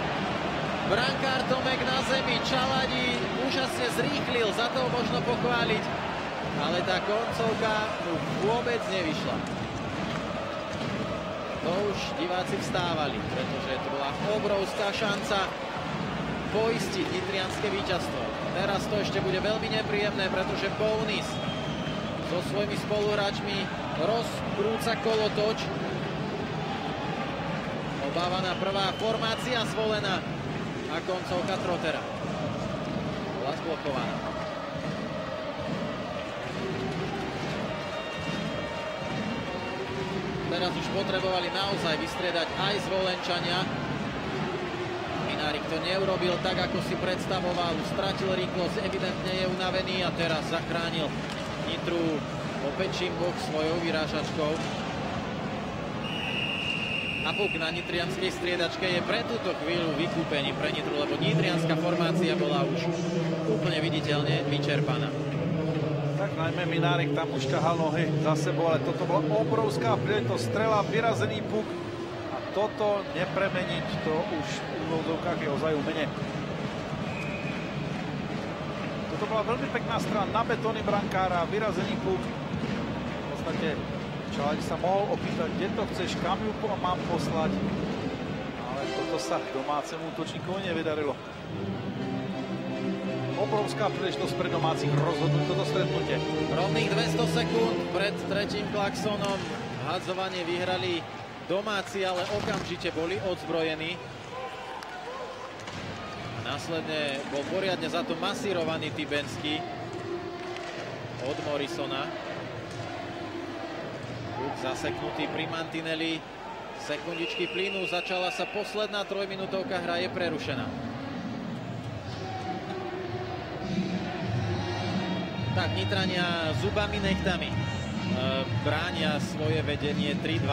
Brankár Tomek na zemi. Čaladi úžasne zrýchlil, za to možno pochváliť. Ale tá koncovka mu vôbec nevyšla. To už diváci vstávali, pretože to bola obrovská šanca poistiť nitrianské víťazstvo. Teraz to ešte bude veľmi nepríjemné, pretože Bounis so svojimi spoluhráčmi rozkrúca kolotoč. Obávaná prvá formácia zvolená a koncovka Trotera. Bola zblokovaná. Teraz už potrebovali naozaj vystriedať aj zvolenčania. Minárik to neurobil tak, ako si predstavoval. Stratil rýchlosť, evidentne je unavený a teraz zachránil Nitru opäť Čimbok svojou vyrážačkou. A puk na nitrianskej striedačke je pre túto chvíľu vykúpený pre Nitru, lebo nitrianská formácia bola už úplne viditeľne vyčerpaná. Tak najmä Minárik tam už ťahal nohy za sebou, ale toto bola obrovská príležitosť, strela, vyrazený puk a toto nepremeniť, to už v úvodzovkách je ozaj umene. Toto to bola veľmi pekná strana na betóny brankára, vyrazený puk. V podstate Čaládi sa mohol opýtať, kde to chceš, kam ju mám poslať. Ale toto sa domácemu útočníkovi nevydarilo. Obrovská príležitosť pre domácich rozhodnúť toto stretnutie. Rovných 200 sekúnd pred tretím klaksonom. Hadzovanie vyhrali domáci, ale okamžite boli odzbrojení. Následne bol poriadne za to masírovaný Tibenský od Morrisona. Zaseknutý pri Mantinelli. Sekundičky plynú, začala sa posledná trojminútovka, hra je prerušená. Tak, Nitrania zubami nechtami e, bránia svoje vedenie 3-2.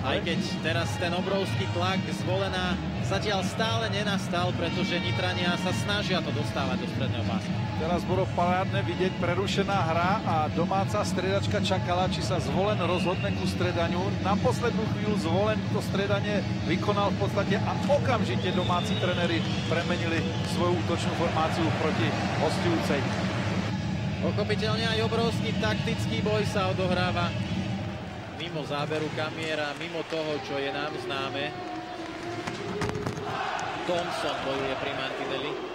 Aj keď teraz ten obrovský tlak zvolená zatiaľ stále nenastal, pretože Nitrania sa snažia to dostávať do stredného pásma. Teraz bolo parádne vidieť prerušená hra a domáca stredačka čakala, či sa zvolen rozhodne ku stredaniu. Na poslednú chvíľu zvolen to stredanie vykonal v podstate a okamžite domáci trenery premenili svoju útočnú formáciu proti hostujúcej. Pochopiteľne aj obrovský taktický boj sa odohráva mimo záberu kamiera, mimo toho, čo je nám známe. Thompson bojuje pri Martinelli.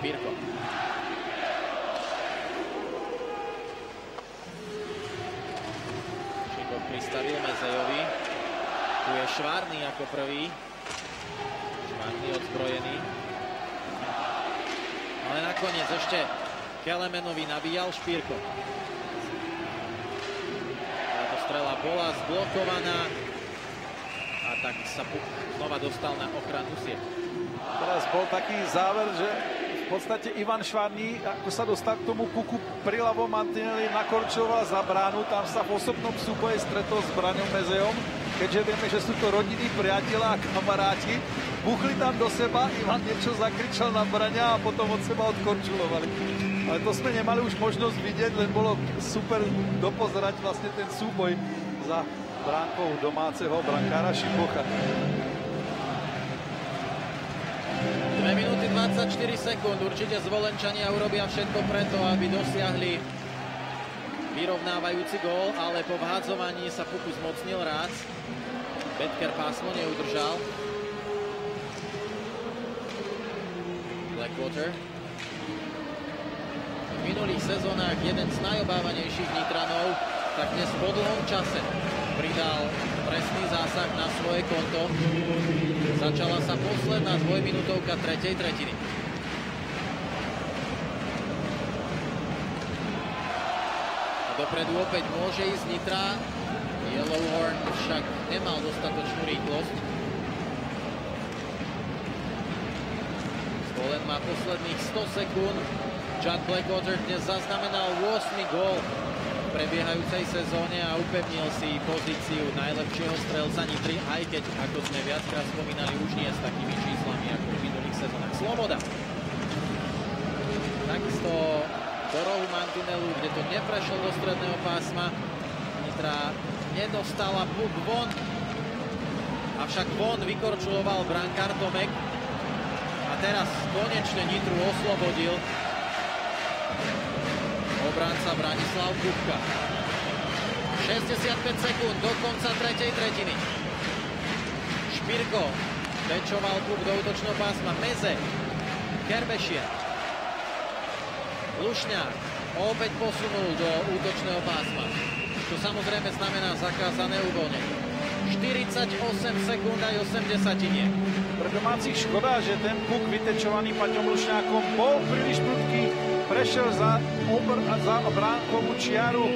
Špírko. Šikov pristavil Mezejovi. Tu je Švárny ako prvý. Švárny odzbrojený. Ale nakoniec ešte Kelemenovi nabíjal Špírko. Táto strela bola zblokovaná tak sa puk znova dostal na ochranu sieť. Teraz bol taký záver, že v podstate Ivan Švárny, ako sa dostal k tomu puku pri ľavom mantineli, nakorčoval za bránu, tam sa v osobnom súboji stretol s Braňom Mezejom, keďže vieme, že sú to rodiny, priatelia a kamaráti. Buchli tam do seba, Ivan niečo zakričal na Braňa a potom od seba odkorčulovali. Ale to sme nemali už možnosť vidieť, len bolo super dopozerať vlastne ten súboj za bránkou domáceho brankára Šipocha. 2 minúty 24 sekúnd. Určite zvolenčania urobia všetko preto, aby dosiahli vyrovnávajúci gól, ale po vhádzovaní sa puku zmocnil Rác. Betker pásmo neudržal. Blackwater. V minulých sezónach jeden z najobávanejších Nitranov, tak dnes po dlhom čase pridal presný zásah na svoje konto. Začala sa posledná dvojminútovka tretej tretiny. A dopredu opäť môže ísť Nitra. Yellowhorn však nemal dostatočnú rýchlosť. Zvolen má posledných 100 sekúnd. Chad Blackwater dnes zaznamenal 8 gól prebiehajúcej sezóne a upevnil si pozíciu najlepšieho strelca Nitry, aj keď, ako sme viackrát spomínali, už nie s takými číslami ako v minulých sezónach. Sloboda. Takisto do rohu Mantinelu, kde to neprešlo do stredného pásma. Nitra nedostala puk von, avšak von vykorčuloval brankár Tomek. A teraz konečne Nitru oslobodil obránca Branislav Kupka. 65 sekúnd do konca tretej tretiny. Špirko pečoval klub do útočného pásma. Meze, Kerbešia. Lušňák opäť posunul do útočného pásma. Čo samozrejme znamená zakázané uvoľnenie. 48 sekúnd aj 80 nie. Pre domácich škoda, že ten puk vytečovaný Paťom Lušňákom bol príliš prudký prešiel za, obr, za bránkovú čiaru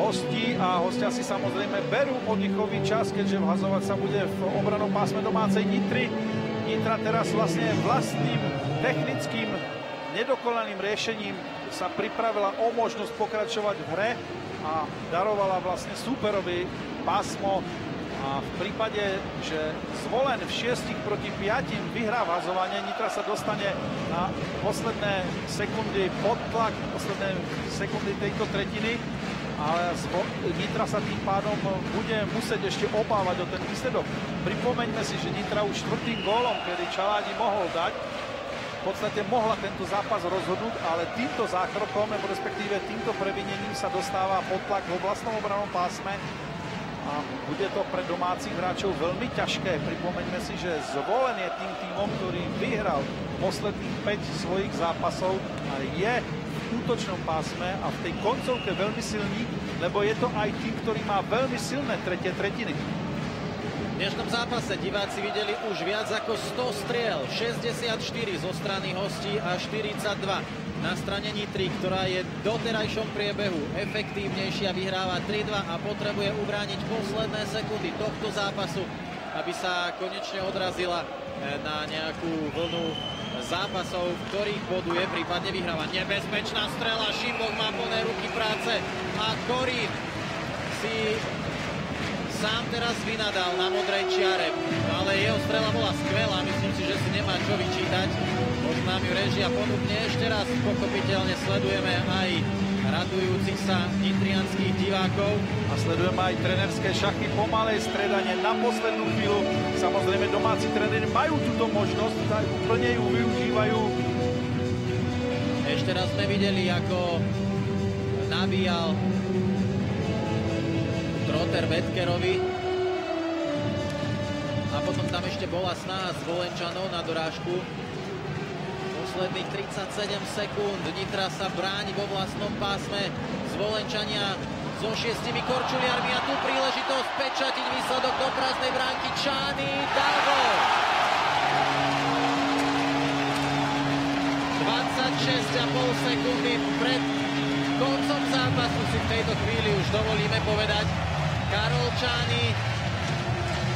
hostí a hostia si samozrejme berú oddychový čas, keďže vhazovať sa bude v obranom pásme domácej Nitry. Nitra teraz vlastne vlastným technickým nedokonalým riešením sa pripravila o možnosť pokračovať v hre a darovala vlastne súperovi pásmo a v prípade, že zvolen v 6 proti 5 vyhrá vhazovanie, Nitra sa dostane na posledné sekundy pod tlak, posledné sekundy tejto tretiny, ale Nitra sa tým pádom bude musieť ešte obávať o ten výsledok. Pripomeňme si, že Nitra už štvrtým gólom, kedy Čaládi mohol dať, v podstate mohla tento zápas rozhodnúť, ale týmto zákrokom, respektíve týmto previnením sa dostáva pod tlak vo vlastnom obranom pásme a bude to pre domácich hráčov veľmi ťažké. Pripomeňme si, že Zvolen je tým týmom, ktorý vyhral posledných 5 svojich zápasov a je v útočnom pásme a v tej koncovke veľmi silný, lebo je to aj tým, ktorý má veľmi silné tretie tretiny. V dnešnom zápase diváci videli už viac ako 100 striel, 64 zo strany hostí a 42 na strane Nitry, ktorá je v doterajšom priebehu efektívnejšia, vyhráva 3-2 a potrebuje ubrániť posledné sekundy tohto zápasu, aby sa konečne odrazila eh, na nejakú vlnu zápasov, v ktorých boduje, prípadne vyhráva. Nebezpečná strela, Šimbok má plné ruky práce a Korín si sám teraz vynadal na modrej čiare, ale jeho strela bola skvelá, myslím si, že si nemá čo vyčítať. Nám ju režia ponúkne ešte raz, pochopiteľne sledujeme aj radujúcich sa nitrianských divákov. A sledujeme aj trenerské šachy, pomalé stredanie na poslednú chvíľu. Samozrejme domáci tréneri majú túto možnosť, tak úplne ju využívajú. Ešte raz sme videli, ako nabíjal Trotter Betkerovi. A potom tam ešte bola snaha z Volenčanov na dorážku. Posledných 37 sekúnd. Nitra sa bráni vo vlastnom pásme. Zvolenčania so šiestimi korčuliarmi a tu príležitosť pečatiť výsledok do prázdnej bránky. Čány Darvo. 26,5 sekundy pred koncom zápasu si v tejto chvíli už dovolíme povedať. Karolčány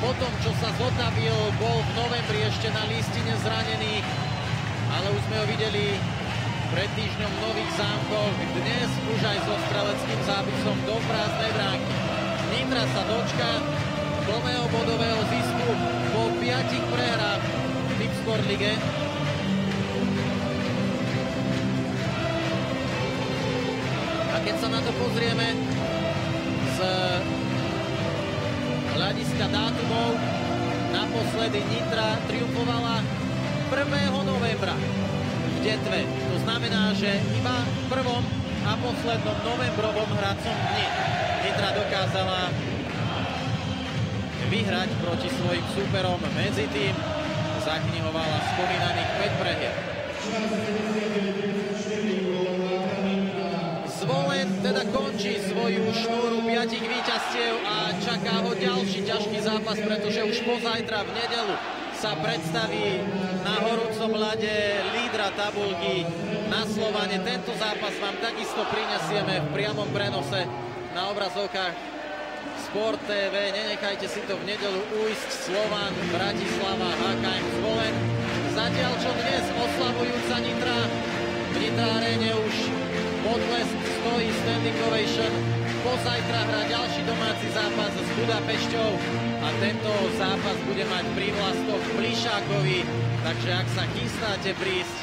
po tom, čo sa zotavil, bol v novembri ešte na listine zranených, ale už sme ho videli pred týždňom v Nových zámkoch, dnes už aj so streleckým zápisom do prázdnej bránky. Nitra sa dočka plného bodového zisku po piatich prehrách v Tipsport lige. A keď sa na to pozrieme z hľadiska dátumov. Naposledy Nitra triumfovala 1. novembra v Detve. To znamená, že iba v prvom a poslednom novembrovom hracom dni Nitra dokázala vyhrať proti svojim súperom. Medzi tým zaknihovala spomínaných 5 prehier. Zvolen teda končí svoju šnúru piatich víťazstiev a čaká ho ďalší ťažký zápas, pretože už pozajtra v nedelu sa predstaví na horúcom ľade lídra tabulky na Slovane. Tento zápas vám takisto prinesieme v priamom prenose na obrazovkách Sport TV. Nenechajte si to v nedelu ujsť Slovan, Bratislava, HKM Zvolen. Zatiaľ čo dnes oslavujúca Nitra v Nitra Arene už Podlesk stojí standing ovation. Pozajtra hrá ďalší domáci zápas s Budapešťou a tento zápas bude mať prívlastok Plišákovi, takže ak sa chystáte prísť,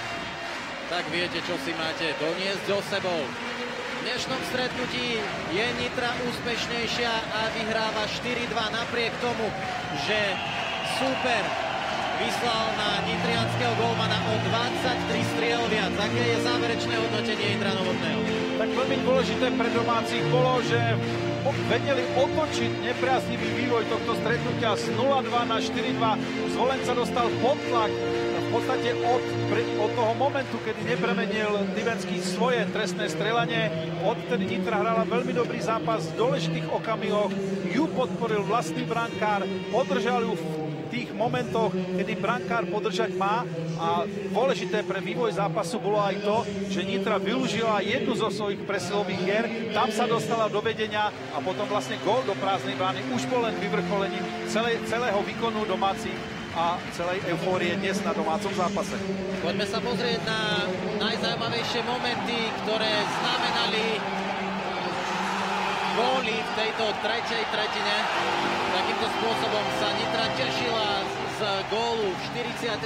tak viete, čo si máte doniesť so sebou. V dnešnom stretnutí je Nitra úspešnejšia a vyhráva 4-2 napriek tomu, že super vyslal na nitrianského golmana o 23 striel viac. Aké je záverečné hodnotenie Indra Novotného? Tak veľmi dôležité pre domácich bolo, že vedeli otočiť nepriaznivý vývoj tohto stretnutia z 0-2 na 4-2. Zvolen sa dostal pod tlak v podstate od, od toho momentu, kedy nepremenil Divenský svoje trestné strelanie. Odtedy Nitra hrala veľmi dobrý zápas v dôležitých okamihoch. Ju podporil vlastný brankár, podržal ju v tých momentoch, kedy brankár podržať má a dôležité pre vývoj zápasu bolo aj to, že Nitra využila jednu zo svojich presilových hier, tam sa dostala do vedenia a potom vlastne gól do prázdnej brány už bol len vyvrcholením celé, celého výkonu domácich a celej eufórie dnes na domácom zápase. Poďme sa pozrieť na najzaujímavejšie momenty, ktoré znamenali góly v tejto tretej tretine. Takýmto spôsobom sa Nitra tešila z gólu v 44.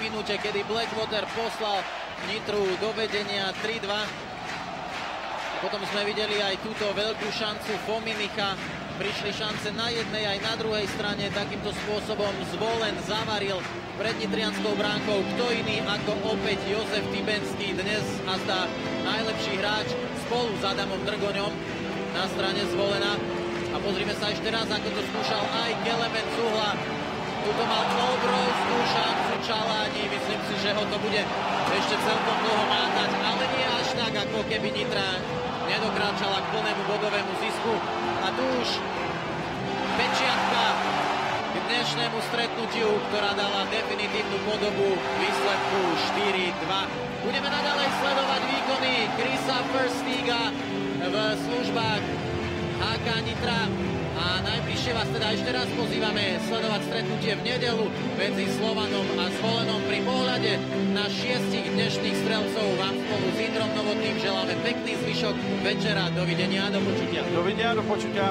minúte, kedy Blackwater poslal Nitru do vedenia 3-2. Potom sme videli aj túto veľkú šancu Fominicha prišli šance na jednej aj na druhej strane. Takýmto spôsobom zvolen zavaril pred Nitrianskou bránkou. Kto iný ako opäť Jozef Tibenský, dnes a zdá najlepší hráč spolu s Adamom Drgoňom na strane zvolena. A pozrime sa ešte raz, ako to skúšal aj Kelemen Cuhla. Tuto mal obrovskú šancu Čaláni. Myslím si, že ho to bude ešte celkom dlho mátať, ale nie až tak, ako keby Nitra nedokráčala k plnému bodovému zisku. A tu už pečiatka k dnešnému stretnutiu, ktorá dala definitívnu podobu výsledku 4-2. Budeme naďalej sledovať výkony Krisa Firstiga v službách HK Nitra a najbližšie vás teda ešte raz pozývame sledovať stretnutie v nedelu medzi Slovanom a Zvolenom. Pri pohľade na šiestich dnešných strelcov vám spolu s Indrom Novotným želáme pekný zvyšok večera. Dovidenia a do počutia. Dovidenia, do počutia.